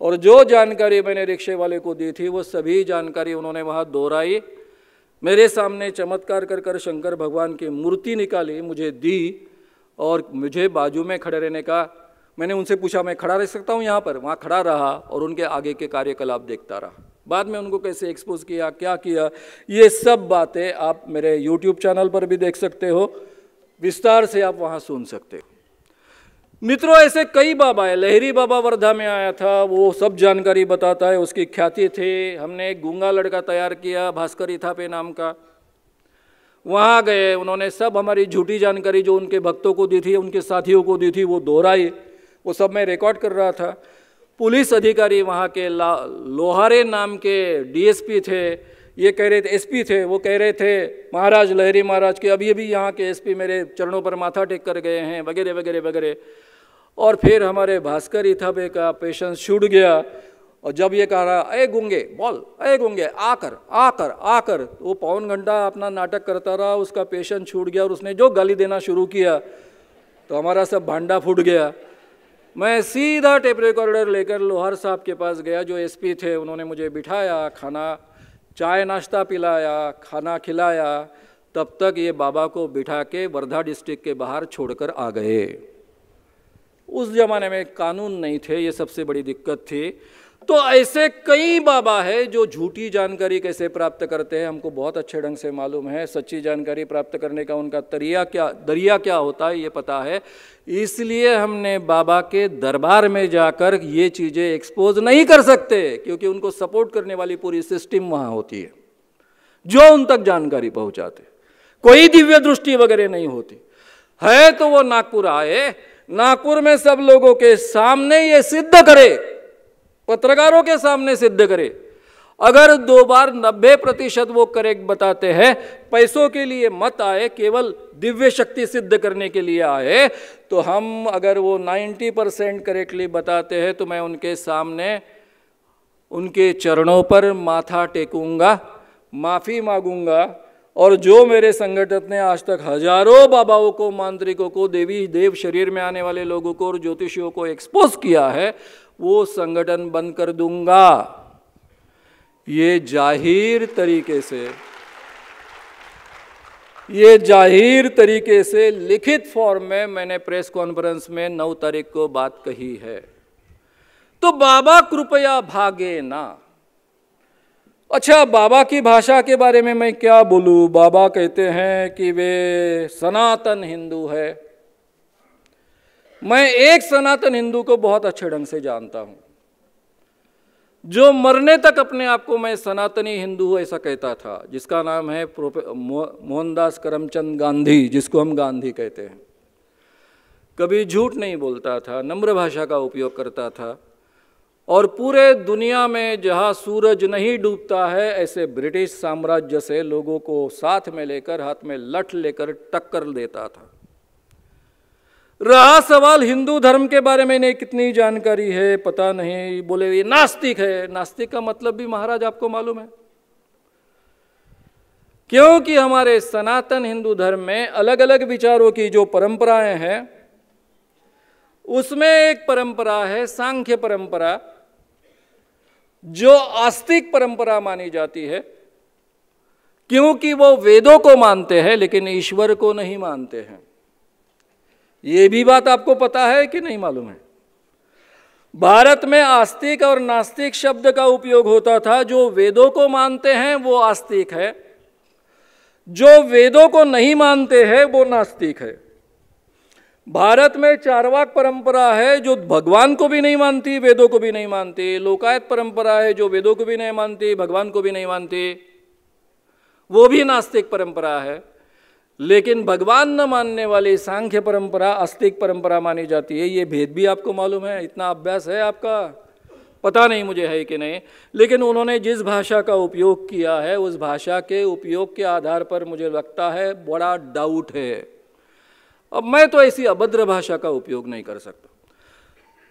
और जो जानकारी मैंने रिक्शे वाले को दी थी, वो सभी जानकारी उन्होंने वहाँ दोहराई। मेरे सामने चमत्कार कर कर शंकर भगवान की मूर्ति निकाली, मुझे दी और मुझे बाजू में खड़े रहने का, मैंने उनसे पूछा, मैं खड़ा रह सकता हूँ यहाँ पर? वहाँ खड़ा रहा और उनके आगे के कार्यकलाप देखता रहा। बाद में उनको कैसे एक्सपोज किया, क्या किया? ये सब बातें आप मेरे यूट्यूब चैनल पर भी देख सकते हो। विस्तार से आप वहाँ सुन सकते हो। मित्रों, ऐसे कई बाबा है। लहरी बाबा वर्धा में आया था, वो सब जानकारी बताता है, उसकी ख्याति थी। हमने एक गूँगा लड़का तैयार किया, भास्कर इथापे नाम का। वहाँ गए, उन्होंने सब हमारी झूठी जानकारी जो उनके भक्तों को दी थी, उनके साथियों को दी थी, वो दोहराई। वो सब मैं रिकॉर्ड कर रहा था। पुलिस अधिकारी वहाँ के लोहारे नाम के डीएसपी थे, ये कह रहे थे एसपी थे, वो कह रहे थे, महाराज, लहरी महाराज के अभी अभी यहाँ के एसपी मेरे चरणों पर माथा टेक कर गए हैं, वगैरह वगैरह वगैरह। और फिर हमारे भास्कर इथाबे का पेशेंस छूट गया। और जब ये कह रहा अरे गुंगे, बोल अरे गुंगे, आकर आकर आकर। वो पौन घंटा अपना नाटक करता रहा, उसका पेशेंस छूट गया और उसने जो गाली देना शुरू किया तो हमारा सब भांडा फूट गया। मैं सीधा टेप रिकॉर्डर लेकर लोहार साहब के पास गया, जो एसपी थे, उन्होंने मुझे बिठाया, खाना, चाय नाश्ता पिलाया, खाना खिलाया। तब तक ये बाबा को बिठा के वर्धा डिस्ट्रिक्ट के बाहर छोड़कर आ गए। उस ज़माने में कानून नहीं थे, ये सबसे बड़ी दिक्कत थी। तो ऐसे कई बाबा है जो झूठी जानकारी कैसे प्राप्त करते हैं, हमको बहुत अच्छे ढंग से मालूम है। सच्ची जानकारी प्राप्त करने का उनका तरिया क्या, दरिया क्या होता है, ये पता है। इसलिए हमने बाबा के दरबार में जाकर ये चीज़ें एक्सपोज नहीं कर सकते, क्योंकि उनको सपोर्ट करने वाली पूरी सिस्टम वहाँ होती है, जो उन तक जानकारी पहुँचाते। कोई दिव्य दृष्टि वगैरह नहीं होती। है तो वो नागपुर आए नागपुर में सब लोगों के सामने ये सिद्ध करे, पत्रकारों के सामने सिद्ध करे। अगर दो बार नब्बे प्रतिशत वो करेक्ट बताते हैं, पैसों के लिए मत आए, केवल दिव्य शक्ति सिद्ध करने के लिए आए तो हम अगर वो 90 परसेंट करेक्टली बताते हैं तो मैं उनके सामने, उनके चरणों पर माथा टेकूँगा, माफ़ी मांगूँगा और जो मेरे संगठन ने आज तक हज़ारों बाबाओं को, मांत्रिकों को, देवी देव शरीर में आने वाले लोगों को और ज्योतिषियों को एक्सपोज किया है, वो संगठन बंद कर दूँगा। ये ज़ाहिर तरीके से, ये ज़ाहिर तरीके से लिखित फॉर्म में मैंने प्रेस कॉन्फ्रेंस में नौ तारीख को बात कही है। तो बाबा कृपया भागे ना। अच्छा बाबा की भाषा के बारे में मैं क्या बोलूँ? बाबा कहते हैं कि वे सनातन हिंदू है। मैं एक सनातन हिंदू को बहुत अच्छे ढंग से जानता हूँ। जो मरने तक अपने आप को मैं सनातनी हिंदू ऐसा कहता था, जिसका नाम है मोहनदास करमचंद गांधी, जिसको हम गांधी कहते हैं। कभी झूठ नहीं बोलता था, नम्र भाषा का उपयोग करता था। और पूरे दुनिया में जहाँ सूरज नहीं डूबता है, ऐसे ब्रिटिश साम्राज्य से लोगों को साथ में लेकर, हाथ में लठ लेकर टक्कर देता था। रहा सवाल हिंदू धर्म के बारे में नहीं कितनी जानकारी है, पता नहीं, बोले ये नास्तिक है। नास्तिक का मतलब भी महाराज आपको मालूम है? क्योंकि हमारे सनातन हिंदू धर्म में अलग अलग विचारों की जो परंपराएँ हैं, उसमें एक परंपरा है, सांख्य परंपरा। जो आस्तिक परंपरा मानी जाती है, क्योंकि वो वेदों को मानते हैं, लेकिन ईश्वर को नहीं मानते हैं। ये भी बात आपको पता है कि नहीं मालूम है? भारत में आस्तिक और नास्तिक शब्द का उपयोग होता था। जो वेदों को मानते हैं, वो आस्तिक है। जो वेदों को नहीं मानते हैं, वो नास्तिक है। भारत में चारवाक परंपरा है जो भगवान को भी नहीं मानती, वेदों को भी नहीं मानती, लोकायत परंपरा है जो वेदों को भी नहीं मानती, भगवान को भी नहीं मानती। वो भी नास्तिक परंपरा है, लेकिन भगवान न मानने वाली सांख्य परंपरा, आस्तिक परंपरा मानी जाती है। ये भेद भी आपको मालूम है, इतना अभ्यास है आपका, पता नहीं मुझे है कि नहीं, लेकिन उन्होंने जिस भाषा का उपयोग किया है, उस भाषा के उपयोग के आधार पर मुझे लगता है बड़ा डाउट है। अब मैं तो ऐसी अभद्र भाषा का उपयोग नहीं कर सकता।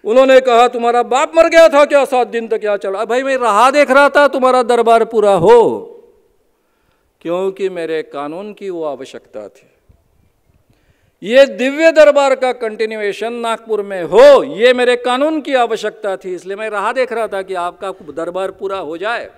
उन्होंने कहा, तुम्हारा बाप मर गया था क्या? सात दिन तक क्या चला। भाई मैं रहा देख रहा था, तुम्हारा दरबार पूरा हो, क्योंकि मेरे कानून की वो आवश्यकता थी। ये दिव्य दरबार का कंटिन्यूएशन नागपुर में हो, ये मेरे कानून की आवश्यकता थी, इसलिए मैं रहा देख रहा था कि आपका दरबार पूरा हो जाए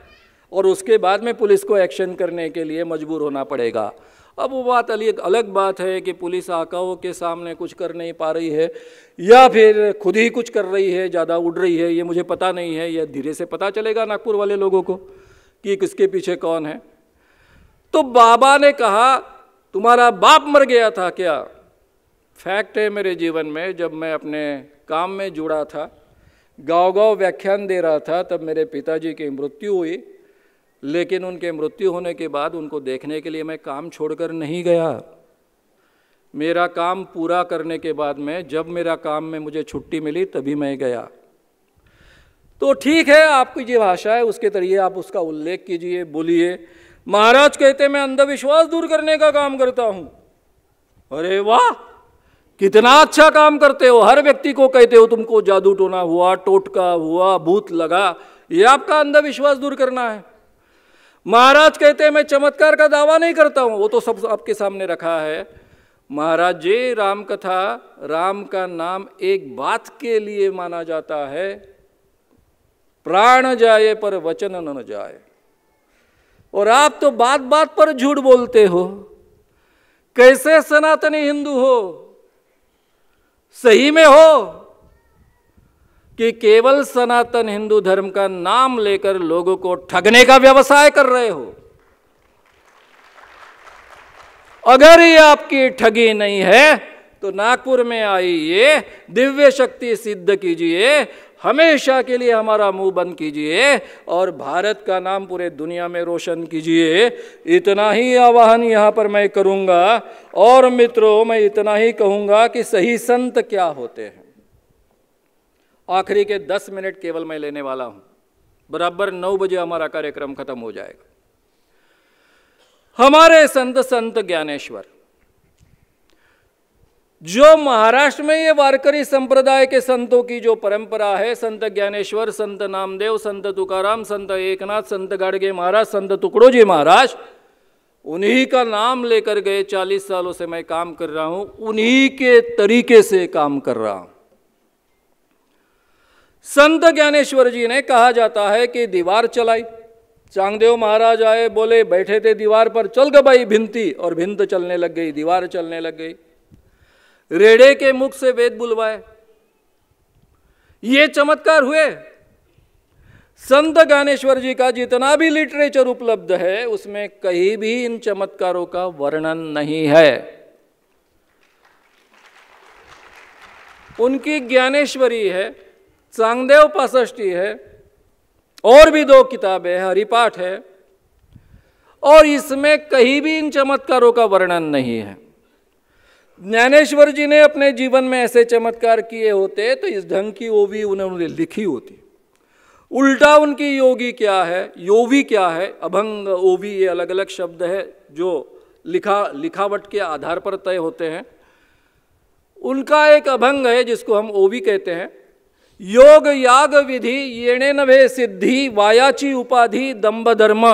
और उसके बाद में पुलिस को एक्शन करने के लिए मजबूर होना पड़ेगा। अब वो बात अलग अलग बात है कि पुलिस आकाओं के सामने कुछ कर नहीं पा रही है, या फिर खुद ही कुछ कर रही है, ज़्यादा उड़ रही है, ये मुझे पता नहीं है यह धीरे से पता चलेगा नागपुर वाले लोगों को कि किसके पीछे कौन है। तो बाबा ने कहा, तुम्हारा बाप मर गया था क्या? फैक्ट है मेरे जीवन में, जब मैं अपने काम में जुड़ा था गाँव गाँव व्याख्यान दे रहा था, तब मेरे पिताजी की मृत्यु हुई। लेकिन उनके मृत्यु होने के बाद उनको देखने के लिए मैं काम छोड़कर नहीं गया। मेरा काम पूरा करने के बाद में, जब मेरा काम में मुझे छुट्टी मिली, तभी मैं गया। तो ठीक है, आपकी जो भाषा है, उसके तरीके आप उसका उल्लेख कीजिए, बोलिए। महाराज कहते मैं अंधविश्वास दूर करने का काम करता हूँ। अरे वाह! कितना अच्छा काम करते हो। हर व्यक्ति को कहते हो, तुमको जादू टोना हुआ, टोटका हुआ, भूत लगा। ये आपका अंधविश्वास दूर करना है। महाराज कहते हैं, मैं चमत्कार का दावा नहीं करता हूँ। वो तो सब आपके सामने रखा है। महाराज जी राम कथा राम का नाम एक बात के लिए माना जाता है। प्राण जाए पर वचन न जाए। और आप तो बात बात पर झूठ बोलते हो। कैसे सनातनी हिंदू हो? सही में हो? कि केवल सनातन हिंदू धर्म का नाम लेकर लोगों को ठगने का व्यवसाय कर रहे हो। अगर ये आपकी ठगी नहीं है तो नागपुर में आइए, दिव्य शक्ति सिद्ध कीजिए, हमेशा के लिए हमारा मुँह बंद कीजिए और भारत का नाम पूरे दुनिया में रोशन कीजिए। इतना ही आवाहन यहाँ पर मैं करूँगा और मित्रों, मैं इतना ही कहूँगा कि सही संत क्या होते हैं। आखिरी के दस मिनट केवल मैं लेने वाला हूँ। बराबर नौ बजे हमारा कार्यक्रम खत्म हो जाएगा। हमारे संत संत ज्ञानेश्वर, जो महाराष्ट्र में ये वारकरी संप्रदाय के संतों की जो परंपरा है, संत ज्ञानेश्वर, संत नामदेव, संत तुकाराम, संत एकनाथ, संत गाड़गे महाराज, संत टुकड़ो जी महाराज, उन्हीं का नाम लेकर गए चालीस सालों से मैं काम कर रहा हूँ, उन्हीं के तरीके से काम कर रहा हूँ। संत ज्ञानेश्वर जी ने कहा जाता है कि दीवार चलाई। चांगदेव महाराज आए, बोले, बैठे थे दीवार पर, चल गई भिंती। और भिंत चलने लग गई, दीवार चलने लग गई। रेड़े के मुख से वेद बुलवाए। ये चमत्कार हुए। संत ज्ञानेश्वर जी का जितना भी लिटरेचर उपलब्ध है, उसमें कहीं भी इन चमत्कारों का वर्णन नहीं है। उनकी ज्ञानेश्वरी है। चांगदेव पासष्टी है, और भी दो किताबें हैं, हरिपाठ है, और इसमें कहीं भी इन चमत्कारों का वर्णन नहीं है। ज्ञानेश्वर जी ने अपने जीवन में ऐसे चमत्कार किए होते तो इस ढंग की ओवी उन्होंने लिखी होती। उल्टा उनकी योगी क्या है? योवी क्या है? अभंग, ओवी ये अलग अलग शब्द है जो लिखा, लिखावट के आधार पर तय होते हैं। उनका एक अभंग है जिसको हम ओवी कहते हैं। योग याग विधि येणे नभे सिद्धि वायाची उपाधि दंभ धर्म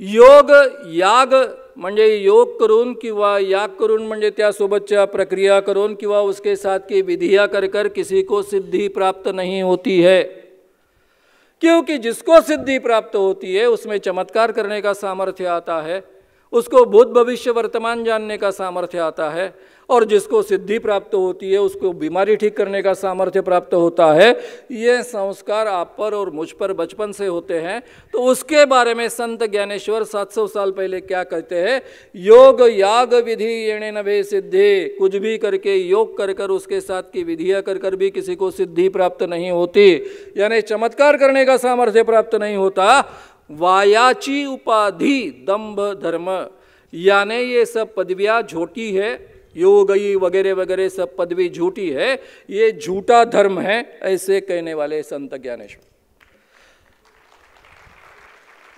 योग याग म्हणजे योग करून किंवा याग करून म्हणजे त्यासोबतच्या प्रक्रिया करून किंवा उसके साथ की विधिया कर कर किसी को सिद्धि प्राप्त नहीं होती है. क्योंकि जिसको सिद्धि प्राप्त होती है, उसमें चमत्कार करने का सामर्थ्य आता है, उसको भूत भविष्य वर्तमान जानने का सामर्थ्य आता है और जिसको सिद्धि प्राप्त होती है, उसको बीमारी ठीक करने का सामर्थ्य प्राप्त होता है। ये संस्कार आप पर और मुझ पर बचपन से होते हैं। तो उसके बारे में संत ज्ञानेश्वर 700 साल पहले क्या कहते हैं? योग याग विधि येणे नभे सिद्धि। कुछ भी करके योग कर कर उसके साथ की विधियाँ कर कर भी किसी को सिद्धि प्राप्त नहीं होती। यानी चमत्कार करने का सामर्थ्य प्राप्त नहीं होता। वायाची उपाधि दंभ धर्म। यानी ये सब पदवियाँ झोटी है। योगी वगैरह वगैरह सब पदवी झूठी है, ये झूठा धर्म है, ऐसे कहने वाले संत ज्ञानेश्वर।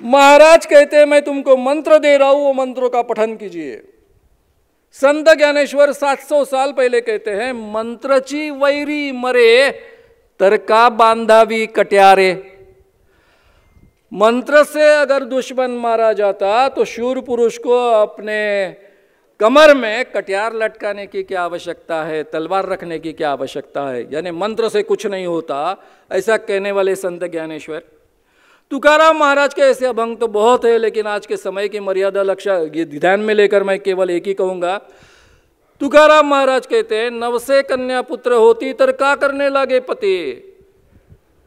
महाराज कहते हैं, मैं तुमको मंत्र दे रहा हूँ, वो मंत्रों का पठन कीजिए। संत ज्ञानेश्वर 700 साल पहले कहते हैं, मंत्रची वैरी मरे, तरका बांधावी कट्यारे। मंत्र से अगर दुश्मन मारा जाता तो शूर पुरुष को अपने कमर में कटियार लटकाने की क्या आवश्यकता है, तलवार रखने की क्या आवश्यकता है? यानी मंत्र से कुछ नहीं होता, ऐसा कहने वाले संत ज्ञानेश्वर। तुकाराम महाराज के ऐसे अभंग तो बहुत है, लेकिन आज के समय की मर्यादा लक्ष्य ये ध्यान में लेकर मैं केवल एक ही कहूँगा। तुकाराम महाराज कहते हैं नवसे कन्या पुत्र होती, तर का करने लगे पति?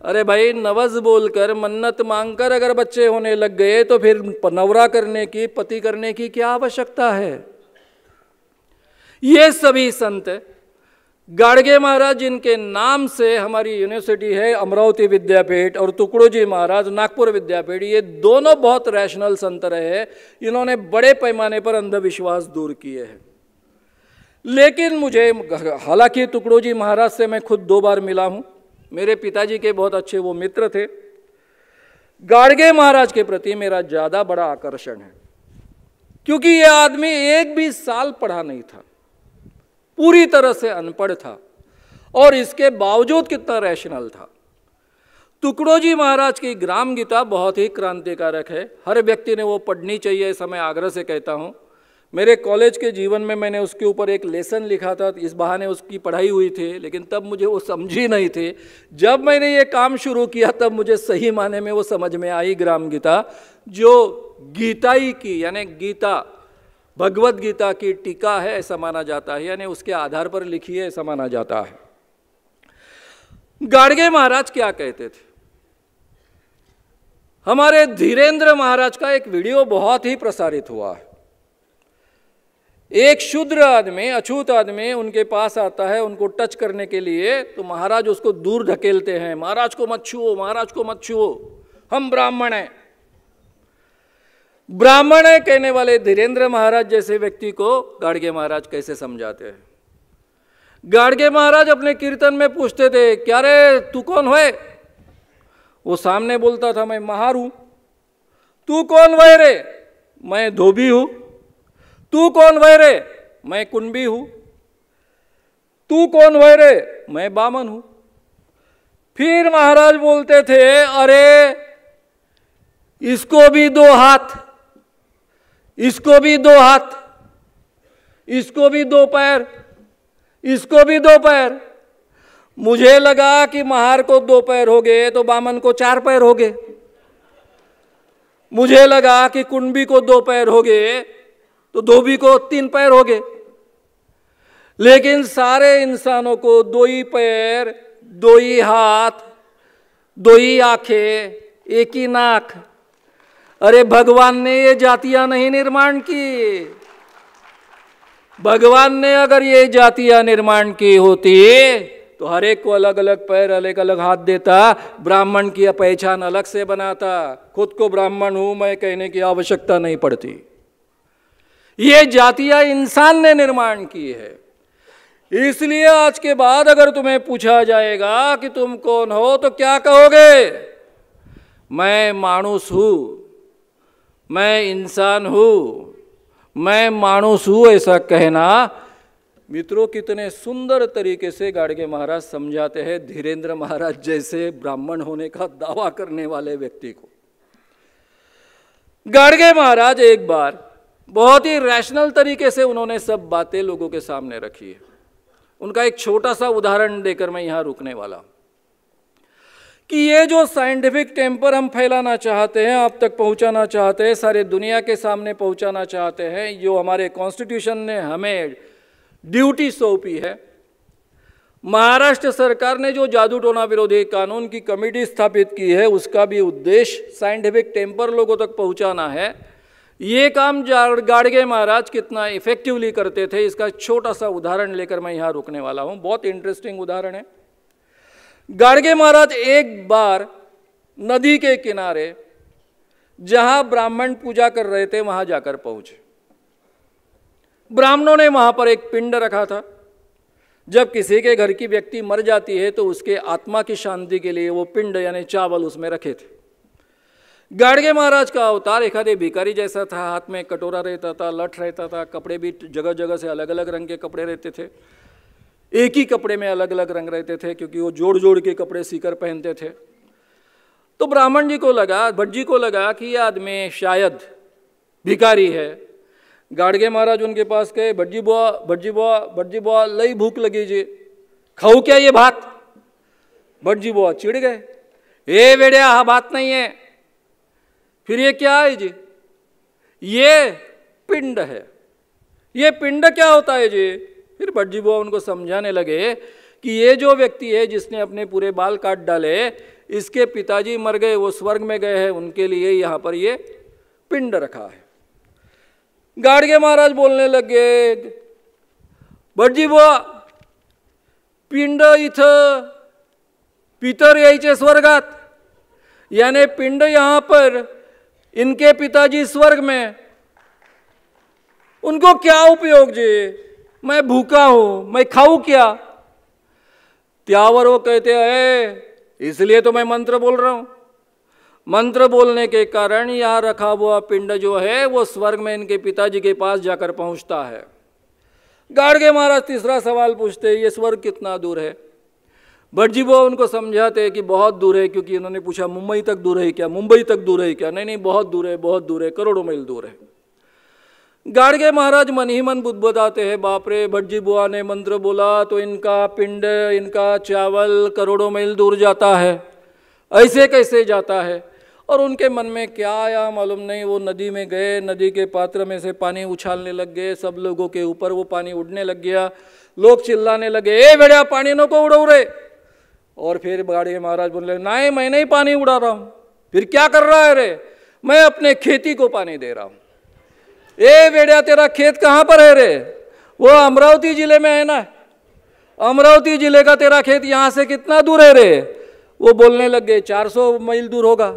अरे भाई, नवज बोलकर मन्नत मांगकर अगर बच्चे होने लग गए तो फिर नवरा करने की, पति करने की क्या आवश्यकता है? ये सभी संत गाड़गे महाराज जिनके नाम से हमारी यूनिवर्सिटी है, अमरावती विद्यापीठ और टुकड़ो जी महाराज, नागपुर विद्यापीठ, ये दोनों बहुत रैशनल संत रहे, इन्होंने बड़े पैमाने पर अंधविश्वास दूर किए हैं। लेकिन मुझे हालाँकि टुकड़ो जी महाराज से मैं खुद दो बार मिला हूँ, मेरे पिताजी के बहुत अच्छे वो मित्र थे। गाड़गे महाराज के प्रति मेरा ज़्यादा बड़ा आकर्षण है, क्योंकि ये आदमी एक भी साल पढ़ा नहीं था। पूरी तरह से अनपढ़ था और इसके बावजूद कितना रैशनल था। टुकड़ो जी महाराज की ग्राम गीता बहुत ही क्रांतिकारक है। हर व्यक्ति ने वो पढ़नी चाहिए ऐसा मैं आग्रह से कहता हूँ। मेरे कॉलेज के जीवन में मैंने उसके ऊपर एक लेसन लिखा था। इस बहाने उसकी पढ़ाई हुई थी, लेकिन तब मुझे वो समझी नहीं थी। जब मैंने ये काम शुरू किया, तब मुझे सही माने में वो समझ में आई ग्राम गीता, जो गीताई की, यानी गीता भगवत गीता की टीका है, ऐसा माना जाता है, यानी उसके आधार पर लिखी है, ऐसा माना जाता है। गाड़गे महाराज क्या कहते थे? हमारे धीरेन्द्र महाराज का एक वीडियो बहुत ही प्रसारित हुआ है। एक शुद्र आदमी, अछूत आदमी उनके पास आता है, उनको टच करने के लिए तो महाराज उसको दूर ढकेलते हैं, महाराज को मत छुओ, महाराज को मत छुओ, हम ब्राह्मण हैं। ब्राह्मण है कहने वाले धीरेन्द्र महाराज जैसे व्यक्ति को गाड़गे महाराज कैसे समझाते हैं? गाड़गे महाराज अपने कीर्तन में पूछते थे, क्या रे, तू कौन है? वो सामने बोलता था, मैं महार। हूँ तू कौन वह रे? मैं धोबी हूँ। तू कौन वह रे? मैं कुंबी हूँ। तू कौन वह रे? मैं बामन हूँ। फिर महाराज बोलते थे, अरे, इसको भी दो हाथ। इसको भी दो हाथ, इसको भी दो पैर, इसको भी दो पैर। मुझे लगा कि महार को दो पैर हो गए तो बामन को चार पैर हो गए। मुझे लगा कि कुंभी को दो पैर हो गए तो धोबी को तीन पैर हो गए। लेकिन सारे इंसानों को दो ही पैर, दो ही हाथ, दो ही आँखें, एक ही नाक अरे भगवान ने ये जातियाँ नहीं निर्माण की। भगवान ने अगर ये जातियाँ निर्माण की होती तो हर एक को अलग अलग पैर अलग अलग हाथ देता, ब्राह्मण की पहचान अलग से बनाता। खुद को ब्राह्मण हूँ मैं, कहने की आवश्यकता नहीं पड़ती। ये जातियाँ इंसान ने निर्माण की है। इसलिए आज के बाद अगर तुम्हें पूछा जाएगा कि तुम कौन हो तो क्या कहोगे? मैं मानुस हूँ। मैं इंसान हूँ। मैं मानुस हूँ, ऐसा कहना मित्रों कितने सुंदर तरीके से गाड़गे महाराज समझाते हैं। धीरेन्द्र महाराज जैसे ब्राह्मण होने का दावा करने वाले व्यक्ति को। गाड़गे महाराज एक बार बहुत ही रैशनल तरीके से उन्होंने सब बातें लोगों के सामने रखी है। उनका एक छोटा सा उदाहरण देकर मैं यहाँ रुकने वाला हूँ। कि ये जो साइंटिफिक टेम्पर हम फैलाना चाहते हैं, आप तक पहुंचाना चाहते हैं, सारे दुनिया के सामने पहुंचाना चाहते हैं जो हमारे कॉन्स्टिट्यूशन ने हमें ड्यूटी सौंपी है। महाराष्ट्र सरकार ने जो जादू टोना विरोधी कानून की कमेटी स्थापित की है, उसका भी उद्देश्य साइंटिफिक टेम्पर लोगों तक पहुंचाना है। ये काम गाड़गे महाराज कितना इफेक्टिवली करते थे, इसका छोटा सा उदाहरण लेकर मैं यहाँ रुकने वाला हूँ। बहुत इंटरेस्टिंग उदाहरण है। गाड़गे महाराज, एक बार नदी के किनारे जहाँ ब्राह्मण पूजा कर रहे थे, वहाँ जाकर पहुँचे। ब्राह्मणों ने वहाँ पर एक पिंड रखा था। जब किसी के घर की व्यक्ति मर जाती है तो उसके आत्मा की शांति के लिए वो पिंड यानी चावल उसमें रखे थे। गाड़गे महाराज का अवतार आधे भिकारी जैसा था, हाथ में कटोरा रहता था, लठ रहता था, कपड़े भी जगह जगह से अलग अलग रंग के कपड़े रहते थे। एक ही कपड़े में अलग अलग रंग रहते थे, क्योंकि वो जोड़ जोड़ के कपड़े सीकर पहनते थे। तो ब्राह्मण जी को लगा, भट्ट जी को लगा कि यह आदमी शायद भिकारी है। गाड़गे महाराज उनके पास गए भट्जी बुआ भट्जी बुआ भट्जी बुआ, लई भूख लगी जी, खाऊ क्या ये भात? भट्जी बुआ चिड़ गए। ए बेड़िया हा बात नहीं है। फिर ये क्या है जी? ये पिंड है। ये पिंड क्या होता है जी? फिर भट्टी बुआ उनको समझाने लगे कि ये जो व्यक्ति है जिसने अपने पूरे बाल काट डाले, इसके पिताजी मर गए, वो स्वर्ग में गए हैं, उनके लिए यहाँ पर ये पिंड रखा है। गाड़गे महाराज बोलने लगे भटजी बुवा पिंड इथं पितर यायचे स्वर्गात। यानी पिंड यहाँ पर इनके पिताजी स्वर्ग में। उनको क्या उपयोग जी? मैं भूखा हूँ, मैं खाऊं क्या? त्यावर वो कहते हैं, इसलिए तो मैं मंत्र बोल रहा हूँ। मंत्र बोलने के कारण यहाँ रखा हुआ पिंड जो है, वो स्वर्ग में इनके पिताजी के पास जाकर पहुँचता है। गाड़गे महाराज तीसरा सवाल पूछते ये स्वर्ग कितना दूर है? भट जी, वो उनको समझाते हैं कि बहुत दूर है, क्योंकि इन्होंने पूछा, मुंबई तक दूर है क्या? मुंबई तक दूर है क्या? नहीं नहीं, बहुत दूर है, बहुत दूर है, करोड़ों मील दूर है। गाड़गे महाराज मन ही मन बुदबुदाते हैं, बाप रे भट जी बुआ ने मंत्र बोला तो इनका पिंड, इनका चावल करोड़ों मील दूर जाता है, ऐसे कैसे जाता है? और उनके मन में क्या आया मालूम नहीं, वो नदी में गए, नदी के पात्र में से पानी उछालने लग गए, सब लोगों के ऊपर वो पानी उड़ने लग गया, लोग चिल्लाने लगे, ए बेड़िया पानी नो को उड़ो रे! और फिर गाड़ी महाराज बोले नहीं मैं नहीं पानी उड़ा रहा हूँ, फिर क्या कर रहा है रे? मैं अपने खेती को पानी दे रहा हूँ। ए बेड़िया, तेरा खेत कहाँ पर है रे? वो अमरावती ज़िले में है ना? अमरावती ज़िले का तेरा खेत यहाँ से कितना दूर है रे? वो बोलने लग गए 400 मील दूर होगा।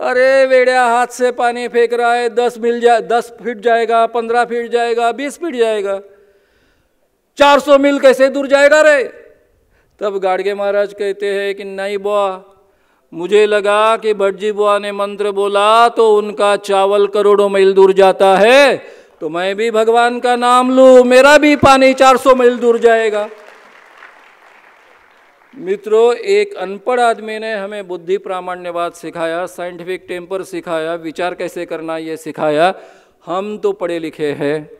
अरे वेड़िया हाथ से पानी फेंक रहा है, दस मिल जाए दस फीट जाएगा, पंद्रह फीट जाएगा, बीस फीट जाएगा। चार सौ मील कैसे दूर जाएगा रे? तब गाड़गे महाराज कहते हैं कि नहीं बुआ मुझे लगा कि भटजी बुआ ने मंत्र बोला तो उनका चावल करोड़ों मील दूर जाता है तो मैं भी भगवान का नाम लू, मेरा भी पानी 400 मील दूर जाएगा। मित्रों, एक अनपढ़ आदमी ने हमें बुद्धि प्रामाण्यवाद सिखाया, साइंटिफिक टेम्पर सिखाया, विचार कैसे करना ये सिखाया, हम तो पढ़े लिखे हैं।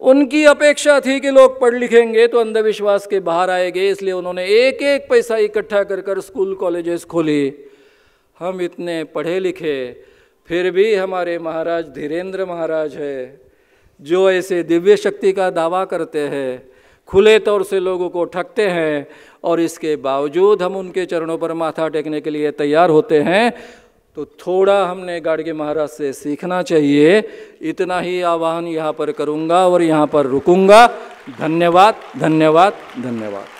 उनकी अपेक्षा थी कि लोग पढ़ लिखेंगे तो अंधविश्वास के बाहर आएँगे इसलिए उन्होंने एक एक पैसा इकट्ठा कर कर स्कूल, कॉलेजेस खोली। हम इतने पढ़े लिखे, फिर भी हमारे महाराज धीरेन्द्र महाराज है, जो ऐसे दिव्य शक्ति का दावा करते हैं, खुले तौर से लोगों को ठगते हैं, और इसके बावजूद हम उनके चरणों पर माथा टेकने के लिए तैयार होते हैं तो थोड़ा हमने गाड़गे महाराज से सीखना चाहिए। इतना ही आह्वान यहाँ पर करूँगा और यहाँ पर रुकूँगा। धन्यवाद धन्यवाद धन्यवाद।